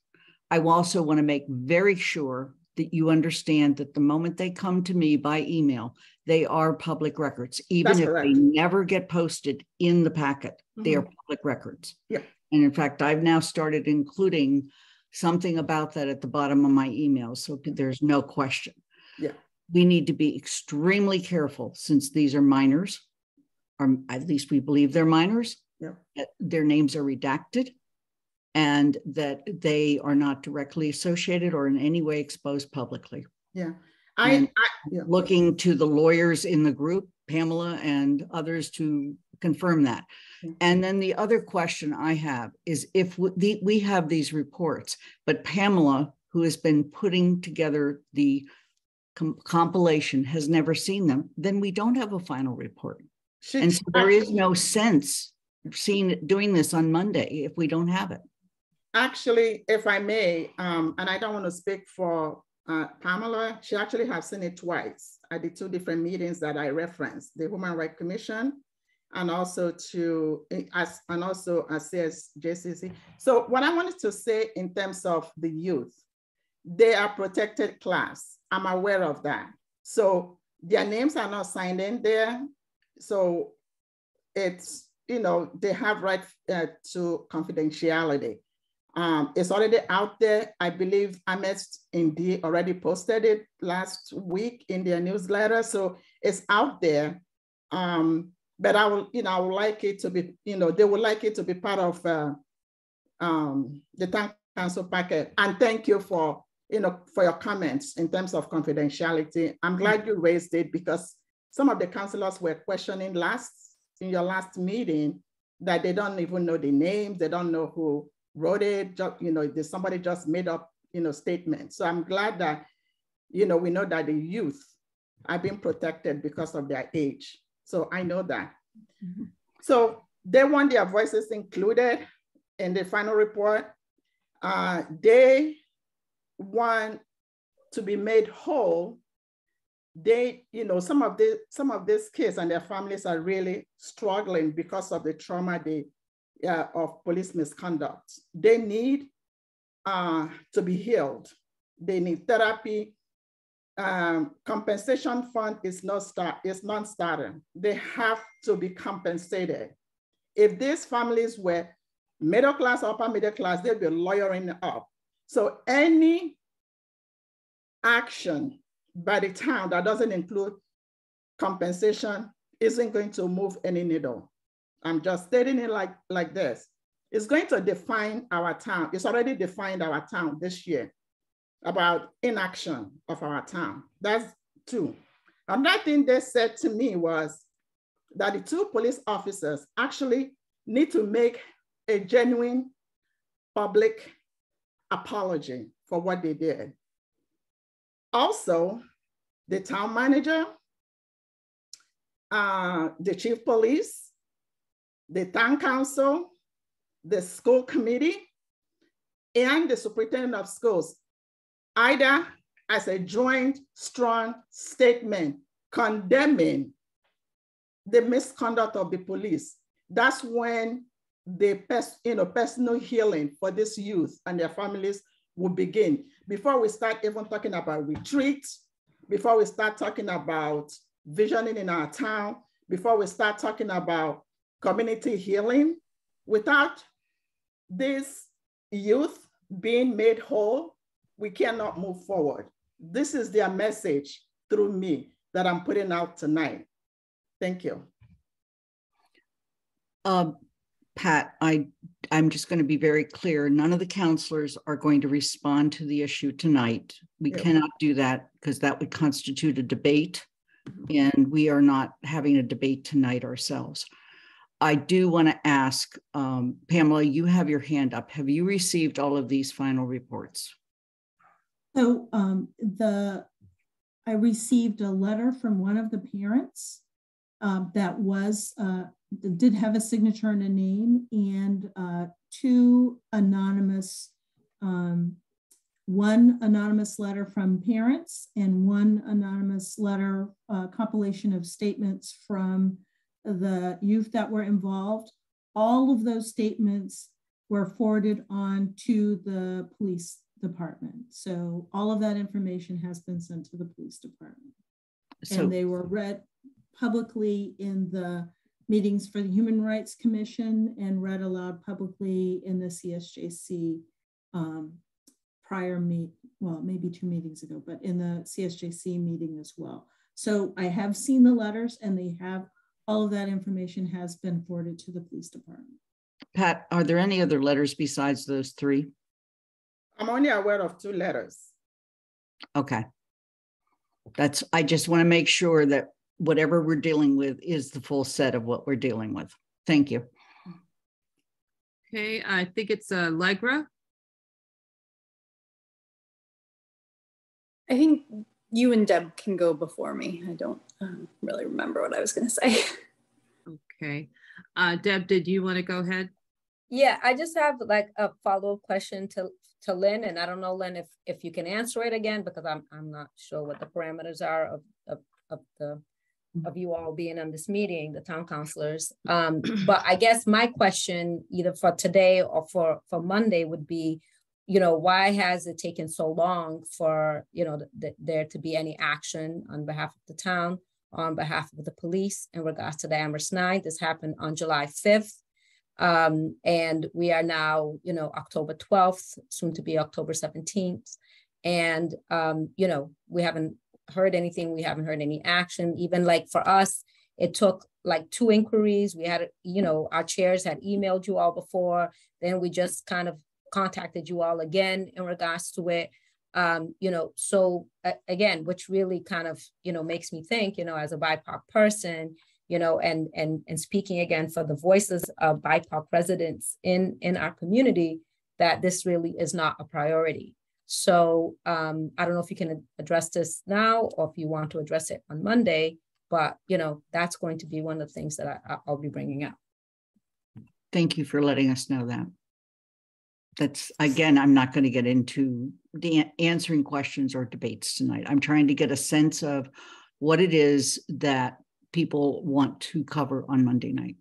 I also want to make very sure that you understand that the moment they come to me by email, they are public records, even That's if correct. they never get posted in the packet, mm-hmm. they are mm-hmm. public records. Yeah. And in fact, I've now started including something about that at the bottom of my emails. So there's no question. Yeah. We need to be extremely careful since these are minors, or at least we believe they're minors. Yeah. Their names are redacted and that they are not directly associated or in any way exposed publicly. Yeah. I, I yeah. looking to the lawyers in the group, Pamela and others to confirm that. And then the other question I have is if we, the, we have these reports, but Pamela, who has been putting together the com- compilation, has never seen them, then we don't have a final report. She- And so there is no sense seeing, doing this on Monday if we don't have it. Actually, if I may, um, and I don't want to speak for uh, Pamela, she actually has seen it twice at the two different meetings that I referenced, the Human Rights Commission and also to as and also as JCC. So what I wanted to say in terms of the youth, they are protected class. I'm aware of that. So their names are not signed in there. So it's, you know, they have right uh, to confidentiality. Um, it's already out there. I believe Amherst Indy already posted it last week in their newsletter. So it's out there. Um, but I will, you know, I would like it to be, you know, they would like it to be part of uh, um, the town council packet. And thank you for, you know, for your comments in terms of confidentiality. I'm glad you raised it because some of the councilors were questioning last, in your last meeting, that they don't even know the names, they don't know who wrote it, you know, somebody just made up, you know, statements. So I'm glad that, you know, we know that the youth are being protected because of their age. So I know that. Mm-hmm. So they want their voices included in the final report. Uh, they want to be made whole. They, you know, some of the some of these kids and their families are really struggling because of the trauma they uh, of police misconduct. They need uh, to be healed. They need therapy. Um, compensation fund is not start is non-starter. They have to be compensated. If these families were middle class, upper middle class, they'd be lawyering up. So any action by the town that doesn't include compensation isn't going to move any needle. I'm just stating it like, like this. It's going to define our town. It's already defined our town this year about inaction of our town. That's two. Another thing they said to me was that the two police officers actually need to make a genuine public apology for what they did. Also, the town manager, uh, the chief police, the town council, the school committee, and the superintendent of schools, either as a joint strong statement condemning the misconduct of the police. That's when the you know, personal healing for this youth and their families will begin. Before we start even talking about retreat, before we start talking about visioning in our town, before we start talking about community healing. Without this youth being made whole, we cannot move forward. This is their message through me that I'm putting out tonight. Thank you. Uh, Pat, I, I'm just going to be very clear. None of the councilors are going to respond to the issue tonight. We yeah. cannot do that because that would constitute a debate, and we are not having a debate tonight ourselves. I do want to ask, um, Pamela, you have your hand up. Have you received all of these final reports? So um, the I received a letter from one of the parents um, that was uh, did have a signature and a name, and uh, two anonymous, um, one anonymous letter from parents, and one anonymous letter uh, compilation of statements from the youth that were involved. All of those statements were forwarded on to the police department. So all of that information has been sent to the police department. So, and they were read publicly in the meetings for the Human Rights Commission and read aloud publicly in the CSSJC um, prior meet, well, maybe two meetings ago, but in the CSSJC meeting as well. So I have seen the letters and they have all of that information has been forwarded to the police department. Pat, are there any other letters besides those three? I'm only aware of two letters. Okay. That's, I just want to make sure that whatever we're dealing with is the full set of what we're dealing with. Thank you. Okay, I think it's uh, Legra. I think you and Deb can go before me. I don't um, really remember what I was going to say. [laughs] Okay. Uh, Deb, did you want to go ahead? Yeah, I just have like a follow-up question to to Lynn, and I don't know, Lynn, if if you can answer it again because I'm I'm not sure what the parameters are of of, of the of you all being on this meeting, the town councilors. Um, but I guess my question, either for today or for for Monday, would be, you know, why has it taken so long for you know th- there to be any action on behalf of the town, on behalf of the police in regards to the Amherst Nine? This happened on July fifth. Um, and we are now, you know, October 12th, soon to be October 17th. And, um, you know, we haven't heard anything. We haven't heard any action. Even like for us, it took like two inquiries. We had, you know, our chairs had emailed you all before. Then we just kind of contacted you all again in regards to it. Um, you know, so uh, again, which really kind of, you know, makes me think, you know, as a BIPOC person, you know, and and and speaking again for the voices of BIPOC residents in in our community, that this really is not a priority. So um, I don't know if you can address this now or if you want to address it on Monday, but you know that's going to be one of the things that I, I'll be bringing up. Thank you for letting us know that. That's again, I'm not going to get into the answering questions or debates tonight. I'm trying to get a sense of what it is that people want to cover on Monday night.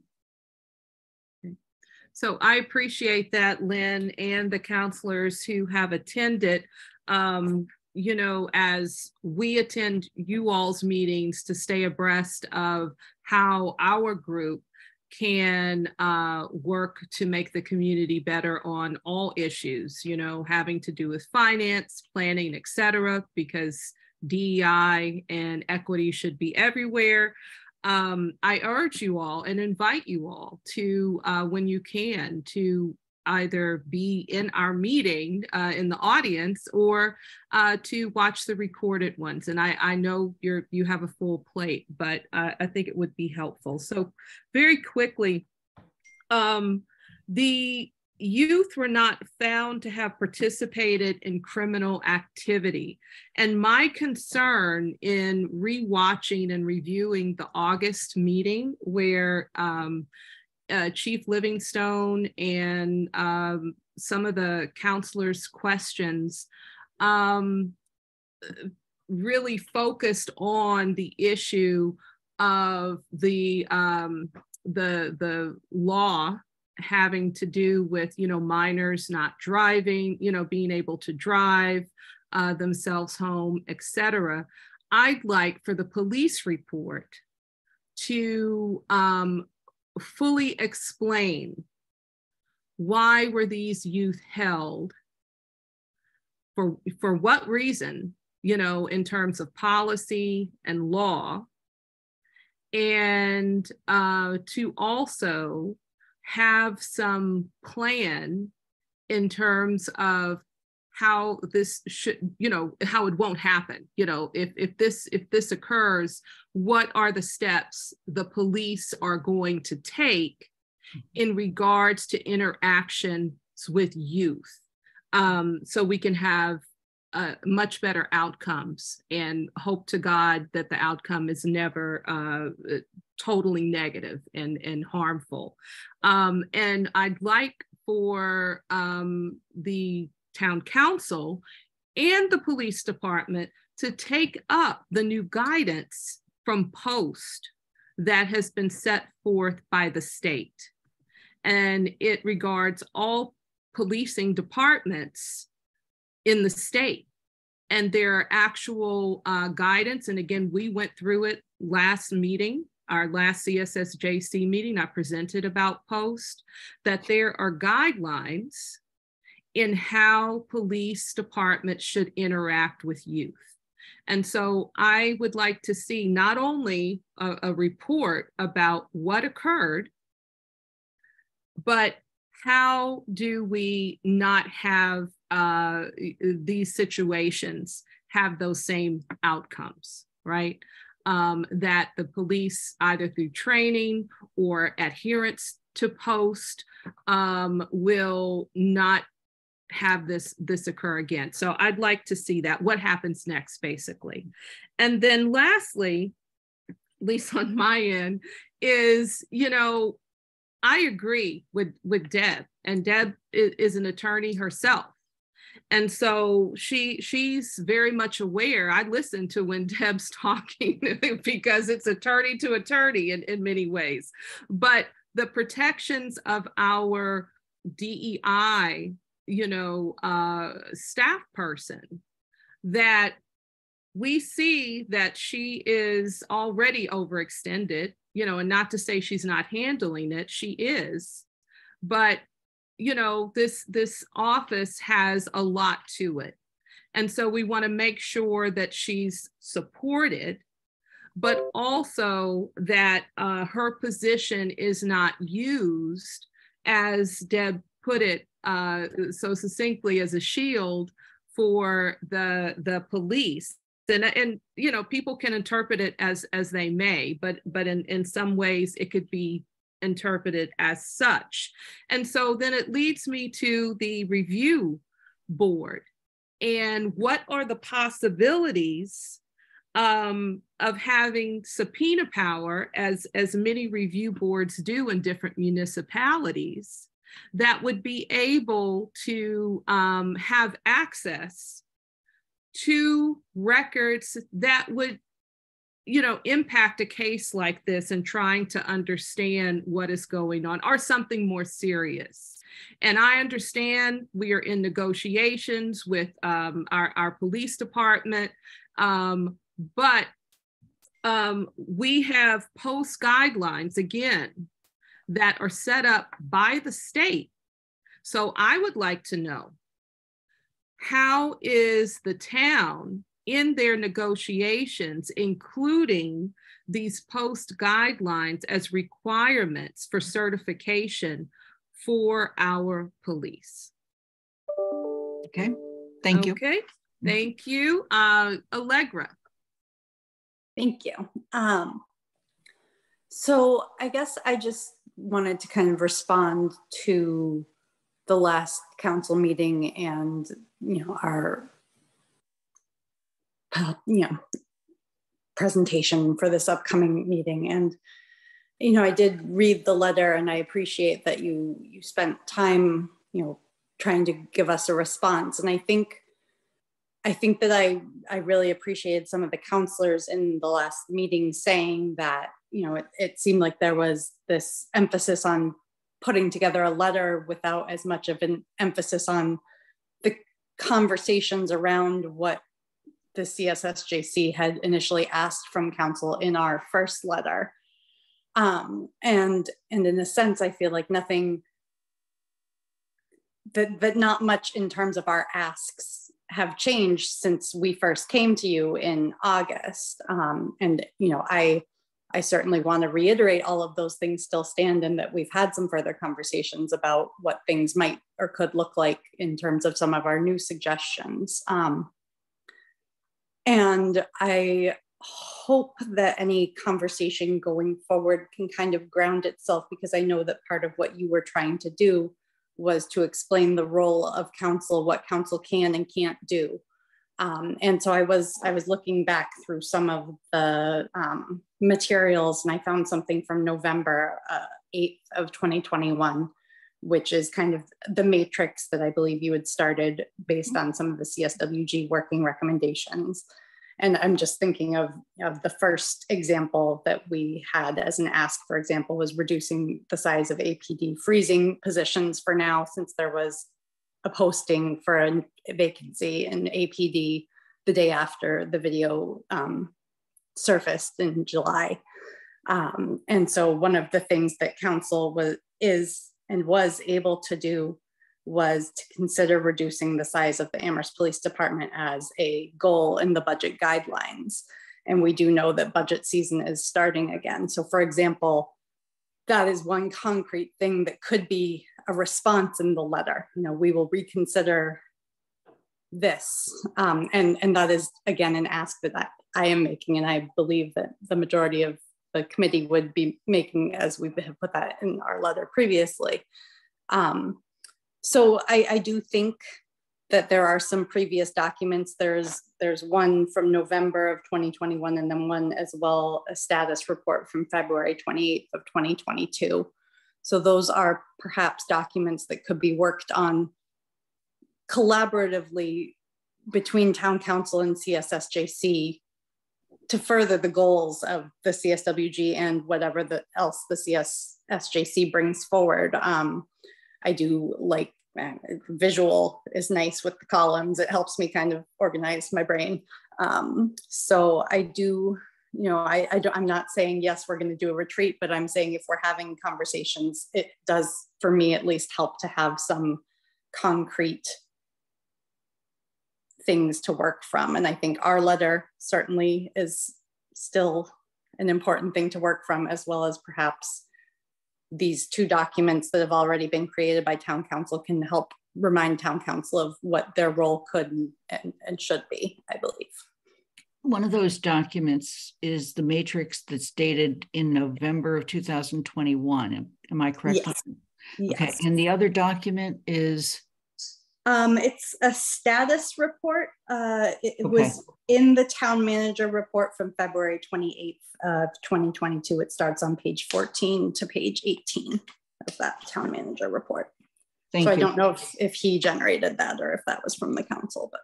So I appreciate that, Lynn, and the councilors who have attended. Um, you know, as we attend you all's meetings to stay abreast of how our group can uh, work to make the community better on all issues, you know, having to do with finance, planning, et cetera, because DEI and equity should be everywhere. Um, I urge you all and invite you all to, uh, when you can, to either be in our meeting uh, in the audience or uh, to watch the recorded ones. And I, I know you're you have a full plate, but uh, I think it would be helpful. So very quickly, um, the youth were not found to have participated in criminal activity. And my concern in rewatching and reviewing the August meeting where um, uh, Chief Livingstone and um, some of the councilors' questions um, really focused on the issue of the um, the the law having to do with you know minors not driving you know being able to drive uh, themselves home etc i'd like for the police report to um, fully explain why were these youth held for for what reason you know in terms of policy and law? And uh, to also have some plan in terms of how this should you know how it won't happen you know if if this if this occurs what are the steps the police are going to take in regards to interactions with youth um, so we can have uh, much better outcomes and hope to God that the outcome is never uh, totally negative and, and harmful. Um, and I'd like for um, the town council and the police department to take up the new guidance from post that has been set forth by the state. And it regards all policing departments in the state and their actual uh, guidance. And again, we went through it last meeting, our last CSSJC meeting. I presented about post that there are guidelines in how police departments should interact with youth. And so I would like to see not only a, a report about what occurred, but how do we not have uh, these situations have those same outcomes, right? um, that the police, either through training or adherence to post, um, will not have this this occur again. So I'd like to see that. What happens next, basically, and then lastly, at least on my end, is you know I agree with with Deb, and Deb is, an attorney herself and so she she's very much aware i listen to when [laughs] deb's talking [laughs] because it's attorney to attorney in, in many ways but the protections of our dei you know uh, staff person that we see that she is already overextended you know and not to say she's not handling it she is but you know this this office has a lot to it. And so we want to make sure that she's supported but also that uh, her position is not used as deb put it uh, so succinctly as a shield for the the police and and you know people can interpret it as as they may but but in in some ways it could be interpreted as such. And so then it leads me to the review board. And what are the possibilities um, of having subpoena power, as, as many review boards do in different municipalities, that would be able to um, have access to records that would you know impact a case like this and trying to understand what is going on or something more serious. And i understand we are in negotiations with um, our, our police department um, but um, we have post guidelines again that are set up by the state so i would like to know how is the town in their negotiations, including these post guidelines as requirements for certification for our police. Okay, thank you. Okay, thank you. Uh, Allegra. Thank you. Um, so I guess I just wanted to kind of respond to the last council meeting and you know our uh, you know, presentation for this upcoming meeting. And, you know, I did read the letter and I appreciate that you, you spent time, you know, trying to give us a response. And I think, I think that I, I really appreciated some of the councilors in the last meeting saying that, you know, it, it seemed like there was this emphasis on putting together a letter without as much of an emphasis on the conversations around what the CSSJC had initially asked from council in our first letter. Um, and, and in a sense, I feel like nothing, that, that not much in terms of our asks have changed since we first came to you in August. Um, and, you know, I, I certainly want to reiterate all of those things still stand and that we've had some further conversations about what things might or could look like in terms of some of our new suggestions. Um, and I hope that any conversation going forward can kind of ground itself because I know that part of what you were trying to do was to explain the role of council, what council can and can't do. Um, and so I was I was looking back through some of the um, materials and I found something from November uh, 8th of 2021, which is kind of the matrix that I believe you had started based on some of the CSWG working recommendations. And I'm just thinking of, of the first example that we had as an ask, for example, was reducing the size of APD freezing positions for now, since there was a posting for a vacancy in APD the day after the video um, surfaced in July. Um, and so one of the things that council was is and was able to do was to consider reducing the size of the Amherst Police Department as a goal in the budget guidelines. And we do know that budget season is starting again. So for example, that is one concrete thing that could be a response in the letter. You know, we will reconsider this. Um, and, and that is again, an ask for that I, am making, and I believe that the majority of the committee would be making as we have put that in our letter previously. Um, so I, I do think that there are some previous documents. There's there's one from November of 2021 and then one as well, a status report from February 28th of 2022. So those are perhaps documents that could be worked on collaboratively between town council and CSSJC to further the goals of the CSWG and whatever the else the CSSJC brings forward. Um, I do like uh, visual is nice with the columns. It helps me kind of organize my brain. Um, so I do, you know, I, I don't, I'm not saying, yes, we're going to do a retreat, but I'm saying if we're having conversations, it does, for me at least, help to have some concrete things to work from. And I think our letter certainly is still an important thing to work from, as well as perhaps these two documents that have already been created by town council can help remind town council of what their role could and, and should be, I believe. One of those documents is the matrix that's dated in November of 2021. Am I correct? Yes. Okay. Yes. And the other document is Um, it's a status report. Uh, it, it Okay. was in the town manager report from February 28th of 2022. It starts on page 14 to page 18 of that town manager report. thank so I don't know if, if he generated that or if that was from the council, but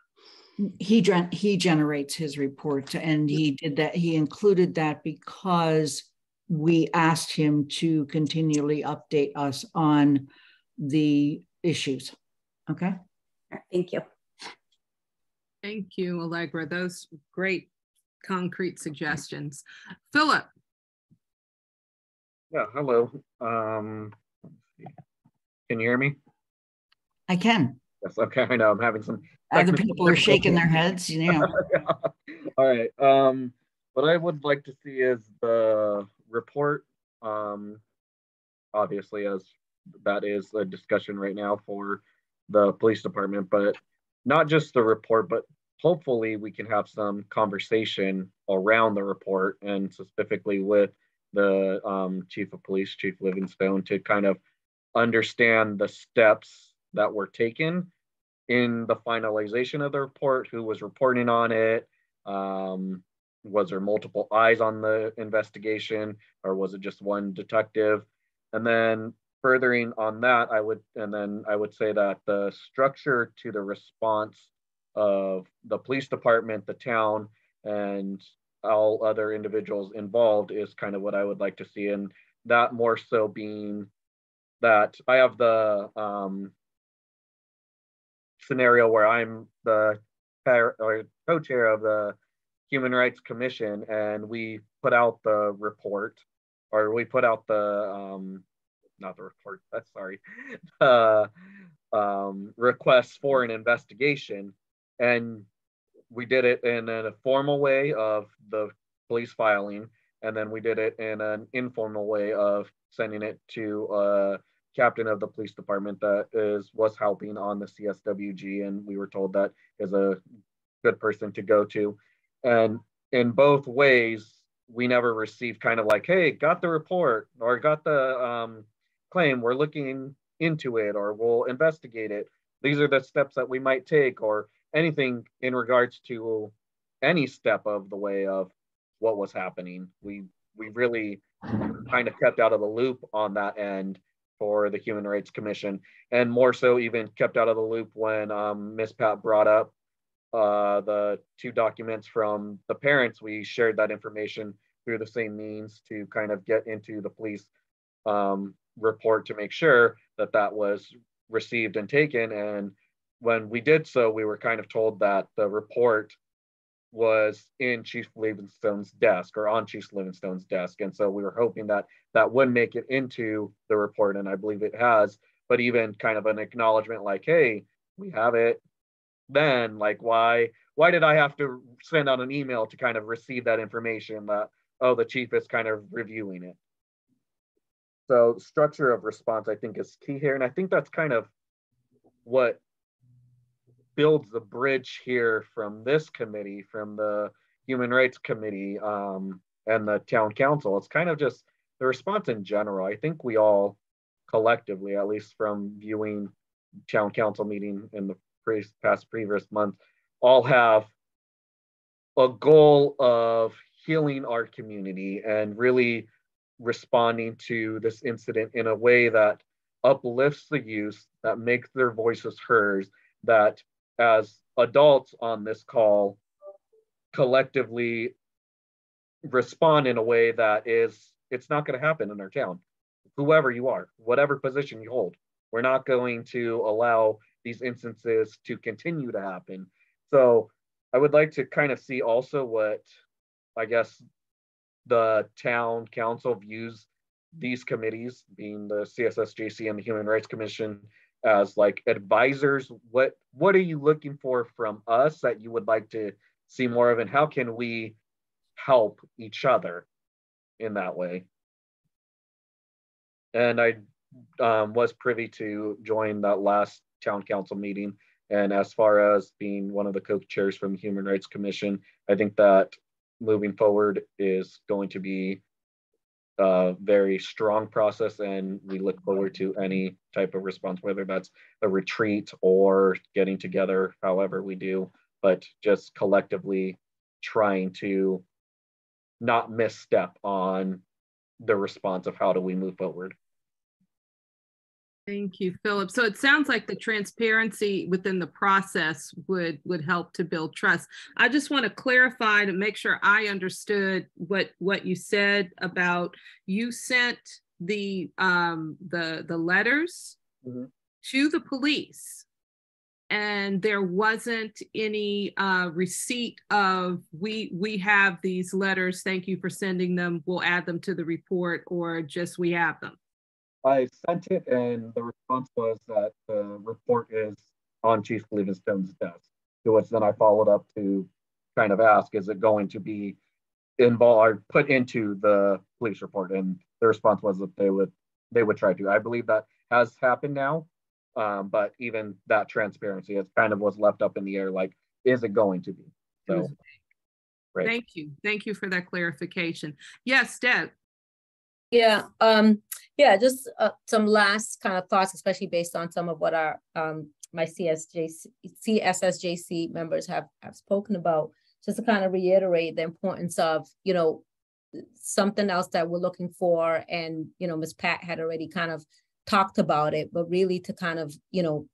he gen- he generates his report and he did that he included that because we asked him to continually update us on the issues okay thank you. Thank you, Allegra. Those great concrete suggestions. Philip, Yeah, hello. Um, can you hear me? i can Yes, okay, I know, I'm having some. other people are shaking their heads you know [laughs] All right, um, what I would like to see is the report, um, obviously as that is a discussion right now for the police department, but not just the report, but hopefully we can have some conversation around the report and specifically with the um, chief of police, Chief Livingstone, to kind of understand the steps that were taken in the finalization of the report, who was reporting on it, um, was there multiple eyes on the investigation, or was it just one detective? And then furthering on that, I would, and then I would say that the structure to the response of the police department, the town, and all other individuals involved is kind of what I would like to see. And that more so being that I have the um, scenario where I'm the co-chair of the Human Rights Commission, and we put out the report, or we put out the um, not the report. [laughs] That's sorry, uh, um, for an investigation, and we did it in a formal way of the police filing, and then we did it in an informal way of sending it to a captain of the police department that is was helping on the CSWG, and we were told that is a good person to go to. And in both ways, we never received kind of like, hey, got the report or got the um, claim, we're looking into it or we'll investigate it. These are the steps that we might take or anything in regards to any step of the way of what was happening. We we really kind of kept out of the loop on that end for the Human Rights Commission, and more so even kept out of the loop when um, Miss Pat brought up uh, the two documents from the parents. We shared that information through the same means to kind of get into the police um, report to make sure that that was received and taken. And when we did so, we were kind of told that the report was in Chief Livingstone's desk or on Chief Livingstone's desk. And so we were hoping that that would make it into the report. And I believe it has, but even kind of an acknowledgement like, hey, we have it. Then like, why, why did I have to send out an email to kind of receive that information that, oh, the chief is kind of reviewing it. So structure of response, I think is key here. And I think that's kind of what builds the bridge here from this committee, from the Human Rights Committee um, and the town council. It's kind of just the response in general. I think we all collectively, at least from viewing town council meeting in the pre- past previous month, all have a goal of healing our community and really responding to this incident in a way that uplifts the youth, that makes their voices heard, that as adults on this call collectively respond in a way that is it's not going to happen in our town. Whoever you are whatever position you hold we're not going to allow these instances to continue to happen. So i would like to kind of see also what i guess the town council views these committees being the cssjc and the human rights commission as like advisors. What what are you looking for from us that you would like to see more of and how can we help each other in that way? And i um, was privy to join that last town council meeting. And as far as being one of the co-chairs from human rights commission i think that moving forward is going to be a very strong process and we look forward to any type of response whether that's a retreat or getting together however we do but just collectively trying to not misstep on the response of how do we move forward Thank you, Philip. So it sounds like the transparency within the process would would help to build trust. I just want to clarify to make sure I understood what what you said about you sent the um the the letters mm-hmm. to the police and there wasn't any uh, receipt of we we have these letters thank you for sending them we'll add them to the report or just we have them I sent it, and the response was that the report is on Chief Livingstone's desk. To which then I followed up to kind of ask, is it going to be involved or put into the police report? And the response was that they would they would try to. I believe that has happened now, um, but even that transparency is kind of was left up in the air. Like, is it going to be? So, right. Thank you, thank you for that clarification. Yes, Deb. Yeah, um, yeah, just uh, some last kind of thoughts, especially based on some of what our um, my CSJC, CSSJC members have, have spoken about, just to kind of reiterate the importance of, you know, something else that we're looking for. And, you know, Ms. Pat had already kind of talked about it, but really to kind of, you know,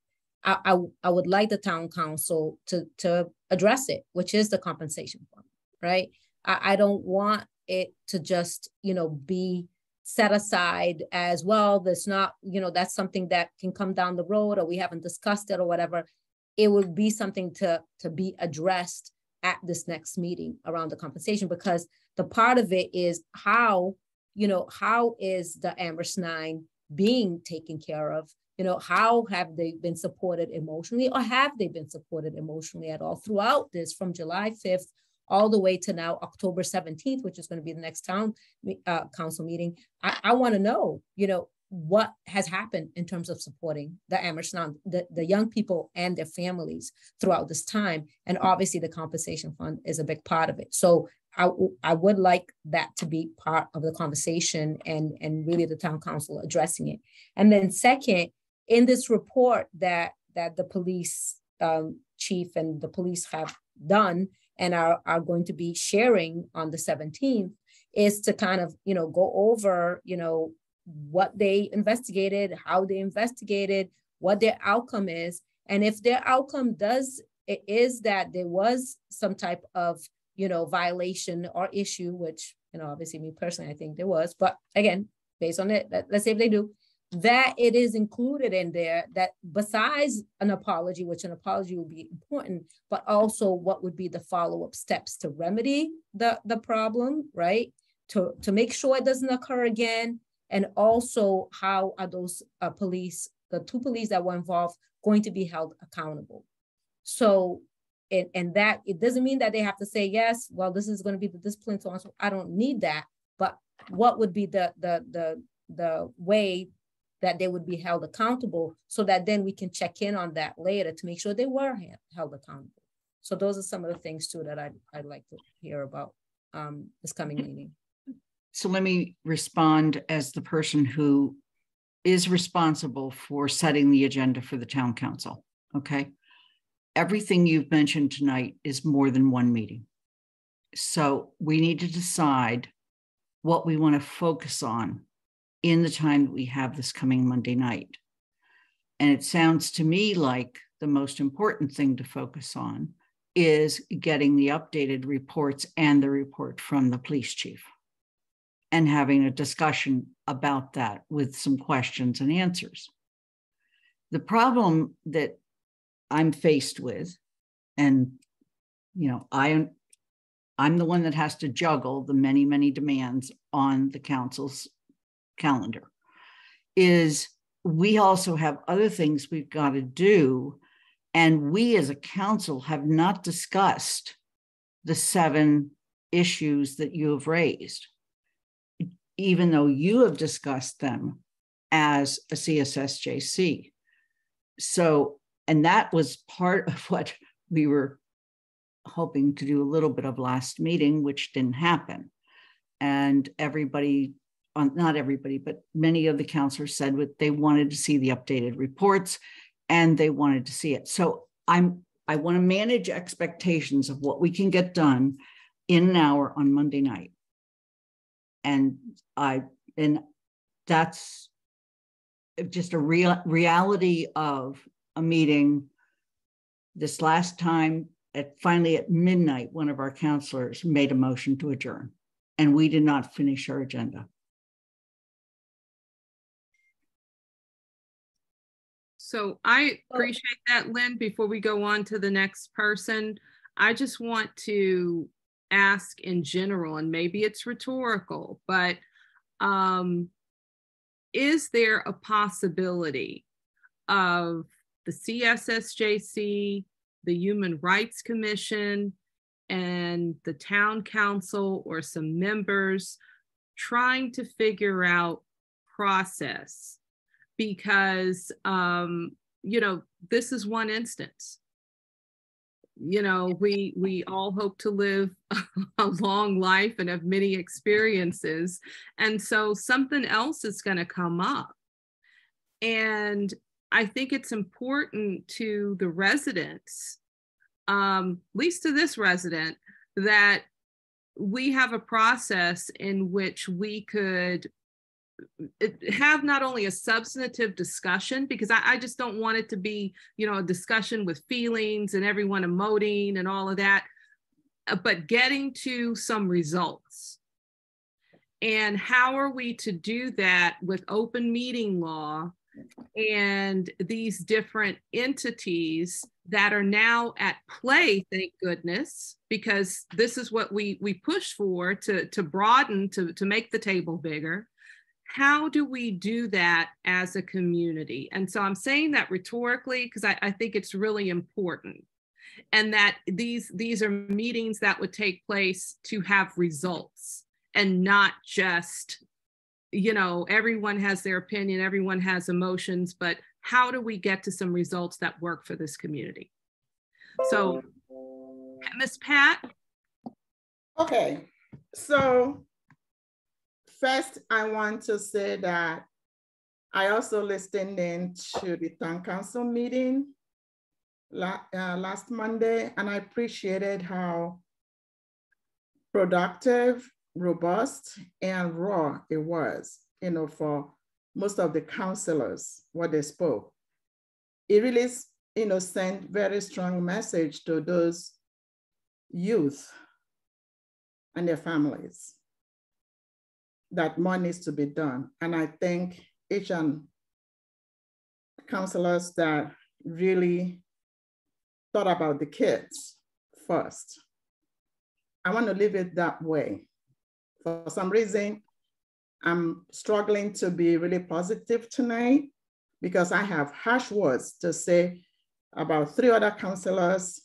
I, I, I would like the town council to, to address it, which is the compensation fund, right? I, I don't want it to just, you know, be set aside as well. There's not, you know, that's something that can come down the road or we haven't discussed it or whatever. It would be something to, to be addressed at this next meeting around the compensation because the part of it is how, you know, how is the Amherst Nine being taken care of? You know, how have they been supported emotionally or have they been supported emotionally at all throughout this from July 5th all the way to now October 17th, which is going to be the next town uh, council meeting. I, I want to know, you know, what has happened in terms of supporting the Amherst the, the young people and their families throughout this time. And obviously the compensation fund is a big part of it. So I, I would like that to be part of the conversation and, and really the town council addressing it. And then second, in this report that, that the police um, chief and the police have done, and are, are going to be sharing on the 17th is to kind of, you know, go over, you know, what they investigated, how they investigated, what their outcome is. And if their outcome does it is that there was some type of, you know, violation or issue, which, you know, obviously me personally, I think there was, but again, based on it, let's say if they do, that it is included in there that besides an apology, which an apology would be important, but also what would be the follow-up steps to remedy the, the problem, right? To, to make sure it doesn't occur again. And also how are those uh, police, the two police that were involved going to be held accountable? So, and, and that, it doesn't mean that they have to say, yes, well, this is gonna be the discipline, so on. So I don't need that, but what would be the, the, the, the way that they would be held accountable so that then we can check in on that later to make sure they were held accountable. So those are some of the things too that I'd, I'd like to hear about um, this coming meeting. So let me respond as the person who is responsible for setting the agenda for the town council. Okay. Everything you've mentioned tonight is more than one meeting. So we need to decide what we want to focus on in the time that we have this coming Monday night. And it sounds to me like the most important thing to focus on is getting the updated reports and the report from the police chief and having a discussion about that with some questions and answers. The problem that I'm faced with, and you know, I I'm the one that has to juggle the many, many demands on the council's calendar, is we also have other things we've got to do. And we as a council have not discussed the seven issues that you have raised, even though you have discussed them as a CSSJC. So, and that was part of [laughs] what we were hoping to do a little bit of last meeting, which didn't happen. And everybody, not everybody, but many of the councilors said what they wanted to see the updated reports and they wanted to see it. So I'm I want to manage expectations of what we can get done in an hour on Monday night. And I and that's just a real reality of a meeting this last time at finally at midnight, one of our councilors made a motion to adjourn, and we did not finish our agenda. So I appreciate that, Lynn. Before we go on to the next person, I just want to ask in general, and maybe it's rhetorical, but um, is there a possibility of the CSSJC the Human Rights Commission and the town council or some members trying to figure out process because um, you know this is one instance. You know we we all hope to live [laughs] a long life and have many experiences. And so something else is going to come up. And I think it's important to the residents, um, at least to this resident, that we have a process in which we could have not only a substantive discussion because I, I, just don't want it to be you know a discussion with feelings and everyone emoting and all of that uh, but getting to some results. And how are we to do that with open meeting law and these different entities that are now at play thank goodness because this is what we we push for to to broaden to to make the table bigger how do we do that as a community and so i'm saying that rhetorically because I, I think it's really important and that these these are meetings that would take place to have results and not just you know, everyone has their opinion, everyone has emotions, but how do we get to some results that work for this community? So, Miss Pat. Okay, so first I want to say that I also listened in to the town council meeting la uh, last Monday, and I appreciated how productive robust and raw it was, you know, for most of the councilors, what they spoke. It really, you know, sent very strong message to those youth and their families that more needs to be done. And I think each and councilors that really thought about the kids first. I want to leave it that way for some reason, I'm struggling to be really positive tonight because I have harsh words to say about three other councilors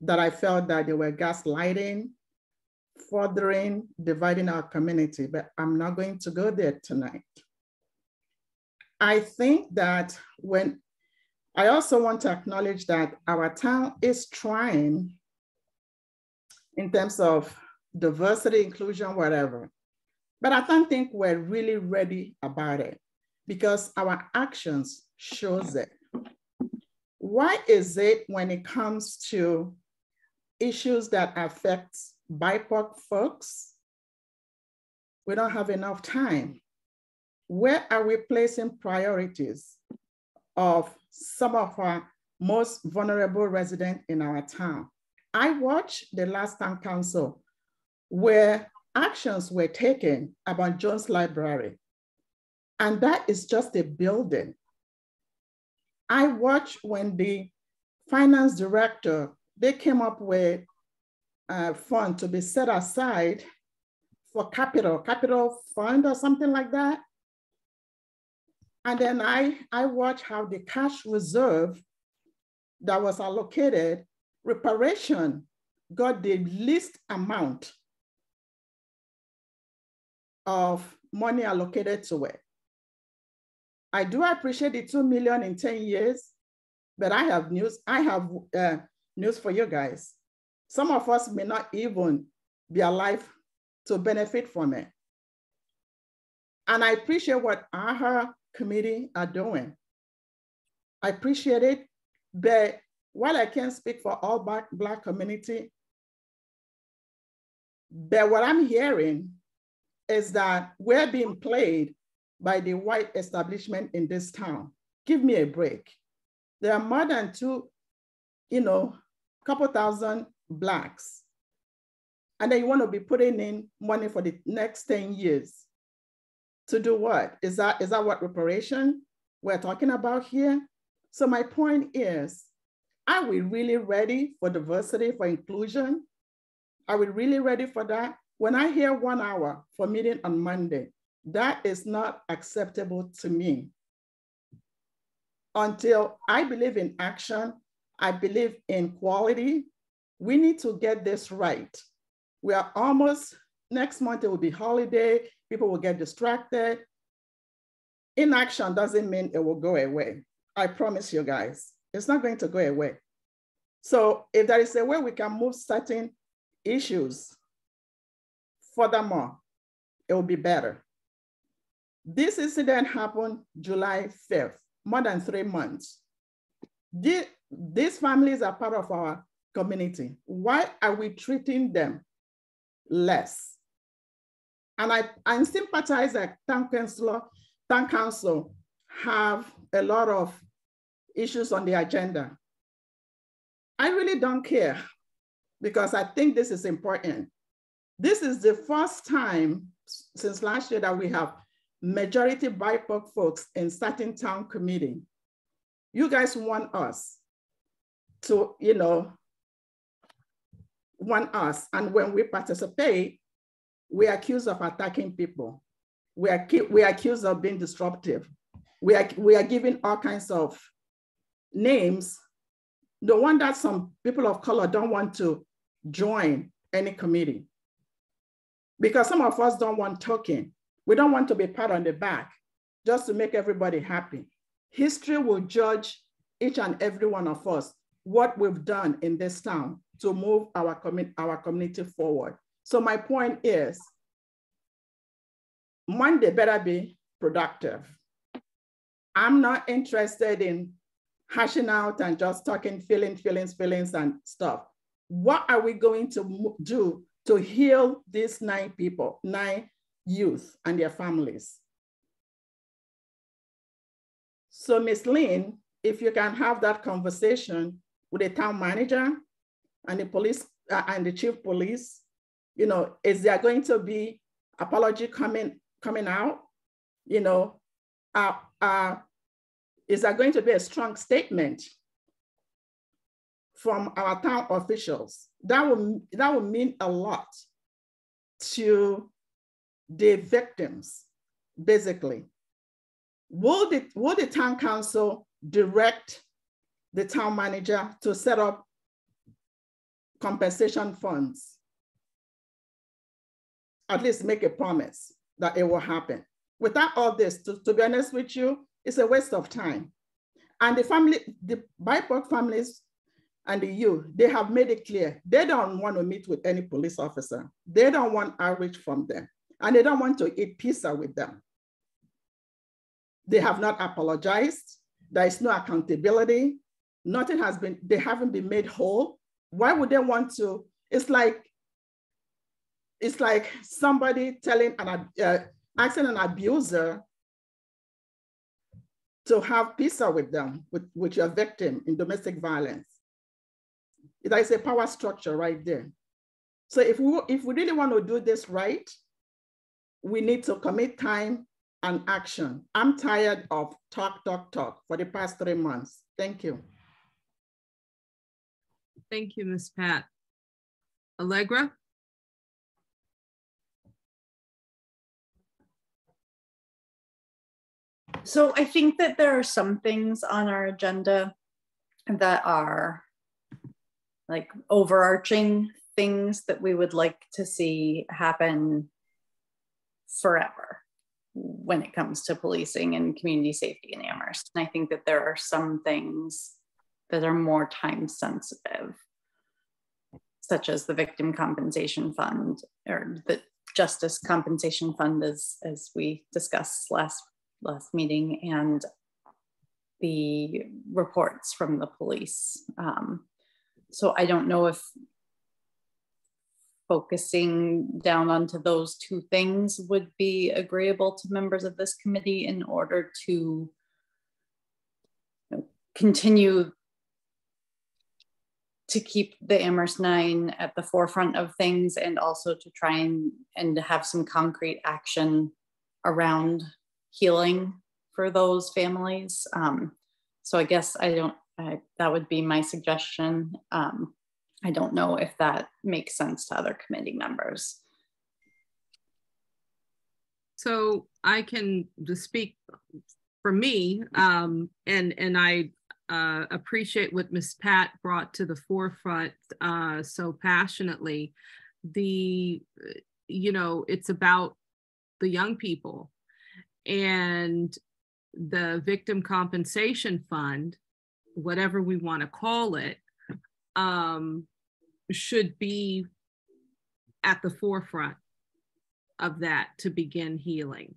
that I felt that they were gaslighting, furthering, dividing our community, but I'm not going to go there tonight. I think that when I also want to acknowledge that our town is trying in terms of diversity, inclusion, whatever. But I don't think we're really ready about it because our actions shows it. Why is it when it comes to issues that affect BIPOC folks, we don't have enough time? Where are we placing priorities of some of our most vulnerable residents in our town? I watched the last town council where actions were taken about Jones Library. And that is just a building. I watched when the finance director, they came up with a fund to be set aside for capital, capital fund or something like that. And then I, I watched how the cash reserve that was allocated, reparation got the least amount of money allocated to it. I do appreciate the 2 million in 10 years, but I have news, I have uh, news for you guys. Some of us may not even be alive to benefit from it. And I appreciate what our committee are doing. I appreciate it, but while I can't speak for all black, black community, but what I'm hearing is that we're being played by the white establishment in this town. Give me a break. There are more than two, you know, couple thousand blacks. And then you want to be putting in money for the next 10 years. To do what? Is that, is that what reparation we're talking about here? So my point is, are we really ready for diversity, for inclusion? Are we really ready for that? When I hear one hour for meeting on Monday, that is not acceptable to me. Until I believe in action, I believe in quality, we need to get this right. We are almost, next month it will be holiday, people will get distracted. Inaction doesn't mean it will go away. I promise you guys, it's not going to go away. So if there is a way we can move certain issues Furthermore, it will be better. This incident happened July 5th, more than three months. The, these families are part of our community. Why are we treating them less? And I, I sympathize that town council, town council have a lot of issues on the agenda. I really don't care because I think this is important. This is the first time since last year that we have majority BIPOC folks in certain town committee. You guys want us to, you know, want us. And when we participate, we are accused of attacking people. We are, we are accused of being disruptive. We are, we are giving all kinds of names. The one that some people of color don't want to join any committee because some of us don't want talking. We don't want to be pat on the back just to make everybody happy. History will judge each and every one of us what we've done in this town to move our, commu our community forward. So my point is, Monday better be productive. I'm not interested in hashing out and just talking feelings, feelings, feelings and stuff. What are we going to do to heal these nine people, nine youth and their families. So Ms. Lynn, if you can have that conversation with the town manager and the police uh, and the chief police, you know, is there going to be apology coming, coming out? You know, uh, uh, is there going to be a strong statement from our town officials. That will, that will mean a lot to the victims, basically. Will the, will the town council direct the town manager to set up compensation funds? At least make a promise that it will happen. Without all this, to, to be honest with you, it's a waste of time. And the family, the BIPOC families and the youth, they have made it clear they don't want to meet with any police officer. They don't want outreach from them. And they don't want to eat pizza with them. They have not apologized. There is no accountability. Nothing has been, they haven't been made whole. Why would they want to? It's like, it's like somebody telling an, uh, asking an abuser to have pizza with them, with, with your victim in domestic violence. There is a power structure right there. So if we, if we really want to do this right, we need to commit time and action. I'm tired of talk, talk, talk for the past three months. Thank you. Thank you, Ms. Pat. Allegra? So I think that there are some things on our agenda that are like overarching things that we would like to see happen forever when it comes to policing and community safety in Amherst. And I think that there are some things that are more time sensitive, such as the victim compensation fund or the justice compensation fund as, as we discussed last last meeting and the reports from the police. Um, so I don't know if focusing down onto those two things would be agreeable to members of this committee in order to continue to keep the Amherst Nine at the forefront of things and also to try and, and have some concrete action around healing for those families. Um, so I guess I don't, I, that would be my suggestion. Um, I don't know if that makes sense to other committee members. So I can just speak for me, um, and and I uh, appreciate what Ms. Pat brought to the forefront uh, so passionately. The, you know, it's about the young people and the victim compensation fund, whatever we want to call it, um, should be at the forefront of that to begin healing.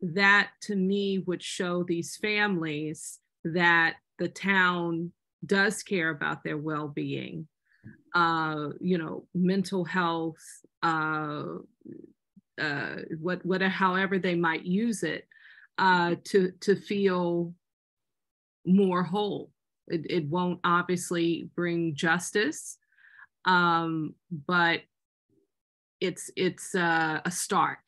That to me would show these families that the town does care about their well being, uh, you know, mental health, uh, uh, what, what, however they might use it, uh, to to feel more whole. It, it won't obviously bring justice, um, but it's it's uh, a start.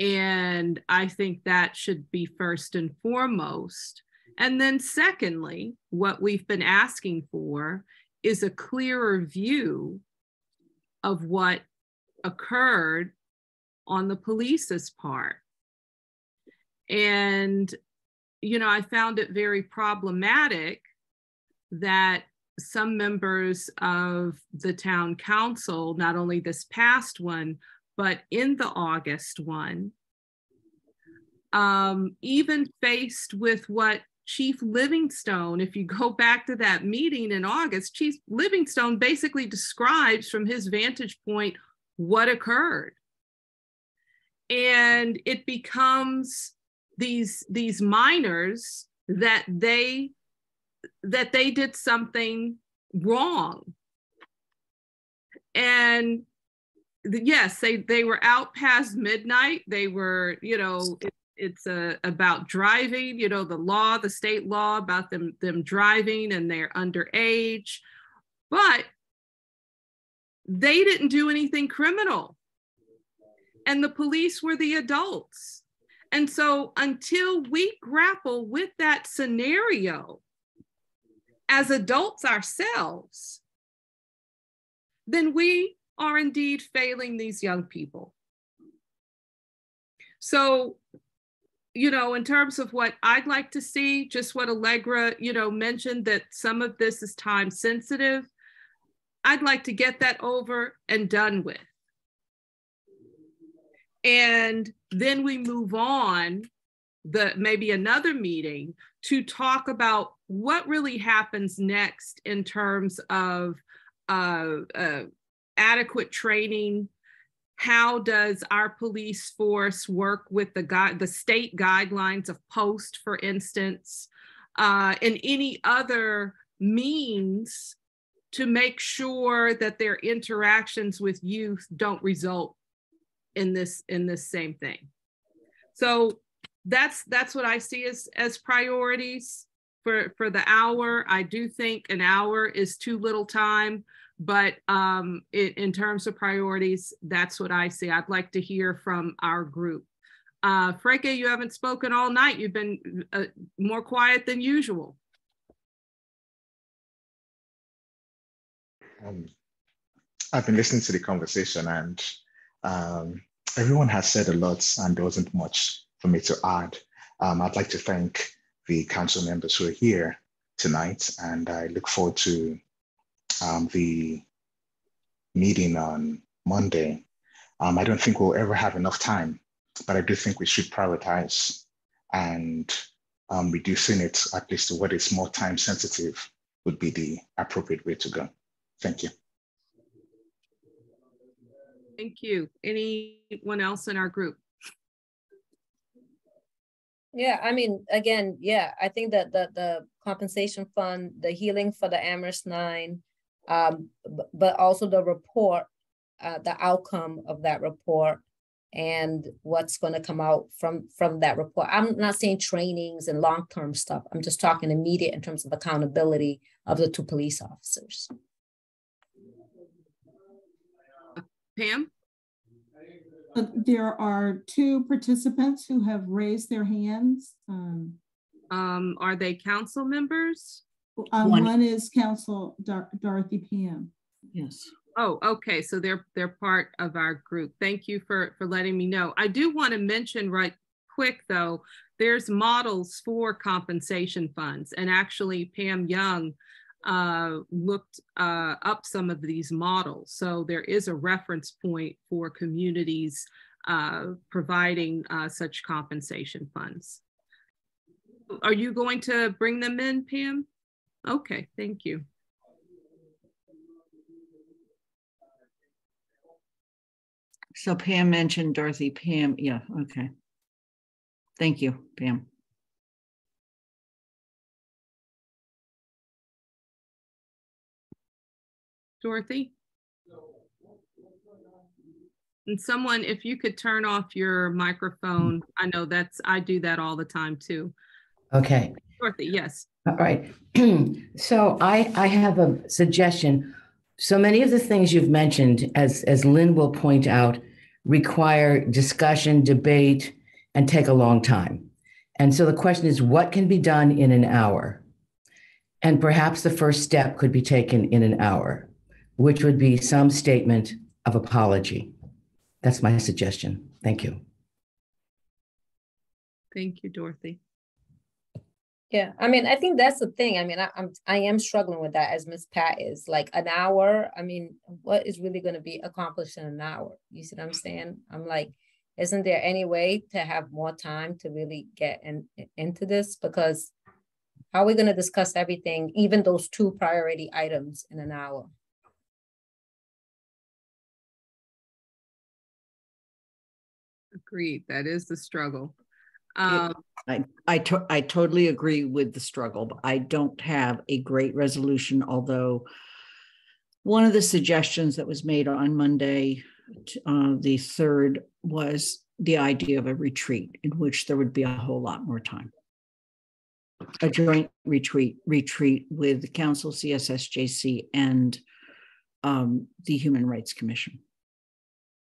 And I think that should be first and foremost. And then, secondly, what we've been asking for is a clearer view of what occurred on the police's part. And, you know, I found it very problematic that some members of the town council, not only this past one, but in the August one, um, even faced with what Chief Livingstone, if you go [laughs] back to that meeting in August, Chief Livingstone basically describes from his vantage point what occurred. And it becomes these these minors that they that they did something wrong. And yes, they they were out past midnight. They were, you know, it, it's a, about driving, you know, the law, the state law about them them driving and they're underage. But they didn't do anything criminal. And the police were the adults. And so until we grapple with that scenario as adults ourselves, then we are indeed failing these young people. So, you know, in terms of what I'd like to see, just what Allegra, you know, mentioned that some of this is time sensitive. I'd like to get that over and done with. And then we move on the maybe another meeting to talk about what really happens next in terms of uh, uh, adequate training. How does our police force work with the the state guidelines of post, for instance, uh, and any other means to make sure that their interactions with youth don't result in this in this same thing. So that's that's what I see as as priorities for for the hour. I do think an hour is too little time, but um, it, in terms of priorities, that's what I see. I'd like to hear from our group. Uh, you haven't spoken all night. You've been uh, more quiet than usual. Um, I've been listening to the conversation and um, everyone has said a lot and there wasn't much for me to add. Um, I'd like to thank the council members who are here tonight, and I look forward to um, the meeting on Monday. Um, I don't think we'll ever have enough time, but I do think we should prioritize and um, reducing it at least to what is more time sensitive would be the appropriate way to go. Thank you. Thank you. Anyone else in our group? Yeah, I mean, again, yeah, I think that the the compensation fund, the healing for the Amherst Nine, um, but also the report, uh, the outcome of that report, and what's going to come out from from that report. I'm not saying trainings and long term stuff. I'm just talking immediate in terms of accountability of the two police officers. Pam. Uh, there are two participants who have raised their hands. Um, um, are they council members? Um, one. one. is Council Dar Dorothy Pam. Yes. Oh, okay. So they're they're part of our group. Thank you for for letting me know. I do want to mention right quick though. There's models for compensation funds, and actually Pam Young uh, looked uh, up some of these models. So there is a reference point for communities uh, providing uh, such compensation funds. Are you going to bring them in, Pam? Okay, thank you. So Pam mentioned Dorothy Pam. Yeah, okay. Thank you, Pam. Dorothy? And someone, if you could turn off your microphone, I know that's, I do that all the time too. Okay. Dorothy, yes. All right. [clears throat] so I, I have a suggestion. So many of the things you've mentioned, as, as Lynn will point out, require discussion, debate, and take a long time. And so the question is, what can be done in an hour? And perhaps the first step could be taken in an hour which would be some statement of apology. That's my suggestion. Thank you. Thank you, Dorothy. Yeah, I mean, I think that's the thing. I mean, I, I'm I am struggling with that as Miss Pat is like an hour. I mean, what is really going to be accomplished in an hour? You see what I'm saying? I'm like, isn't there any way to have more time to really get in, into this? Because how are we going to discuss everything, even those two priority items in an hour? Agreed. That is the struggle. Um, I I, to, I totally agree with the struggle. But I don't have a great resolution, although one of the suggestions that was made on Monday, uh, the third, was the idea of a retreat in which there would be a whole lot more time. A joint retreat retreat with the council, CSSJC, and um, the Human Rights Commission.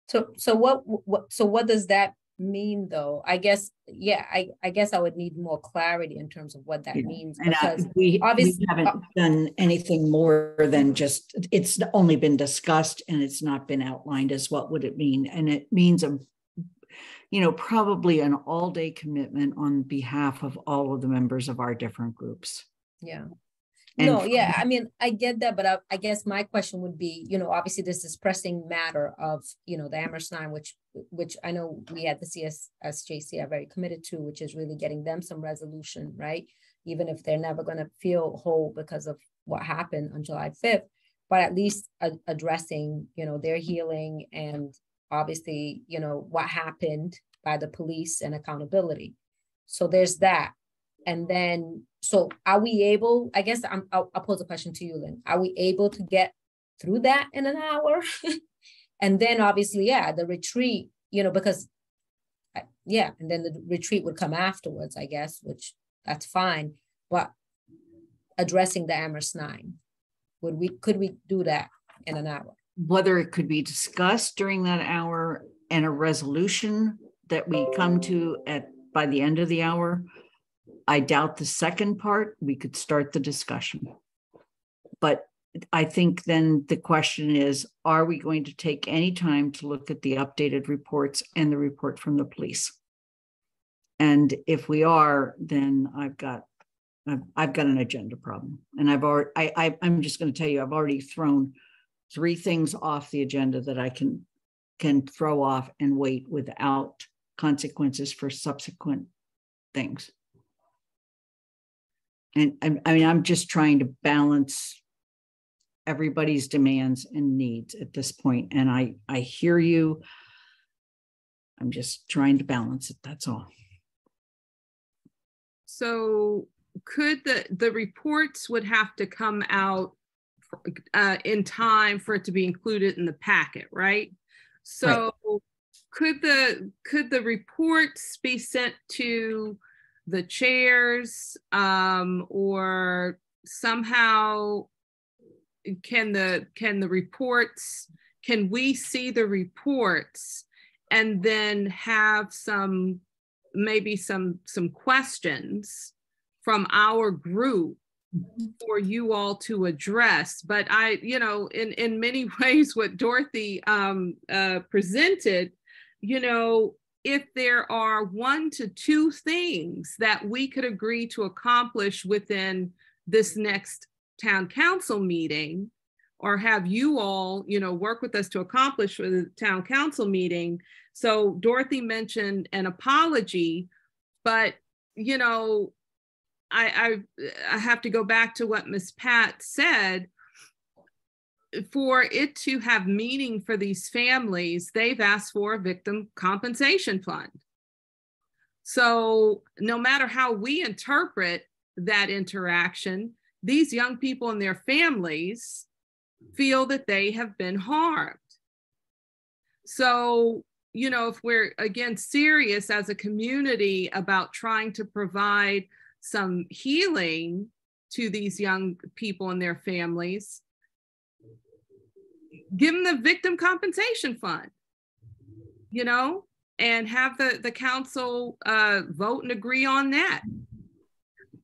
So so what, what so what does that mean though? I guess yeah, I, I guess I would need more clarity in terms of what that yeah. means because I, we, obviously we haven't uh, done anything more than just it's only been discussed and it's not been outlined as what would it mean and it means a you know probably an all day commitment on behalf of all of the members of our different groups. Yeah. And No, yeah, I mean, I get that, but I, I guess my question would be, you know, obviously this is pressing matter of, you know, the Amherst nine, which, which I know we at the CSSJC are very committed to, which is really getting them some resolution, right? Even if they're never gonna feel whole because of what happened on July fifth, but at least a- addressing, you know, their healing and obviously, you know, what happened by the police and accountability. So there's that. And then, so are we able, I guess I'm, I'll, I'll pose a question to you, Lynn. Are we able to get through that in an hour? [laughs] and then obviously, yeah, the retreat, you know, because I- yeah, and then the retreat would come afterwards, I guess, which that's fine. But addressing the Amherst nine, would we, could we do that in an hour? whether it could be discussed during that hour and a resolution that we come to at, by the end of the hour. I doubt the second part, we could start the discussion. But I think then the question is, are we going to take any time to look at the updated reports and the report from the police? And if we are, then I've got, I've, I've got an agenda problem. And I've already, I, I, I'm just going to tell you, I've already thrown three things off the agenda that I can, can throw off and wait without consequences for subsequent things. And I, I mean, I'm just trying to balance everybody's demands and needs at this point, and I, I hear you. I'm just trying to balance it, that's all. So could the, the reports would have to come out uh, in time for it to be included in the packet, right? So could the, could the reports be sent to the chairs um, or somehow can the, can the reports, can we see the reports and then have some, maybe some, some questions from our group for you all to address. But I, you know, in, in many [laughs] ways, what Dorothy um, uh, presented, you know, if there are one to two things that we could agree to accomplish within this next town council meeting, or have you all, you know, work with us to accomplish with the town council meeting. So Dorothy mentioned an apology, but, you know, I, I, I have to go back to what Miss Pat said. For it to have meaning for these families, they've asked for a victim compensation fund. So no matter how we interpret that interaction, these young people and their families feel that they have been harmed. So, you know, if we're again serious as a community about trying to provide some healing to these young people and their families, give them the victim compensation fund, you know, and have the, the council uh, vote and agree on that.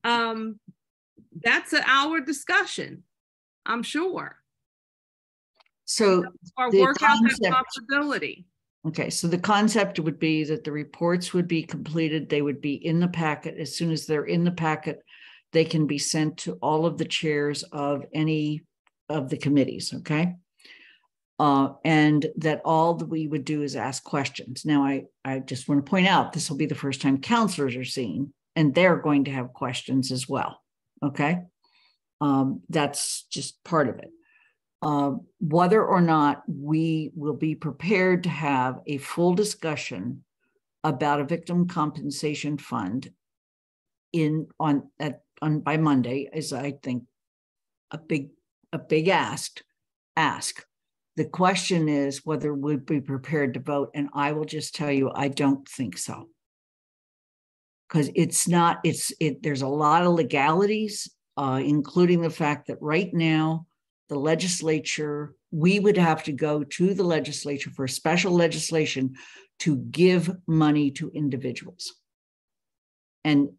Um, that's an hour discussion, I'm sure. So Or work out that possibility. Okay, so the concept would be that the reports would be completed, they would be in the packet. As soon as they're in the packet, they can be sent to all of the chairs of any of the committees, okay? Uh, and that all that we would do is ask questions. Now, I, I just want to point out, this will be the first time councilors are seen, and they're going to have questions as well, okay? Um, that's just part of it uh, whether or not we will be prepared to have a full discussion about a victim compensation fund in on at on by Monday is I think a big a big ask ask. The question is whether we'd be prepared to vote, and I will just tell you I don't think so. Because it's not, it's it, there's a lot of legalities, uh, including the fact that right now the legislature, we would have to go to the legislature for special legislation to give money to individuals. And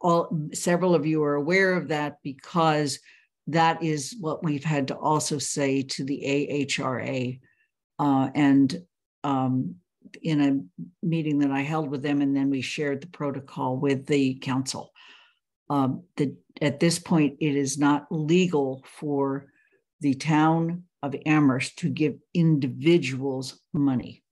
all several of you are aware of that because that is what we've had to also say to the AHRA. Uh, and um, in a meeting that I held with them, and then we shared the protocol with the council. um, the, at this point, it is not legal for the town of Amherst to give individuals money.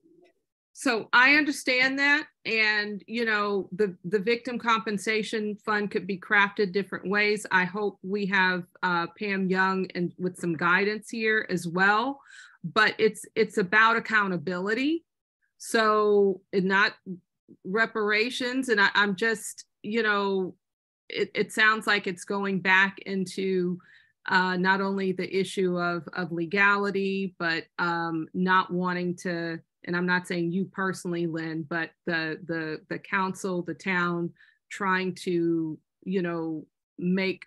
So I understand that. And, you know, the, the victim compensation fund could be crafted different ways. I hope we have uh, Pam Young and with some guidance here as well. But it's, it's about accountability. So not reparations. And I, I'm just, you know, it, it sounds like it's going back into uh, not only the issue of, of legality, but um, not wanting to, and I'm not saying you personally, Lynn, but the, the, the council, the town, trying to, you know, make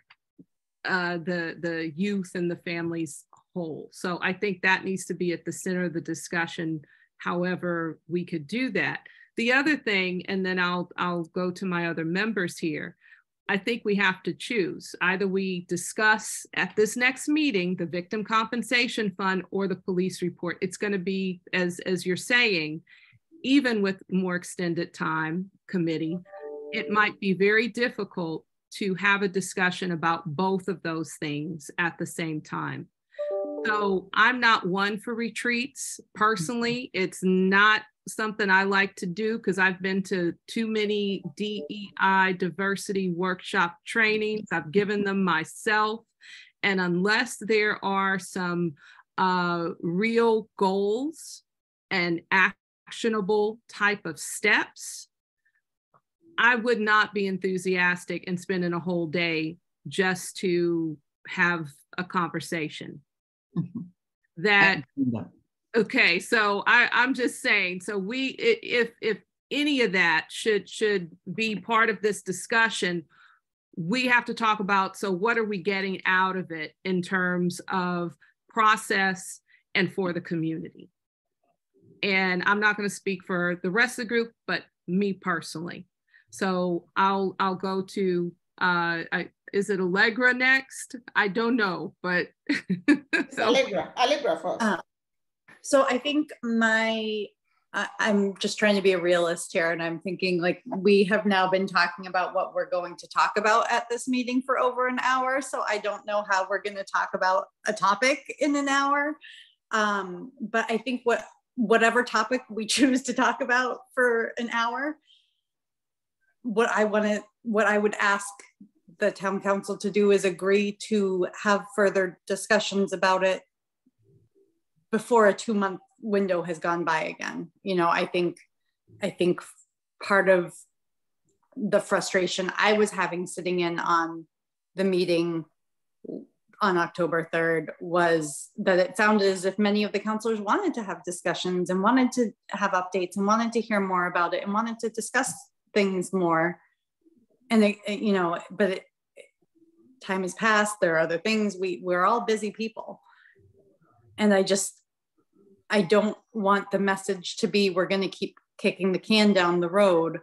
uh, the, the youth and the families whole. So I think that needs to be at the center of the discussion, however we could do that. The other thing, and then I'll, I'll go to my other members here, I think we have to choose. Either we discuss at this next meeting the victim compensation fund or the police report. It's going to be, as, as you're saying, even with more extended time committee, it might be very difficult to have a discussion about both of those things at the same time. So I'm not one for retreats personally. It's not something I like to do because I've been to too many DEI diversity workshop trainings. I've given them myself. And unless there are some uh, real goals and actionable type of steps, I would not be enthusiastic in spending a whole day just to have a conversation. Mm-hmm. That Okay, so I, I'm just saying, so we, if, if any of that should, should be part of this discussion, we have to talk about, so what are we getting out of it in terms of process and for the community? And I'm not gonna speak for the rest of the group, but me personally. So I'll, I'll go to, uh, I, is it Allegra next? I don't know, but. [laughs] so. Allegra, Allegra first. Uh, so I think my I, I'm just trying to be a realist here, and I'm thinking like we have now been talking about what we're going to talk about at this meeting for over an hour. So I don't know how we're going to talk about a topic in an hour. Um, but I think what whatever topic we [laughs] choose to talk about for an hour, what I want to what I would ask the town council to do is agree to have further discussions about it before a two month window has gone by again. You know i think i think part of the frustration i was having sitting in on the meeting on october 3rd was that it sounded as if many of the councilors wanted to have discussions and wanted to have updates and wanted to hear more about it and wanted to discuss things more. And they, you know but it, time has passed. There are other things. We we're all busy people. And i just I don't want the message to be we're going to keep kicking the can down the road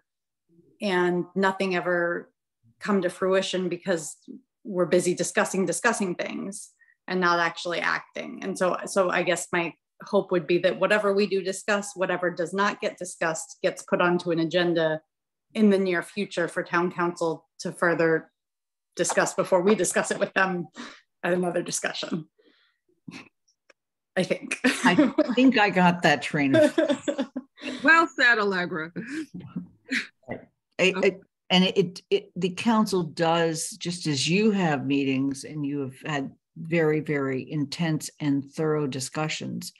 and nothing ever come to fruition because we're busy discussing discussing things and not actually acting. And so so I guess my hope would be that whatever we do discuss, whatever does not get discussed gets put onto an agenda in the near future for town council to further discuss before we discuss it with them at another discussion. I think. I think I got that train. [laughs] well said, Allegra. And it, it, the council does, just as you have meetings and you have had very, very intense and thorough discussions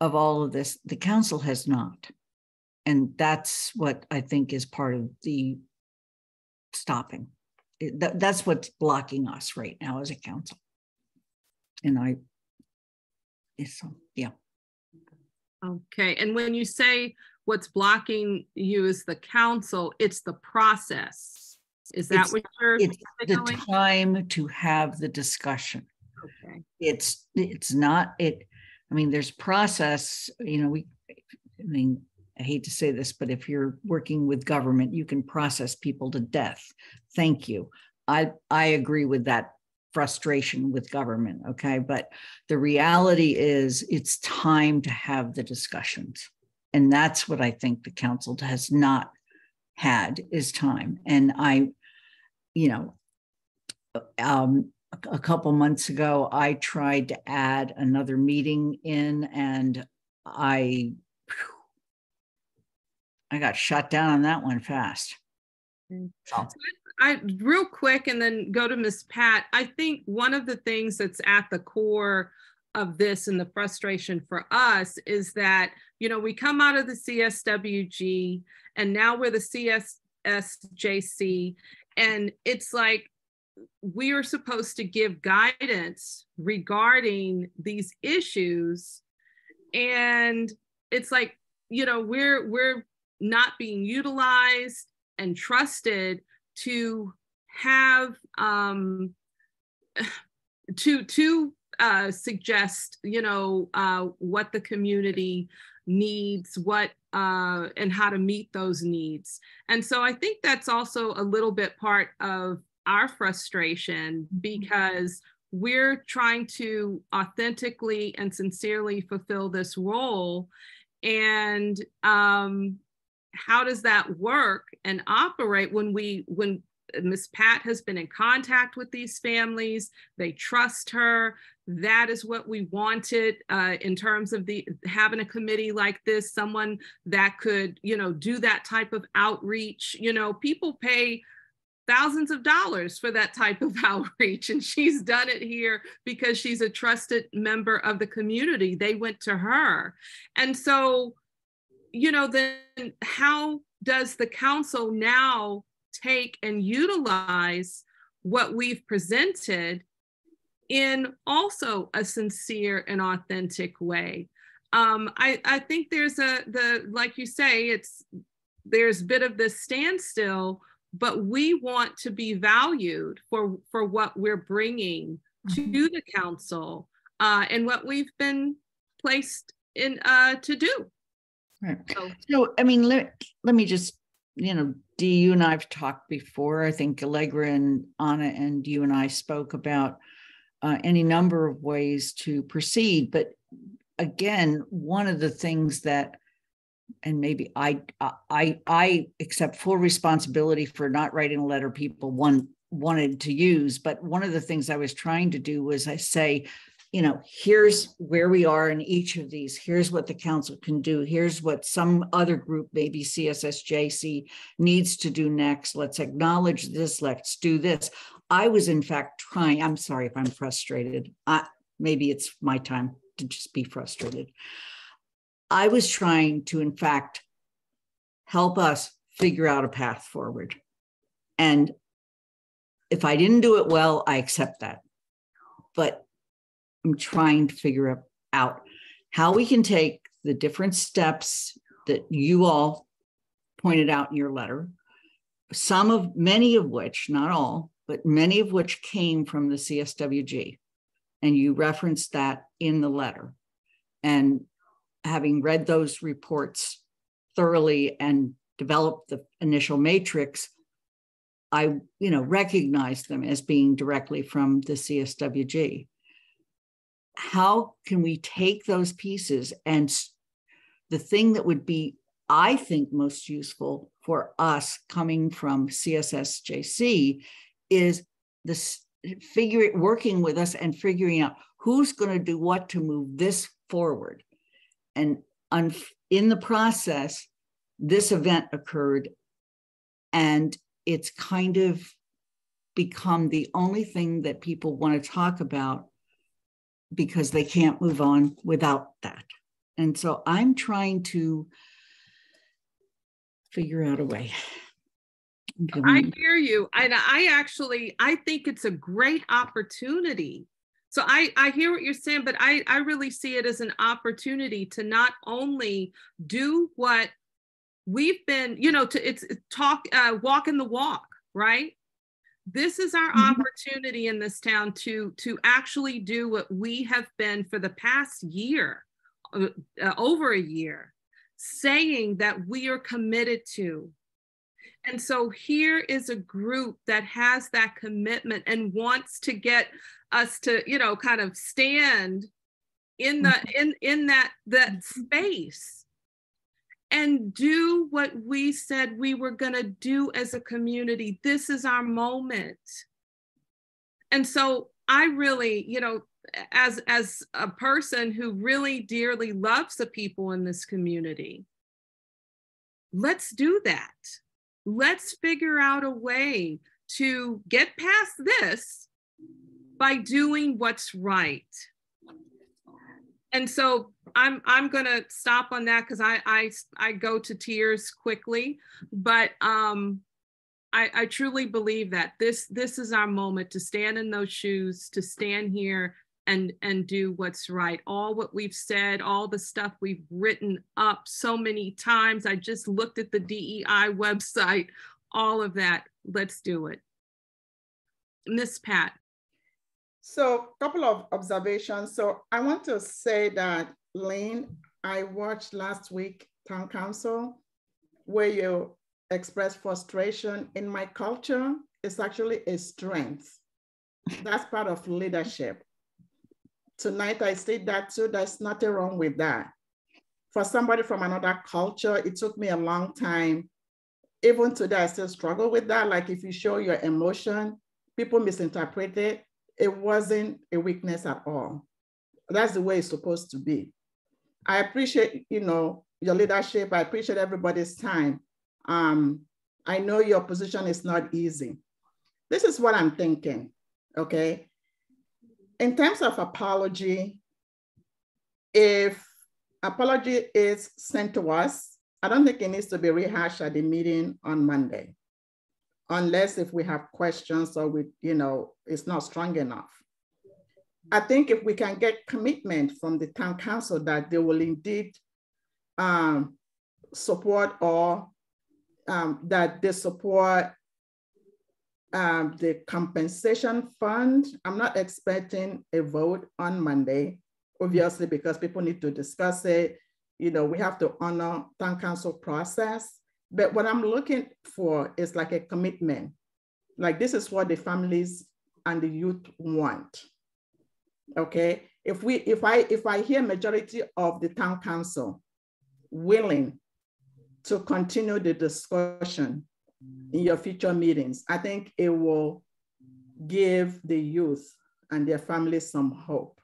of all of this, the council has not. And that's what I think is part of the stopping. That, that's what's blocking us right now as a council. And I so yeah. Okay, and when you say what's blocking you is the council, it's the process. Is that it's, what you're it's the time to have the discussion. Okay. It's it's not it. I mean, there's process. You know, we. I mean, I hate to say this, but if you're working with government, you can process people to death. Thank you. I I agree with that frustration with government. Okay. But the reality is it's time to have the discussions. And that's what I think the council has not had is time. And I, you know, um, a couple months ago, I tried to add another meeting in and I I got shut down on that one fast. Mm. So. I real quick and then go to Miss Pat. I think one of the things that's at the core of this and the frustration for us is that you know we come out of the CSWG and now we're the CSSJC and it's like we are supposed to give guidance regarding these issues and it's like you know we're we're not being utilized and trusted to have um to to uh suggest you know uh what the community needs what uh and how to meet those needs. And so i think that's also a little bit part of our frustration because we're trying to authentically and sincerely fulfill this role. And um, how does that work and operate when we when Miss Pat has been in contact with these families. They trust her. That is what we wanted uh, in terms of the having a committee like this, someone that could, you know, do that type of outreach. You know, people pay thousands of dollars for that type of [laughs] outreach. And she's done it here because she's a trusted member of the community. They went to her. And so, you know, then how does the council now take and utilize what we've presented in also a sincere and authentic way? Um, I, I think there's a the like you say, it's there's a bit of this standstill but we want to be valued for for what we're bringing mm-hmm. to the council uh, and what we've been placed in uh, to do. Right. So, so, I mean, let, let me just, you know, Dee, you and I've talked before. I think Allegra and Anna and you and I spoke about uh, any number of ways to proceed. But again, one of the things that and maybe I I I accept full responsibility for not writing a letter people one wanted to use. But one of the things I was trying to do was I say, you know, here's where we are in each of these. Here's what the council can do. Here's what some other group, maybe CSSJC, needs to do next. Let's acknowledge this. Let's do this. I was, in fact, trying. I'm sorry if I'm frustrated. I, maybe it's my time to just be frustrated. I was trying to, in fact, help us figure out a path forward. And if I didn't do it well, I accept that. But I'm trying to figure out how we can take the different steps that you all pointed out in your letter, some of many of which, not all, but many of which came from the CSWG. And you referenced that in the letter. And having read those reports thoroughly and developed the initial matrix, I, you know, recognized them as being directly from the CSWG. How can we take those pieces and the thing that would be, I think, most useful for us coming from CSSJC is this figure working with us and figuring out who's going to do what to move this forward. And in the process, this event occurred, and it's kind of become the only thing that people want to talk about because they can't move on without that. And so I'm trying to figure out a way. I hear you. And I actually I think it's a great opportunity so I, I hear what you're saying, but I, I really see it as an opportunity to not only do what we've been, you know, to it's talk, uh, walk in the walk, right? This is our mm-hmm. opportunity in this town to to actually do what we have been for the past year, uh, uh over a year, saying that we are committed to. And so here is a group that has that commitment and wants to get us to you know kind of stand in the mm-hmm. in in that that mm-hmm. space and do what we said we were going to do as a community this is our moment and so I really, you know, as as a person who really dearly loves the people in this community, let's do that. Let's figure out a way to get past this by doing what's right. And so I'm I'm gonna stop on that because I, I I go to tears quickly, but um, I, I truly believe that this this is our moment to stand in those shoes, to stand here and and do what's right. All what we've said, all the stuff we've written up so many times. I just looked at the DEI website, all of that. Let's do it. Miss Pat. So a couple of observations. So I want to say that, Lane, I watched last week town council where you express frustration in my culture. It's actually a strength. That's part of leadership. Tonight I said that too. There's nothing wrong with that. For somebody from another culture, it took me a long time. Even today, I still struggle with that. Like if you show your emotion, people misinterpret it it wasn't a weakness at all. That's the way it's supposed to be. I appreciate, you know, your leadership. I appreciate everybody's time. Um, I know your position is not easy. This is what I'm thinking, okay? In terms of apology, if apology is sent to us, I don't think it needs to be rehashed at the meeting on Monday unless if we have questions or we, you know, it's not strong enough. I think if we can get commitment from the town council that they will indeed um, support or um, that they support um, the compensation fund. I'm not expecting a vote on Monday, obviously, because people need to discuss it. You know, we have to honor town council process. But what I'm looking for is like a commitment. Like this is what the families and the youth want. Okay. If we if I if I hear majority of the town council willing to continue the discussion in your future meetings, I think it will give the youth and their families some hope.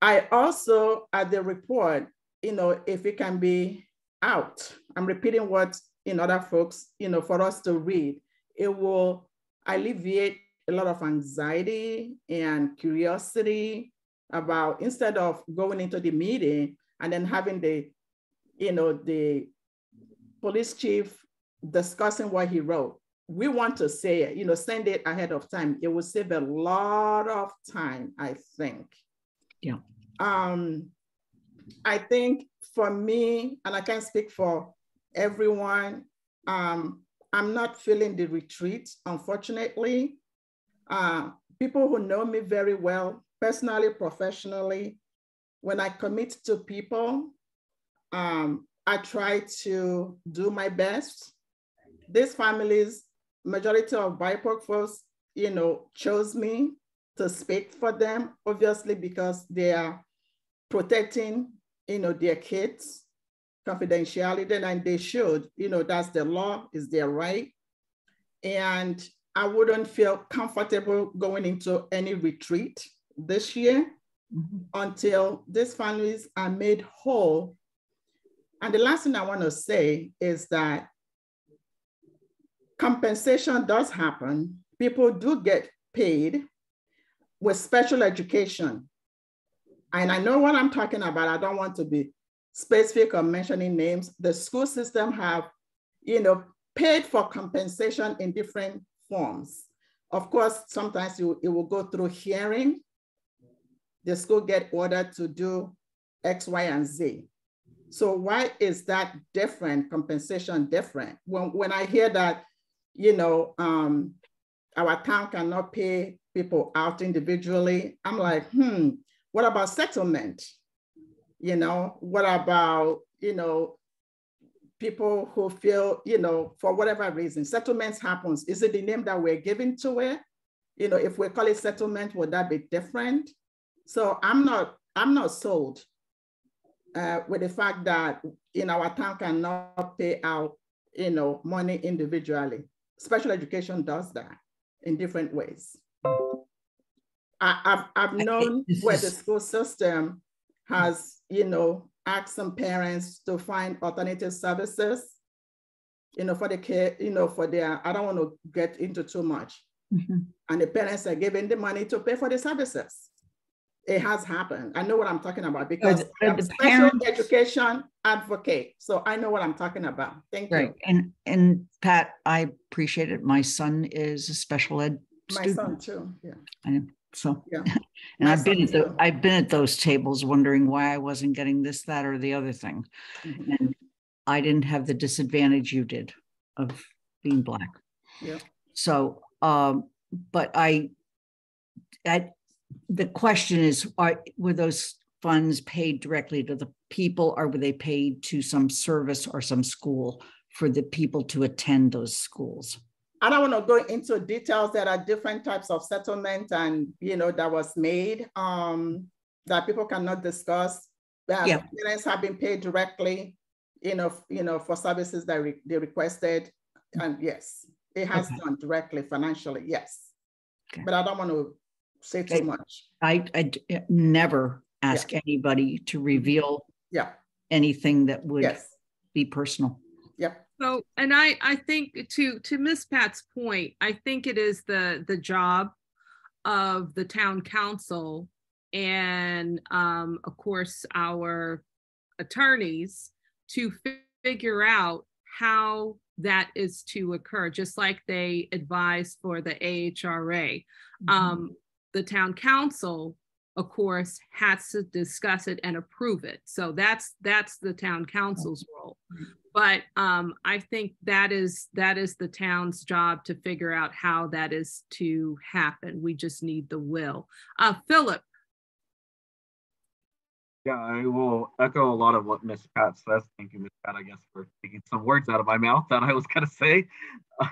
I also, at the report, you know, if it can be out. I'm repeating what in other folks, you know, for us to read. It will alleviate a lot of anxiety and curiosity about instead of going into the meeting and then having the, you know, the police chief discussing what he wrote. We want to say it, you know, send it ahead of time. It will save a lot of time, I think. Yeah. Um, I think for me, and I can't speak for everyone, um, I'm not feeling the retreat, unfortunately. Uh, people who know me very well, personally, professionally, when I commit to people, um, I try to do my best. These families, majority of BIPOC folks, you know, chose me to speak for them, obviously because they are protecting you know, their kids, confidentiality, and they should, you know, that's the law, is their right. And I wouldn't feel comfortable going into any retreat this year mm-hmm. until these families are made whole. And the last thing I want to say is that compensation does happen. People do get paid with special education and I know what I'm talking about. I don't want to be specific or mentioning names. The school system have, you know, paid for compensation in different forms. Of course, sometimes you, it will go through hearing. The school get ordered to do X, Y, and Z. So why is that different, compensation different? When, when I hear that, you know, um, our town cannot pay people out individually, I'm like, hmm, what about settlement? You know, what about, you know, people who feel, you know, for whatever reason, settlements happens. Is it the name that we're giving to it? You know, if we call it settlement, would that be different? So I'm not, I'm not sold uh, with the fact that in our town cannot pay out, you know, money individually. Special education does that. in different ways. I, have I've known where the school system has, you know, asked some parents to find alternative services, you know, for the care, you know, for their, I don't want to get into too much. Mm-hmm. And the parents are giving the money to pay for the services. It has happened. I know what I'm talking about because I'm a special parents, education advocate. So I know what I'm talking about. Thank right. you. And and Pat, I appreciate it. My son is a special ed My student. son too. Yeah. So yeah. and I've been at the, I've been at those tables wondering why I wasn't getting this, that, or the other thing. Mm-hmm. And I didn't have the disadvantage you did of being black. Yeah. So um, but I, I, the question is, are, were those funds paid directly to the people or were they paid to some service or some school for the people to attend those schools? I don't want to go into details that are different types of settlement and, you know, that was made um, that people cannot discuss. Uh, yeah. Parents have been paid directly, you know, you know, for services that re they requested. And yes, it has okay. done directly financially, yes. Okay. But I don't want to say too I, much. I, I never ask yeah. anybody to reveal yeah. anything that would yes. be personal. So, and I, I think to to Miss Pat's point, I think it is the the job of the town council and um, of course our attorneys to figure out how that is to occur, just like they advise for the AHRA. Mm-hmm. Um, the town council, of course, has to discuss it and approve it. So that's that's the town council's role. But um, I think that is that is the town's job to figure out how that is to happen. We just need the will. Uh, Philip, yeah, I will echo a lot of what Miss Pat says. Thank you, Miss Pat, I guess, for taking some words out of my mouth that I was going to say. [laughs]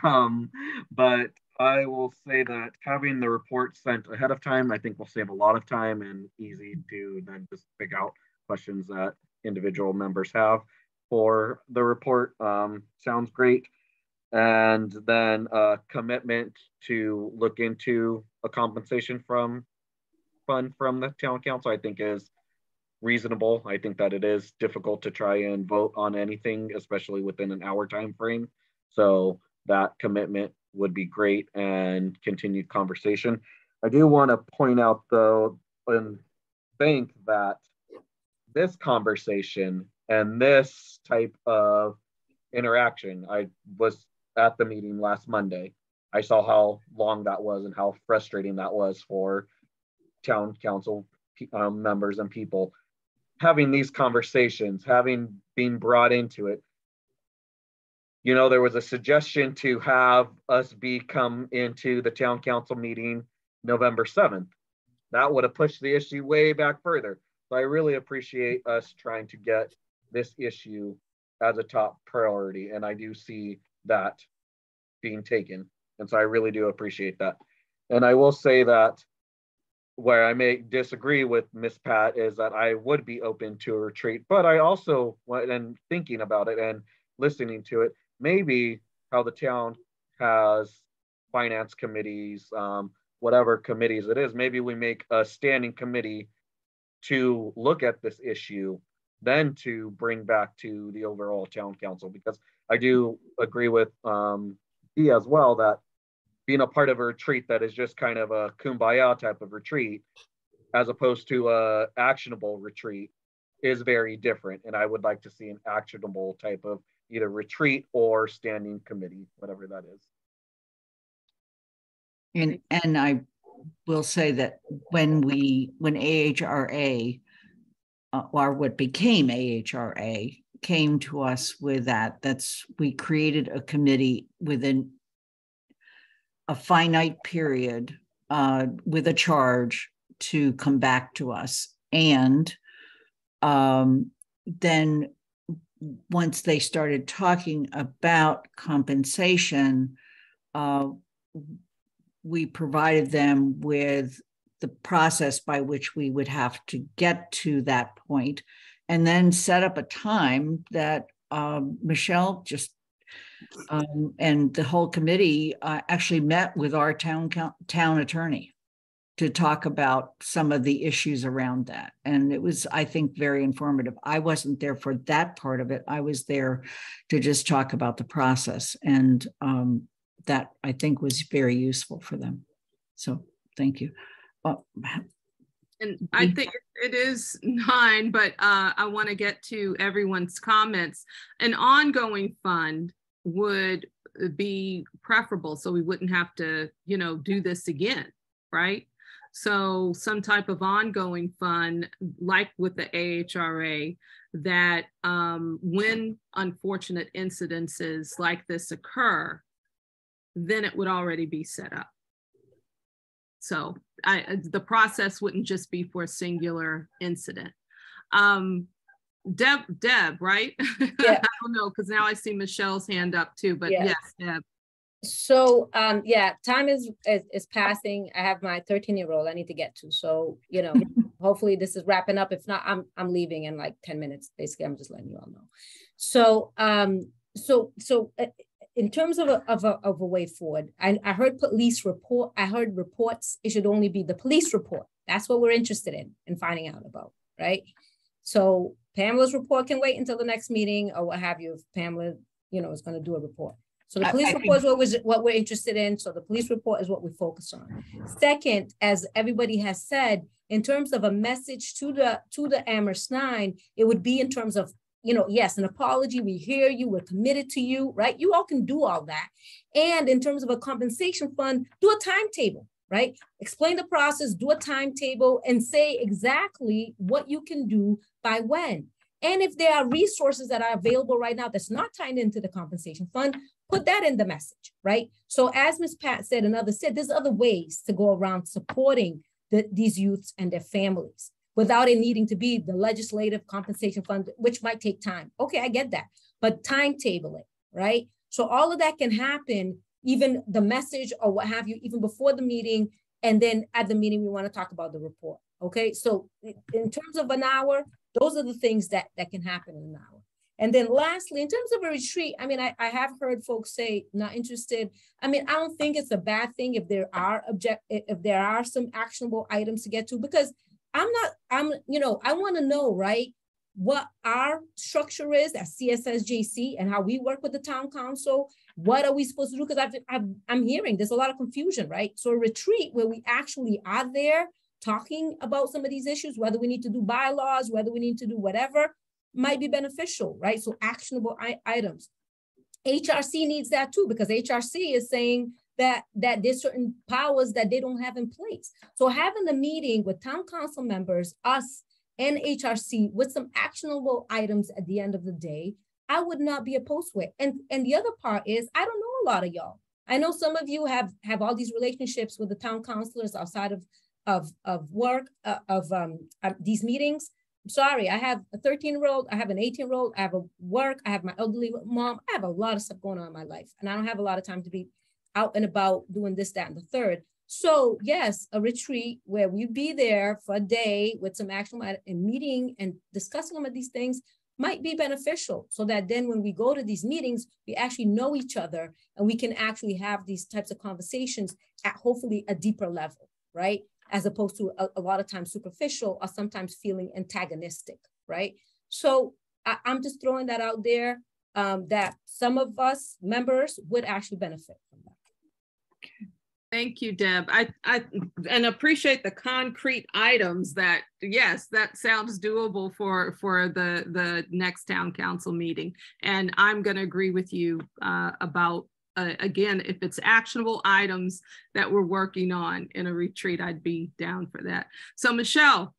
Um, but I will say that having the report sent ahead of time, I think will save a lot of time and easy to then just pick out questions that individual members have for the report. Um, sounds great. And then a commitment to look into a compensation from fund from the town council, I think is reasonable. I think that it is difficult to try and vote on anything, especially within an hour time frame. So that commitment would be great and continued conversation. I do want to point out though and think that this conversation and this type of interaction, I was at the meeting last Monday. I saw how long that was and how frustrating that was for town council um, members and people having these conversations, having been brought into it. You know, there was a suggestion to have us be come into the town council meeting November 7th. That would have pushed the issue way back further. So I really appreciate us trying to get this issue as a top priority. And I do see that being taken. And so I really do appreciate that. And I will say that where I may disagree with Miss Pat is that I would be open to a retreat, but I also and thinking about it and listening to it, maybe how the town has finance committees, um, whatever committees it is, maybe we make a standing committee to look at this issue, then to bring back to the overall town council, because I do agree with um, he as well that being a part of a retreat that is just kind of a kumbaya type of retreat as opposed to a actionable retreat is very different. And i would like to see an actionable type of either retreat or standing committee whatever that is. And and i will say that when we when ahra uh, or what became ahra came to us with that that's we created a committee within a finite period uh, with a charge to come back to us. And um, then once they started talking about compensation, uh, we provided them with the process by which we would have to get to that point and then set up a time that um, Michelle just um, and the whole committee uh, actually met with our town town attorney to talk about some of the issues around that. And it was, I think, very informative. I wasn't there for that part of it. I was there to just talk about the process. And um, that I think was very useful for them. So thank you. And [laughs] I think it is nine, but uh, I want to get to everyone's comments. An ongoing fund would be preferable so we wouldn't have to, you know, do this again, right? So some type of ongoing fund, like with the AHRA, that um, when unfortunate incidences like this occur, then it would already be set up. So I, the process wouldn't just be for a singular incident. Um, Deb, Deb, right? [laughs] Yeah. I don't know because now I see Michelle's hand up too. But yeah. yes, Deb so um yeah time is, is, is passing i have my 13 year old i need to get to so you know [laughs] hopefully this is wrapping up if not i'm i'm leaving in like 10 minutes basically i'm just letting you all know so um so so uh, in terms of a, of a, of a way forward I, I heard police report i heard reports it should only be the police report that's what we're interested in and finding out about right so pamela's report can wait until the next meeting or what have you if pamela you know is going to do a report so the police I, I report is what was what we're interested in. So the police report is what we focus on. Second, as everybody has said, in terms of a message to the to the Amherst Nine, it would be in terms of you know, yes, an apology. We hear you. We're committed to you, right? You all can do all that. And in terms of a compensation fund, do a timetable, right? Explain the process, do a timetable, and say exactly what you can do by when. And if there are resources that are available right now that's not tied into the compensation fund, put that in the message, right? So as Ms. Pat said and others said, there's other ways to go around supporting the, these youths and their families without it needing to be the legislative compensation fund, which might take time. Okay, I get that, but timetable it, right? So all of that can happen, even the message or what have you, even before the meeting. And then at the meeting, we want to talk about the report. Okay, so in terms of an hour, those are the things that, that can happen in an hour. And then lastly, in terms of a retreat, I mean, I, I have heard folks say not interested. I mean, I don't think it's a bad thing if there are object if there are some actionable items to get to because I'm not, I'm, you know, I want to know, right, what our structure is at CSSJC and how we work with the town council. What are we supposed to do? Because I've, I've, I'm hearing there's a lot of confusion, right? So a retreat where we actually are there talking about some of these issues, whether we need to do bylaws, whether we need to do whatever, might be beneficial, right? So actionable items. HRC needs that too, because HRC is saying that, that there's certain powers that they don't have in place. So having a meeting with town council members, us and HRC with some actionable items at the end of the day, I would not be opposed it. And, and the other part is, I don't know a lot of y'all. I know some of you have, have all these relationships with the town councilors outside of, of, of work, uh, of um, uh, these meetings sorry, I have a 13 year old, I have an 18 year old, I have a work, I have my elderly mom, I have a lot of stuff going on in my life. And I don't have a lot of time to be out and about doing this, that, and the third. So yes, a retreat where we be there for a day with some action and meeting and discussing some of these things might be beneficial so that then when we go to these meetings, we actually know each other and we can actually have these types of conversations at hopefully a deeper level, right? as opposed to a, a lot of times superficial or sometimes feeling antagonistic, right? So I, am just throwing that out there um, that some of us members would actually benefit from that. Thank you, Deb. I, I and appreciate the concrete items that yes, that sounds doable for for the the next town council meeting. And I'm going to agree with you uh, about uh, again, if it's actionable items that we're working on in a retreat, I'd be down for that. So Michelle.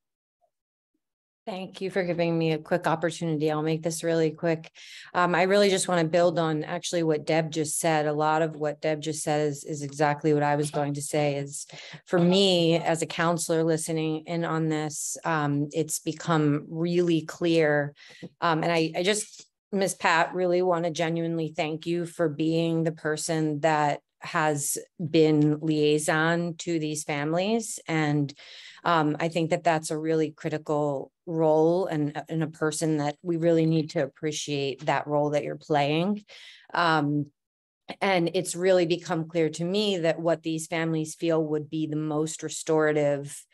Thank you for giving me a quick opportunity. I'll make this really quick. Um, I really just want to build on actually what Deb just said. A lot of what Deb just said is, is exactly what I was going to say is for me as a councilor listening in on this, um, it's become really clear. Um, and I, I just Ms. Pat, really want to genuinely thank you for being the person that has been liaison to these families. And um, I think that that's a really critical role and, and a person that we really need to appreciate that role that you're playing. Um, and it's really become clear to me that what these families feel would be the most restorative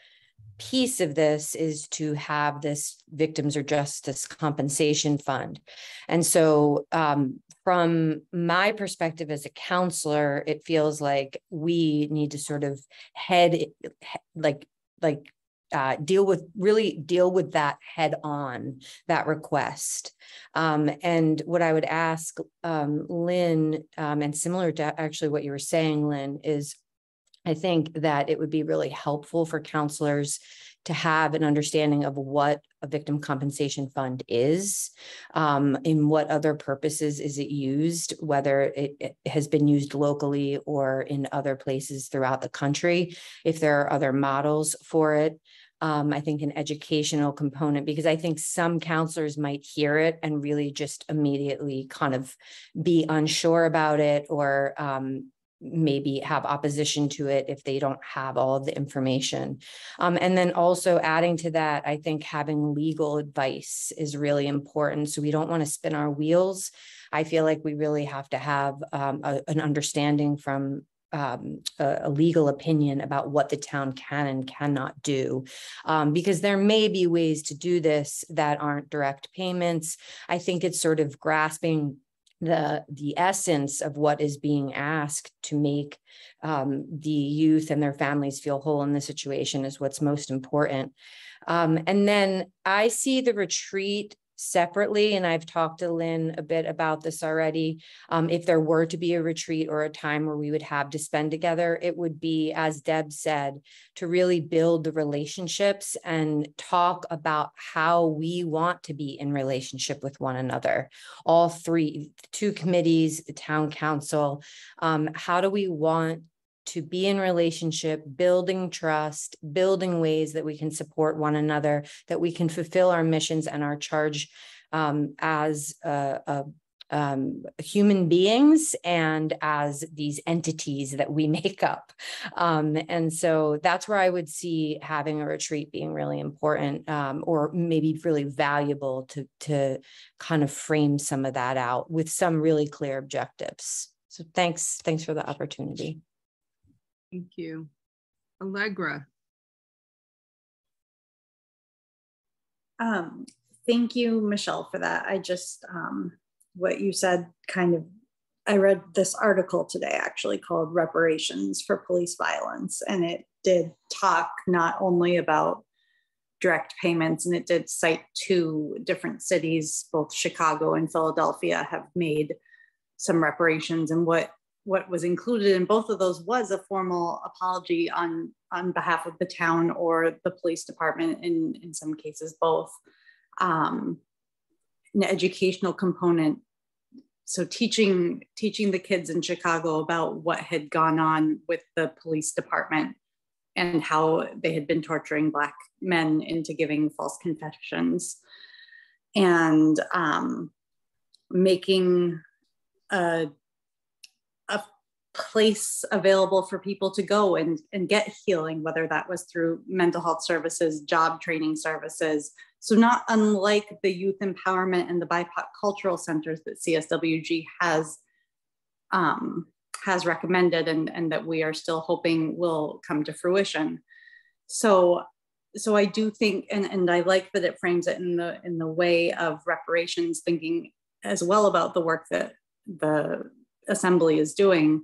piece of this is to have this victims or justice compensation fund and so um, from my perspective as a councilor it feels like we need to sort of head like like uh, deal with really deal with that head on that request. Um, and what i would ask um, lynn um, and similar to actually what you were saying lynn is i think that it would be really helpful for councilors to have an understanding of what a victim compensation fund is, um, in what other purposes is it used, whether it, it, has been used locally or in other places throughout the country, if there are other models for it. Um, I think an educational component because I think some councilors might hear it and really just immediately kind of be unsure about it or um, maybe have opposition to it if they don't have all of the information. Um, and then also adding to that, I think having legal advice is really important. So we don't want to spin our wheels. I feel like we really have to have um, a, an understanding from um, a, a, legal opinion about what the town can and cannot do, um, because there may be ways to do this that aren't direct payments. I think it's sort of grasping the the essence of what is being asked to make um, the youth and their families feel whole in the situation is what's most important. Um, and then I see the retreat separately, and I've talked to Lynn a bit about this already. Um, if there were to be a retreat or a time where we would have to spend together, it would be, as Deb said, to really build the relationships and talk about how we want to be in relationship with one another. All three, two committees, the town council, um, how do we want to be in relationship, building trust, building ways that we can support one another, that we can fulfill our missions and our charge um, as a, a um, human beings and as these entities that we [laughs] make up. Um, and so that's where I would see having a retreat being really important um, or maybe really valuable to, to kind of frame some of that out with some really clear objectives. So thanks, thanks for the opportunity. Thank you. Allegra. Um, thank you, Michelle, for that. I just, um, what you said kind of, I read this article today actually called Reparations for Police Violence, and it did talk not only about direct payments, and it did cite two different cities, both Chicago and Philadelphia, have made some reparations. And what what was included in both of those was a formal apology on on behalf of the town or the police department in in some cases both. Um, an educational component. So teaching teaching the kids in chicago about what had gone on with the police department and how they had been torturing black men into giving false confessions. And um, making a place available for people to go and, and get healing, whether that was through mental health services, job training services. So, not unlike the youth empowerment and the BIPOC cultural centers that CSWG has. Um, has recommended and, and that we are still hoping will come to fruition. So so I do think and, and I like that it frames it in the in the way of reparations, thinking as well about the work that the assembly is doing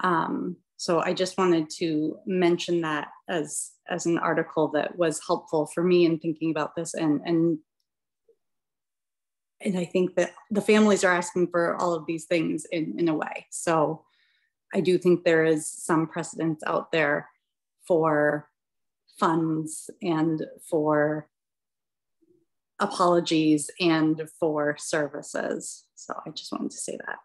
um, so I just wanted to mention that as as an article that was helpful for me in thinking about this and and and I think that the families are asking for all of these things in, in a way. So I do think there is some precedence out there for funds and for apologies and for services. So I just wanted to say that.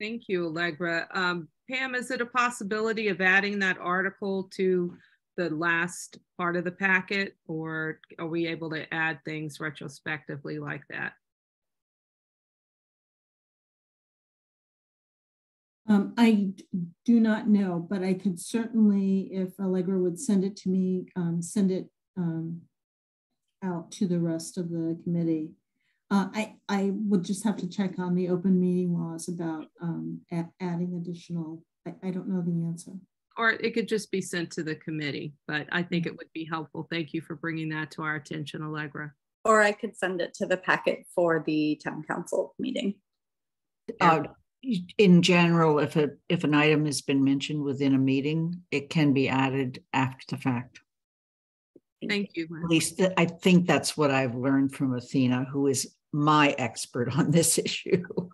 Thank you, Allegra. Um, Pam, is it a possibility of adding that article to the last part of the packet or are we able to add things retrospectively like that? Um, I do not know, but I could certainly, if Allegra would send it to me, um, send it um, out to the rest of the committee. Uh, I, I would just have to check on the open meeting laws about um, adding additional, I, I don't know the answer. Or it could just be sent to the committee, but I think it would be helpful. Thank you for bringing that to our attention, Allegra. Or I could send it to the packet for the town council meeting. Uh, in general, if a if an item has been mentioned within a meeting, it can be added after the fact. Thank you. At least I think that's what I've learned from Athena, who is my expert on this issue. [laughs]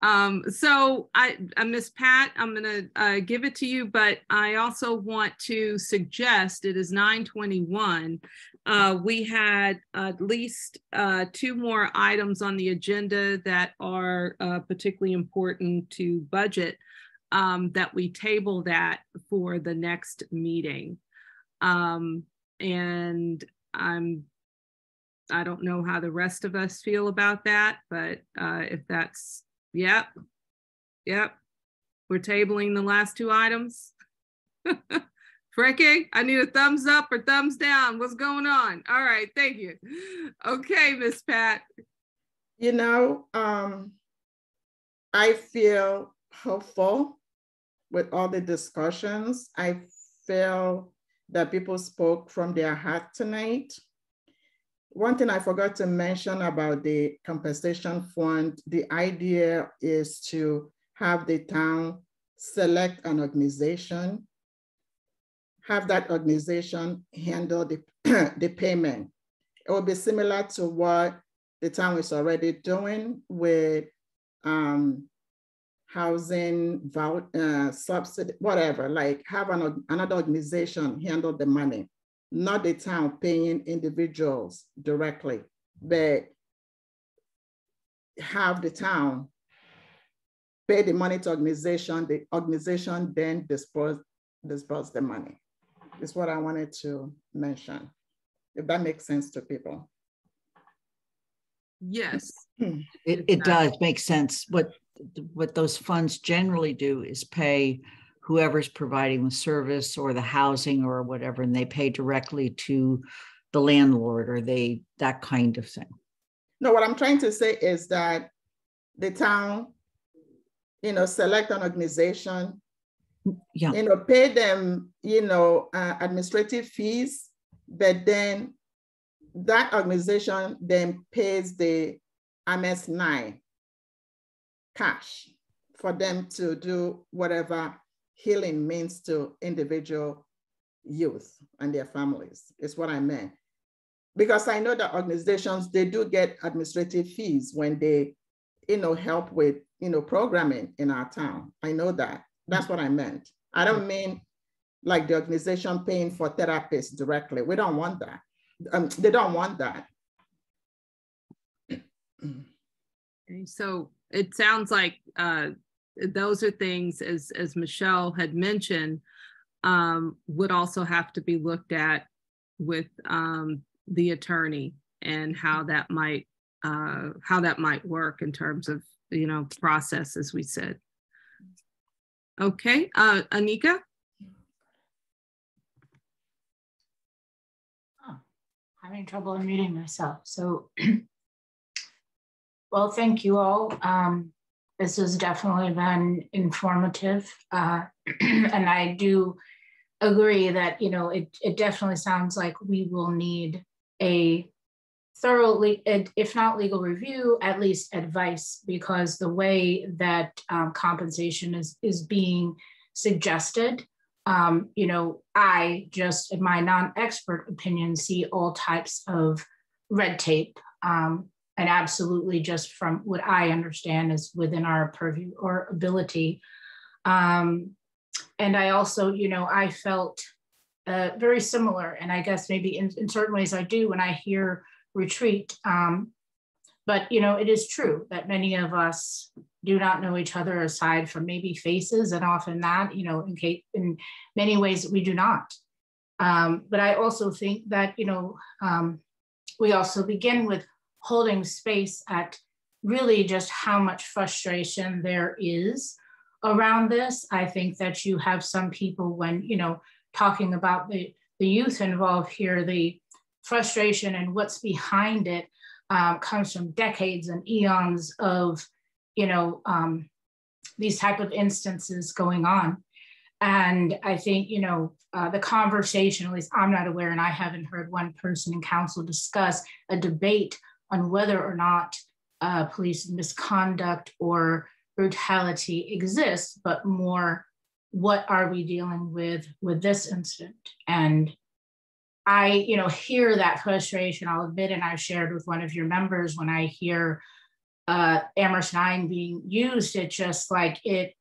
Um, so I, uh, Miss Pat, I'm gonna uh, give it to you, but I also want to suggest it is 921. Uh, we had at least uh, two more items on the agenda that are uh, particularly important to budget um, that we table that for the next meeting. Um, and I'm I don't know how the rest of us feel about that, but uh, if that's Yep. Yep. We're tabling the last two items. [laughs] Frankie, I need a thumbs up or thumbs down. What's going on? All right, thank you. Okay, Miss Pat. You know, um, I feel hopeful with all the discussions. I feel that people spoke from their heart tonight. One thing I forgot to mention about the compensation fund, the idea is to have the town select an organization, have that organization handle the, [clears throat] the payment. It will be similar to what the town is already doing with um, housing, uh, subsidy, whatever, like have an, another organization handle the money not the town paying individuals directly, but have the town pay the money to organization, the organization then disperse, disperse the money. Is what I wanted to mention, if that makes sense to people. Yes. It, it does make sense. What, what those funds generally do is pay whoever's providing the service or the housing or whatever, and they pay directly to the landlord or they that kind of thing. No, what I'm trying to say is that the town, you know, select an organization, yeah, you know, pay them, you know, uh, administrative fees, but then that organization then pays the MS9 cash for them to do whatever healing means to individual youth and their families, is what I meant. Because I know that organizations, they do get administrative fees when they, you know, help with, you know, programming in our town. I know that. That's what I meant. I don't mean like the organization paying for therapists directly. We don't want that. Um, they don't want that. Okay, so it sounds like uh, those are things as as Michelle had mentioned um, would also have to be looked at with um, the attorney and how that might uh, how that might work in terms of you know process as we said. Okay, uh, Anika. Having trouble unmuting myself. So, [clears throat] well, thank you all. Um, this has definitely been informative. Uh, [clears throat] and I do agree that, you know, it, it definitely sounds like we will need a thoroughly, if not legal review, at least advice, because the way that um, compensation is, is being suggested, um, you know, I just, in my non-expert opinion, see all types of red tape um, and absolutely just from what I understand is within our purview or ability. Um, and I also, you know, I felt uh, very similar, and I guess maybe in, in, certain ways I do when I hear retreat. Um, but you know, it is true that many of us do not know each other aside from maybe faces, and often that, you know, in case in many ways we do not. Um, but I also think that you know um, we also begin with holding space at really just how much frustration there is around this. I think that you have some people when, you know, talking about the, the youth involved here, the frustration and what's behind it. um, comes from decades and eons of, you know, um, these type of instances going on. And I think, you know, uh, the conversation, at least I'm not aware, and I haven't heard one person in council discuss a debate on whether or not uh, police misconduct or brutality exists, but more what are we dealing with with this incident? And I, you know, hear that frustration. I'll admit, and I've shared with one of your members when I hear uh, Amherst Nine being used, it just like it,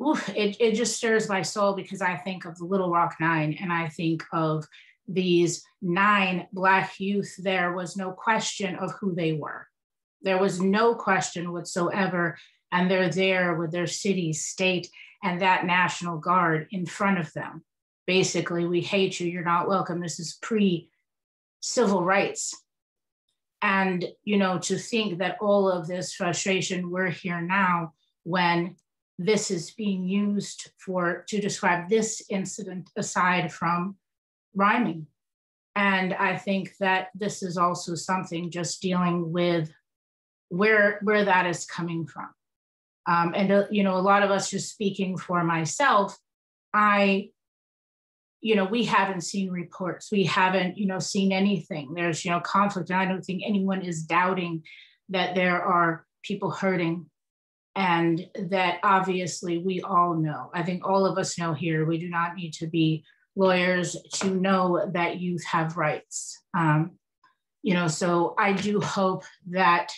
oof, it, it just stirs my soul because I think of the Little Rock Nine and I think of these nine Black youth. There was no question of who they were. There was no question whatsoever. And they're there with their city, state, and that National Guard in front of them. Basically, we hate you, you're not welcome. This is pre civil rights. And, you know, to think that all of this frustration, we're here now when this is being used for to describe this incident aside from rhyming. And I think that this is also something just dealing with where where that is coming from. Um, and uh, you know, a lot of us just speaking for myself, I, you know, we haven't seen reports, we haven't, you know, seen anything. There's you know conflict, and I don't think anyone is doubting that there are people hurting and that obviously we all know. I think all of us know here. We do not need to be lawyers to know that youth have rights. Um, you know, so I do hope that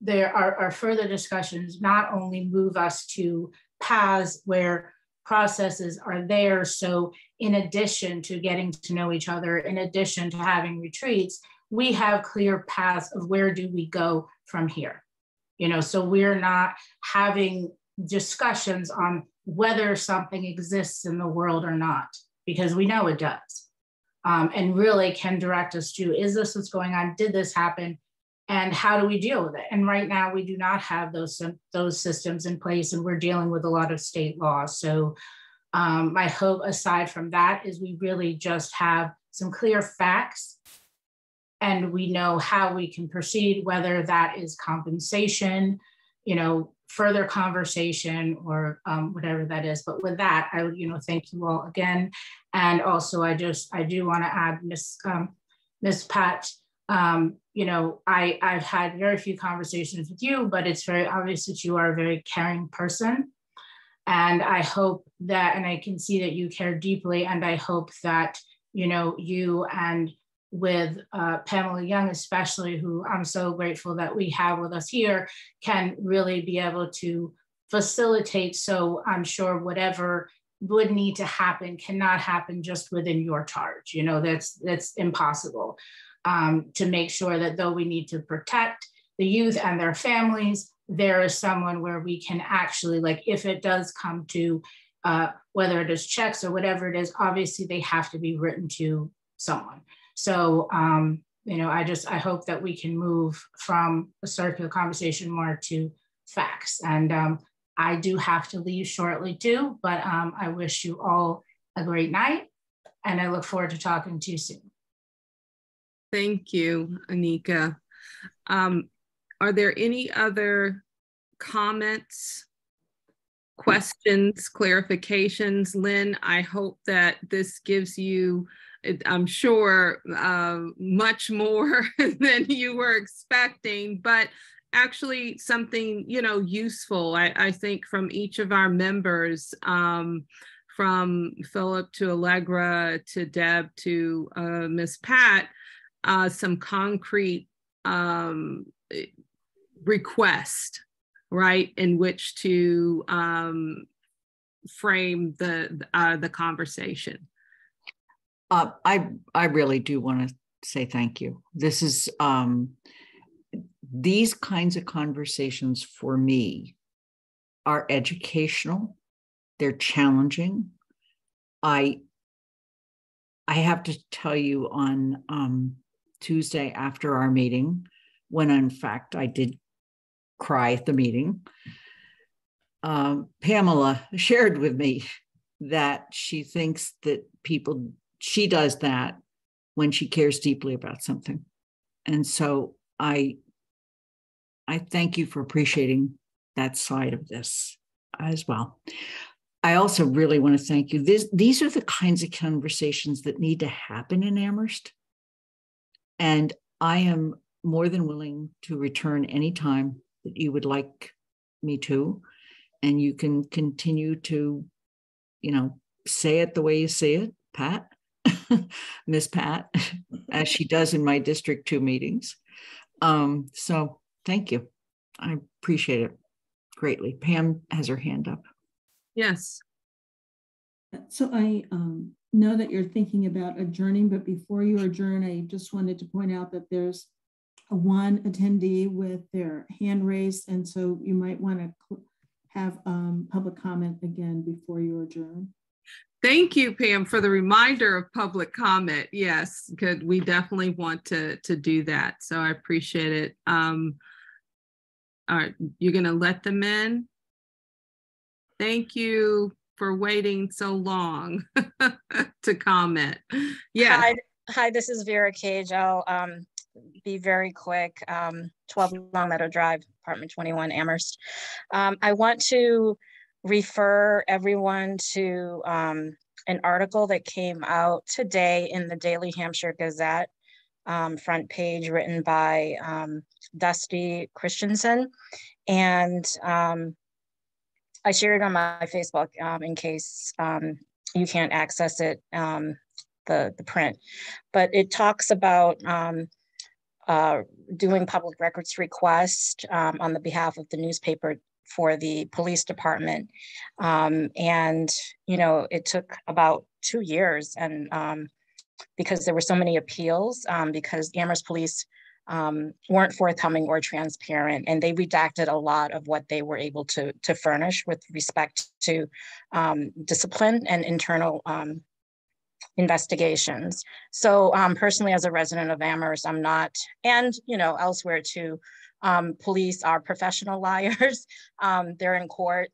there are, are further discussions not only move us to paths where processes are there. So, in addition to getting to know each other, in addition to having retreats, we have clear paths of where do we go from here. You know, so we're not having discussions on whether something exists in the world or not, because we know it does. Um, and really can direct us to is this what's going on? Did this happen? and how do we deal with it? And right now we do not have those, those systems in place and we're dealing with a lot of state laws. So um, my hope aside from that is we really just have some clear facts and we know how we can proceed, whether that is compensation, you know, further conversation or um, whatever that is. But with that, I would, you know, thank you all again. And also I just, I do want to add Miss um, Miss Pat, um, you know, I, I've had very few conversations with you, but it's very obvious that you are a very caring person. And I hope that, and I can see that you care deeply. And I hope that, you know, you and with uh, Pamela Young, especially, who I'm so grateful that we have with us here, can really be able to facilitate. So I'm sure whatever would need to happen cannot happen just within your charge. You know, that's that's impossible um, to make sure that though we need to protect the youth and their families, there is someone where we can actually, like, if it does come to uh, whether it is checks or whatever it is, obviously they have to be written to someone. So, um, you know, I just, I hope that we can move from a circular conversation more to facts. And um, I do have to leave shortly too, but um, I wish you all a great night and I look forward to talking to you soon. Thank you, Anika. Um, are there any other comments, questions, clarifications? Lynn, I hope that this gives you, I'm sure, uh, much more [laughs] than you were expecting, but actually something, you know, useful, I, I think, from each of our members. Um, from Philip to Allegra to Deb to uh, Miss Pat, uh, some concrete um, request, right, in which to um, frame the uh, the conversation. Uh, I I really do want to say thank you. This is um, these kinds of conversations for me are educational. They're challenging. I I have to tell you on um, Tuesday after our meeting, when in fact I did cry at the meeting. Um, Pamela [laughs] shared with me that she thinks that people, she does that when she cares deeply about something. And so I I thank you for appreciating that side of this as well. I also really want to thank you. This, these are the kinds of conversations that need to happen in Amherst. And I am more than willing to return anytime that you would like me to. And you can continue to, you know, say it the way you say it, Pat, [laughs] Miss Pat, [laughs] as she does in my District 2 meetings. Um, so thank you. I appreciate it greatly. Pam has her hand up. Yes. So I um, know that you're thinking about adjourning, but before you adjourn, I just wanted to point out that there's a one attendee with their hand raised, and so you might want to have um, public comment again before you adjourn. Thank you, Pam, for the reminder of public comment. Yes, good. We definitely want to to do that. So I appreciate it. Um, all right, you're going to let them in. Thank you for waiting so long [laughs] to comment. Yeah. Hi, hi, this is Vera Cage. I'll um, be very quick. Um, 12 Long Meadow Drive, apartment 21, Amherst. Um, I want to refer everyone to um, an article that came out today in the Daily Hampshire Gazette um, front page written by um, Dusty Christensen. And um, I shared it on my Facebook um, in case um, you can't access it, the, the print. But it talks about uh, doing public records request um, on the behalf of the newspaper for the police department. Um, and, you know, it took about two years and because there were so many appeals because Amherst police um, weren't forthcoming or transparent, and they redacted a lot of what they were able to, to furnish with respect to um, discipline and internal um, investigations. So um, personally, as a resident of Amherst, I'm not, and you know, elsewhere too, um, police are professional [laughs] liars. Um, they're in court,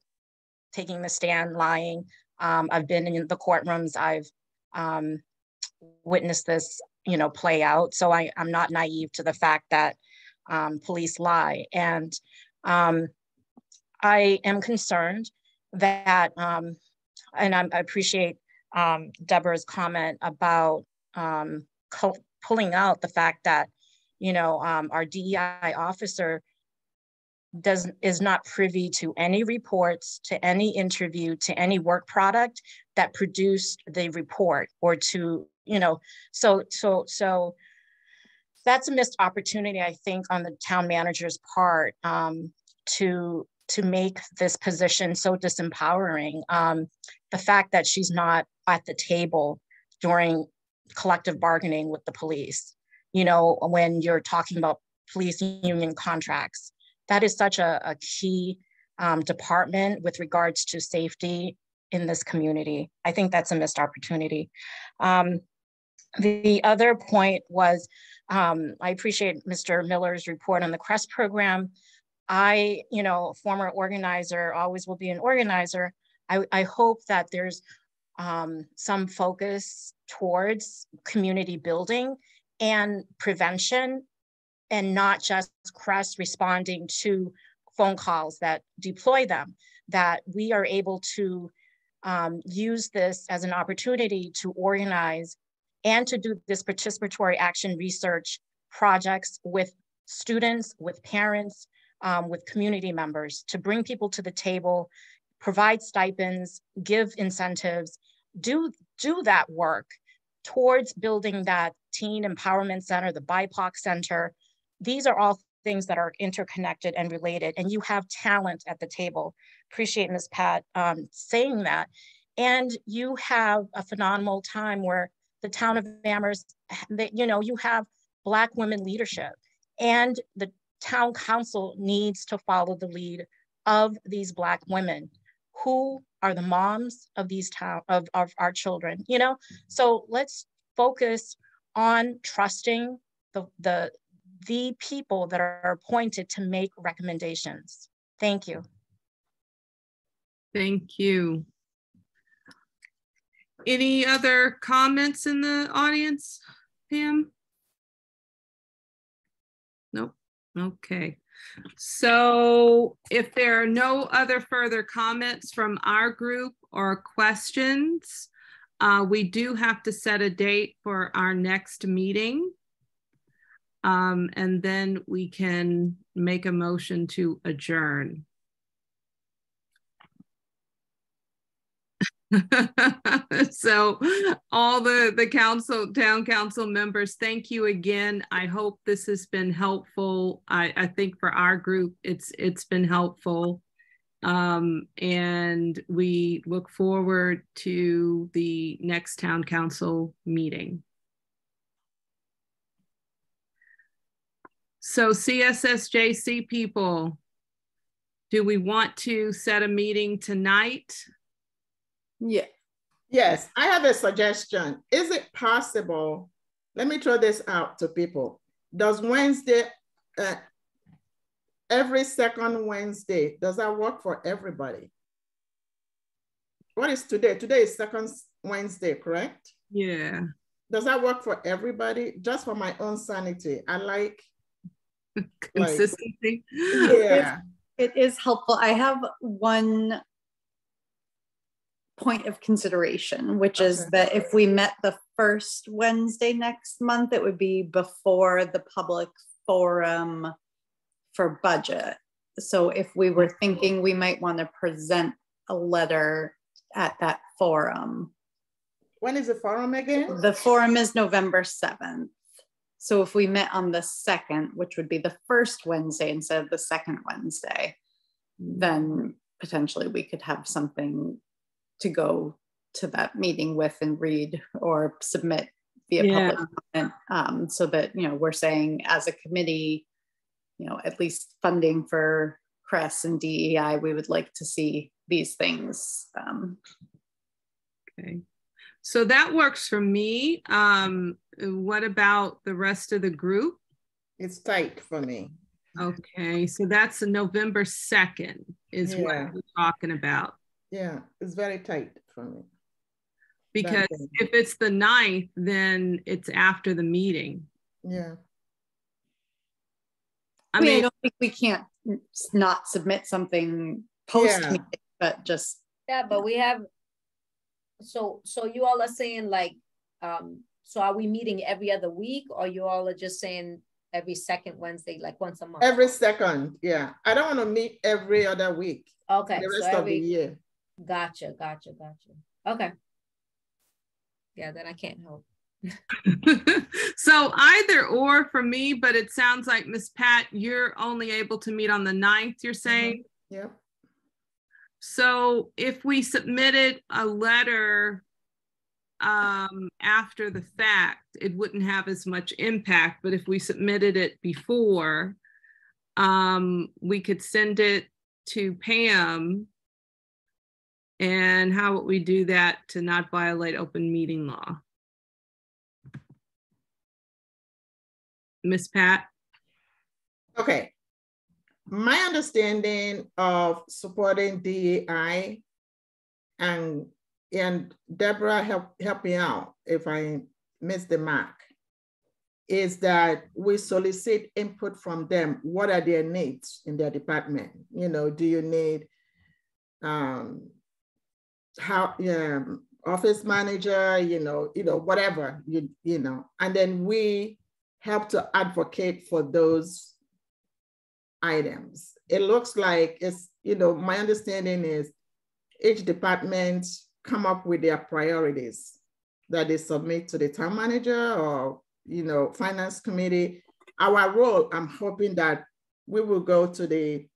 taking the stand, lying. I've been in the courtrooms. I've witnessed this you know, play out. So I, I'm not naive to the fact that um, police lie. And um, I am concerned that, um, and I, I appreciate um, Deborah's comment about um, pulling out the fact that, you know, um, our DEI officer does is not privy to any reports, to any interview, to any work product that produced the report or to you know, so so so that's a missed opportunity, I think, on the town manager's part um, to to make this position so disempowering. Um, the fact that she's not at the table during collective bargaining with the police, you know, when you're talking about police union contracts, that is such a, a key um, department with regards to safety in this community. I think that's a missed opportunity. Um, the other point was, um, I appreciate Mr. Miller's report on the CRESS program. I, you know, former organizer, always will be an organizer. I, I hope that there's um, some focus towards community building and prevention and not just CRESS responding to phone calls that deploy them, that we are able to um, use this as an opportunity to organize and to do this participatory action research projects with students, with parents, um, with community members to bring people to the table, provide stipends, give incentives, do, do that work towards building that teen empowerment center, the BIPOC center. These are all things that are interconnected and related, and you have talent at the table. Appreciate Ms. Pat um, saying that. And you have a phenomenal time where the town of Amherst, you know, you have Black women leadership, and the town council needs to follow the lead of these Black women who are the moms of these town of, of our children. You know, so let's focus on trusting the the the people that are appointed to make recommendations. Thank you. Thank you. Any other comments in the audience, Pam? Nope. Okay. So if there are no other further comments from our group or questions, uh, we do have to set a date for our next meeting. Um, and then we can make a motion to adjourn. [laughs] so all the the council town council members thank you again i hope this has been helpful i i think for our group it's it's been helpful um and we look forward to the next town council meeting so cssjc people do we want to set a meeting tonight yeah. Yes, I have a suggestion. Is it possible? Let me throw this out to people. Does Wednesday, uh, every second Wednesday, does that work for everybody? What is today? Today is second Wednesday, correct? Yeah. Does that work for everybody? Just for my own sanity. I like [laughs] consistency. Like, yeah. It, it is helpful. I have one point of consideration, which okay. is that if we met the first Wednesday next month, it would be before the public forum for budget. So if we were thinking we might want to present a letter at that forum. When is the forum again? The forum is November 7th. So if we met on the second, which would be the first Wednesday instead of the second Wednesday, then potentially we could have something to go to that meeting with and read or submit via yeah. public comment um, so that you know we're saying as a committee you know at least funding for CRESS and DEI we would like to see these things um, okay so that works for me um, what about the rest of the group it's tight for me okay so that's November 2nd is yeah. what we're talking about yeah, it's very tight for me. Because if it's the ninth, then it's after the meeting. Yeah. I, I mean, I don't think we can't not submit something post yeah. but just yeah. But we have. So so you all are saying like, um. So are we meeting every other week, or you all are just saying every second Wednesday, like once a month? Every second, yeah. I don't want to meet every other week. Okay. The rest so every, of the year. Gotcha, gotcha, gotcha. Okay. Yeah, then I can't help. [laughs] so either or for me, but it sounds like Miss Pat, you're only able to meet on the 9th, you're mm-hmm. saying? Mm-hmm. Yep. So if we submitted a letter um, after the fact, it wouldn't have as much impact. But if we submitted it before, um, we could send it to Pam and how would we do that to not violate open meeting law? Miss Pat? Okay. My understanding of supporting DEI and and Deborah help help me out if I miss the mark is that we solicit input from them. What are their needs in their department? You know, do you need um, how yeah, office manager, you know, you know, whatever, you, you know, and then we help to advocate for those items. It looks like it's, you know, my understanding is each department come up with their priorities that they submit to the town manager or, you know, finance committee. Our role, I'm hoping that we will go to the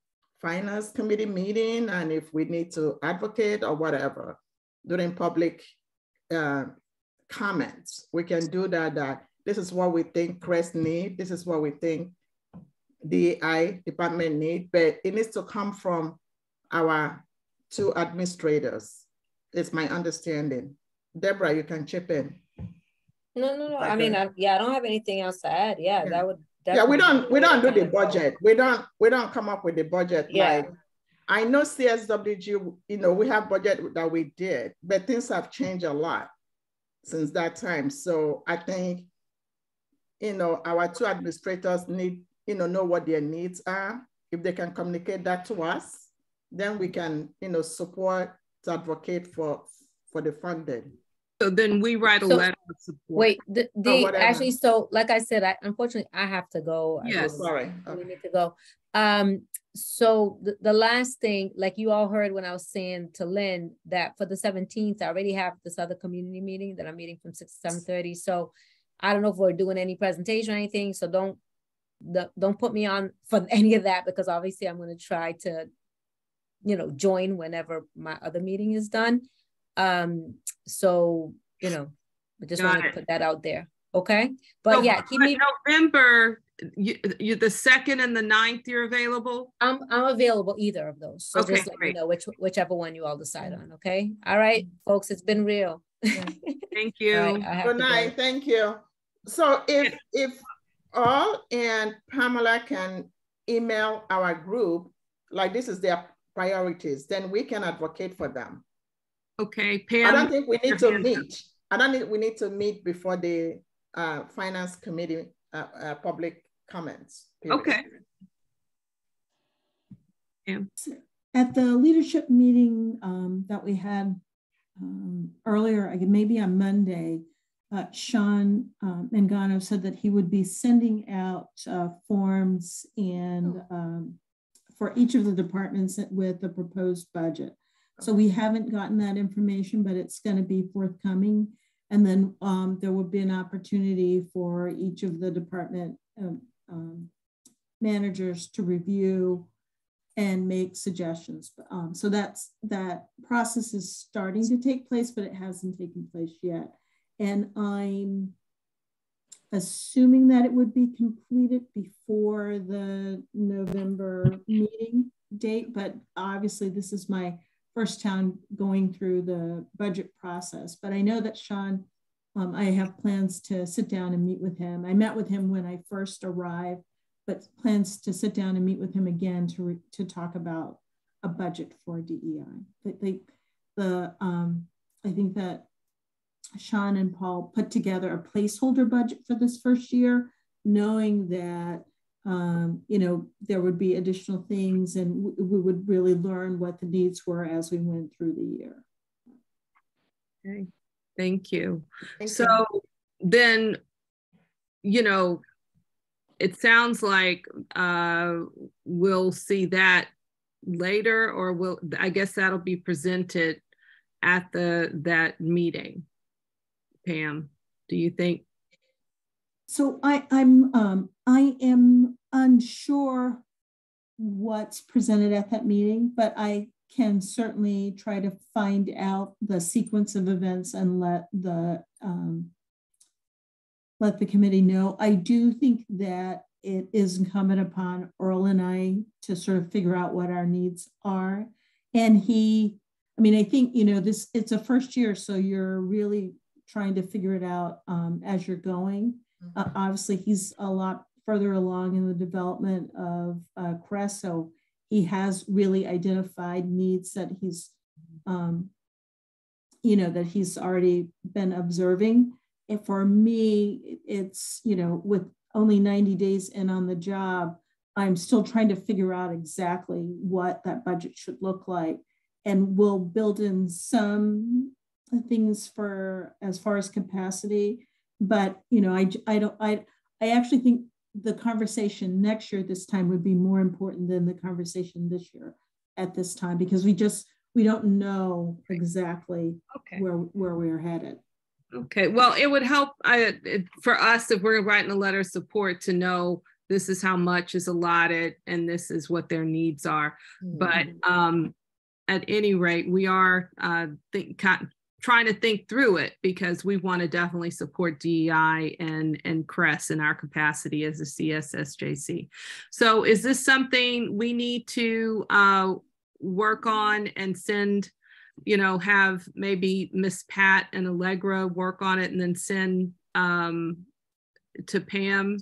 finance committee meeting and if we need to advocate or whatever during public uh, comments, we can do that, that this is what we think CRESS need, this is what we think DEI department need, but it needs to come from our two administrators. It's my understanding. Deborah, you can chip in. No, no, no. Okay. I mean, I, yeah, I don't have anything else to add. Yeah, yeah. that would yeah we don't we don't do the budget we don't we don't come up with the budget yeah. like i know cswg you know we have budget that we did but things have changed a lot since that time so i think you know our two administrators need you know, know what their needs are. If they can communicate that to us, then we can, you know, support to advocate for for the funding. So then we write a So- letter of support. Wait, the, the, actually, so like I said, I unfortunately, I have to go. I Yes. really- Sorry. We need to go. Um, so the, the last thing, like you all heard when I was saying to Lynn, that for the seventeenth, I already have this other community meeting that I'm meeting from six to seven thirty, so I don't know if we're doing any presentation or anything, so don't, don't put me on for [laughs] any of that, because obviously I'm gonna try to, you know, join whenever my other meeting is done. Um, so, you know, I just Got wanted to put that out there, okay? So But yeah, for keep me, November, you, you, the second and the ninth, you're available? I'm, I'm available either of those. So Okay, just let me know which, whichever one you all decide on, okay? All right, folks, it's been real. Thank you. [laughs] right, Good to go. night, thank you. So if, if all and Pamela can email our group, like this is their priorities, then we can advocate for them. Okay, Pam. I don't think we need to hand up. meet. I don't think we need to meet before the uh, finance committee, uh, uh, public comments. period. okay. At the leadership meeting um, that we had um, earlier, maybe on Monday, uh, Sean um, Mangano said that he would be sending out uh, forms and um, for each of the departments with the proposed budget. So we haven't gotten that information, but it's going to be forthcoming. And then um, there will be an opportunity for each of the department um, um, managers to review and make suggestions. Um, so that's that process is starting to take place, but it hasn't taken place yet. And I'm assuming that it would be completed before the November meeting date, but obviously this is my first time going through the budget process. But I know that Sean, um, I have plans to sit down and meet with him. I met with him when I first arrived but plans to sit down and meet with him again to, to talk about a budget for DEI. But they, the, um, I think that Sean and Paul put together a placeholder budget for this first year, knowing that, um, you know, there would be additional things and w- we would really learn what the needs were as we went through the year. Okay, thank you. Thank So you. then, you know, it sounds like uh, we'll see that later, or will, I guess that'll be presented at the, that meeting. Pam, do you think? So I, I'm, um, I am unsure what's presented at that meeting, but I can certainly try to find out the sequence of events and let the, um, let the committee know. I do think that it is incumbent upon Earl and I to sort of figure out what our needs are. And he, I mean, I think, you know, this, it's a first year, so you're really trying to figure it out um, as you're going. Uh, obviously, he's a lot further along in the development of uh, Cress, so he has really identified needs that he's, um, you know, that he's already been observing. And for me, it's, you know, with only 90 days in on the job, I'm still trying to figure out exactly what that budget should look like. And we'll build in some things for as far as capacity. But, you know, I, I don't, I, I actually think the conversation next year at this time would be more important than the conversation this year at this time because we just, we don't know exactly Okay. where, where we're headed. Okay, well, it would help I, it, for us if we're writing a letter of support to know this is how much is allotted and this is what their needs are. But um, at any rate, we are uh, think, trying to think through it because we want to definitely support DEI and and CRESS in our capacity as a CSSJC. So is this something we need to uh, work on and send? you know, have maybe Miss Pat and Allegra work on it and then send um, to Pam?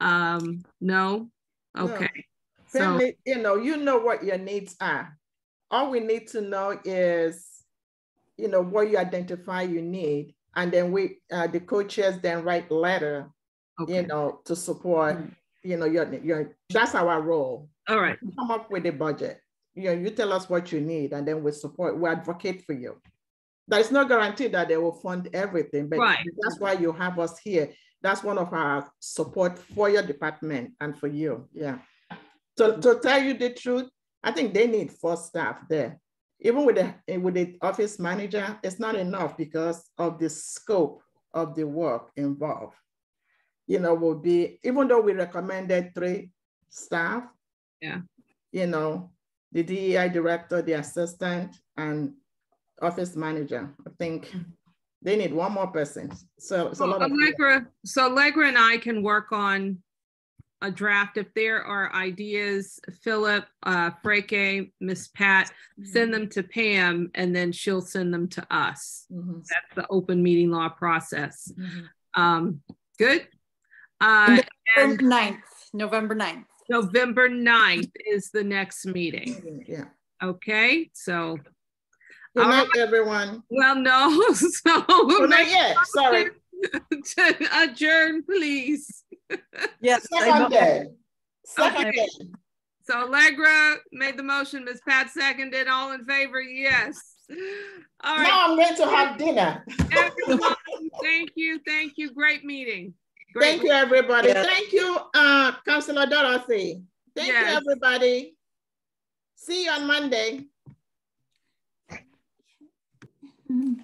Um, no? No. Okay. So, you know, you know what your needs are. All we need to know is, you know, what you identify you need. And then we, uh, the co-chairs then write letter, you know, to support, you know, you're, you're, that's our role. All right. Come up with a budget. You know, you tell us what you need and then we support, we advocate for you. There's no guarantee that they will fund everything, but Right. that's why you have us here. That's one of our support for your department and for you, yeah. So to tell you the truth, I think they need four staff there. Even with the, eh, with the office manager, it's not enough because of the scope of the work involved. You know, will be, even though we recommended three staff, Yeah. you know, the DEI director, the assistant, and office manager. I think they need one more person. So so Well. Allegra, so Allegra and I can work on a draft. If there are ideas, Philip, uh, Freke, Miss Pat, send them to Pam and then she'll send them to us. Mhm. That's the open meeting law process. Mhm. Um, good. Uh, and November 9th, November 9th. November 9th is the next meeting. Yeah. Okay, so. Good night, right. everyone. Well, no, [laughs] so. Oh, not yet, sorry. [laughs] to Adjourn, please. [laughs] Yes. I Second. Second Okay. So Allegra made the motion, Ms. Pat seconded, all in favor, yes. All right, Now I'm going to have dinner. everyone, thank you, thank you, great meeting. Great Thank you, everybody. Yeah. Thank you, uh, Councilor Dorothy. Thank you, everybody. See you on Monday. And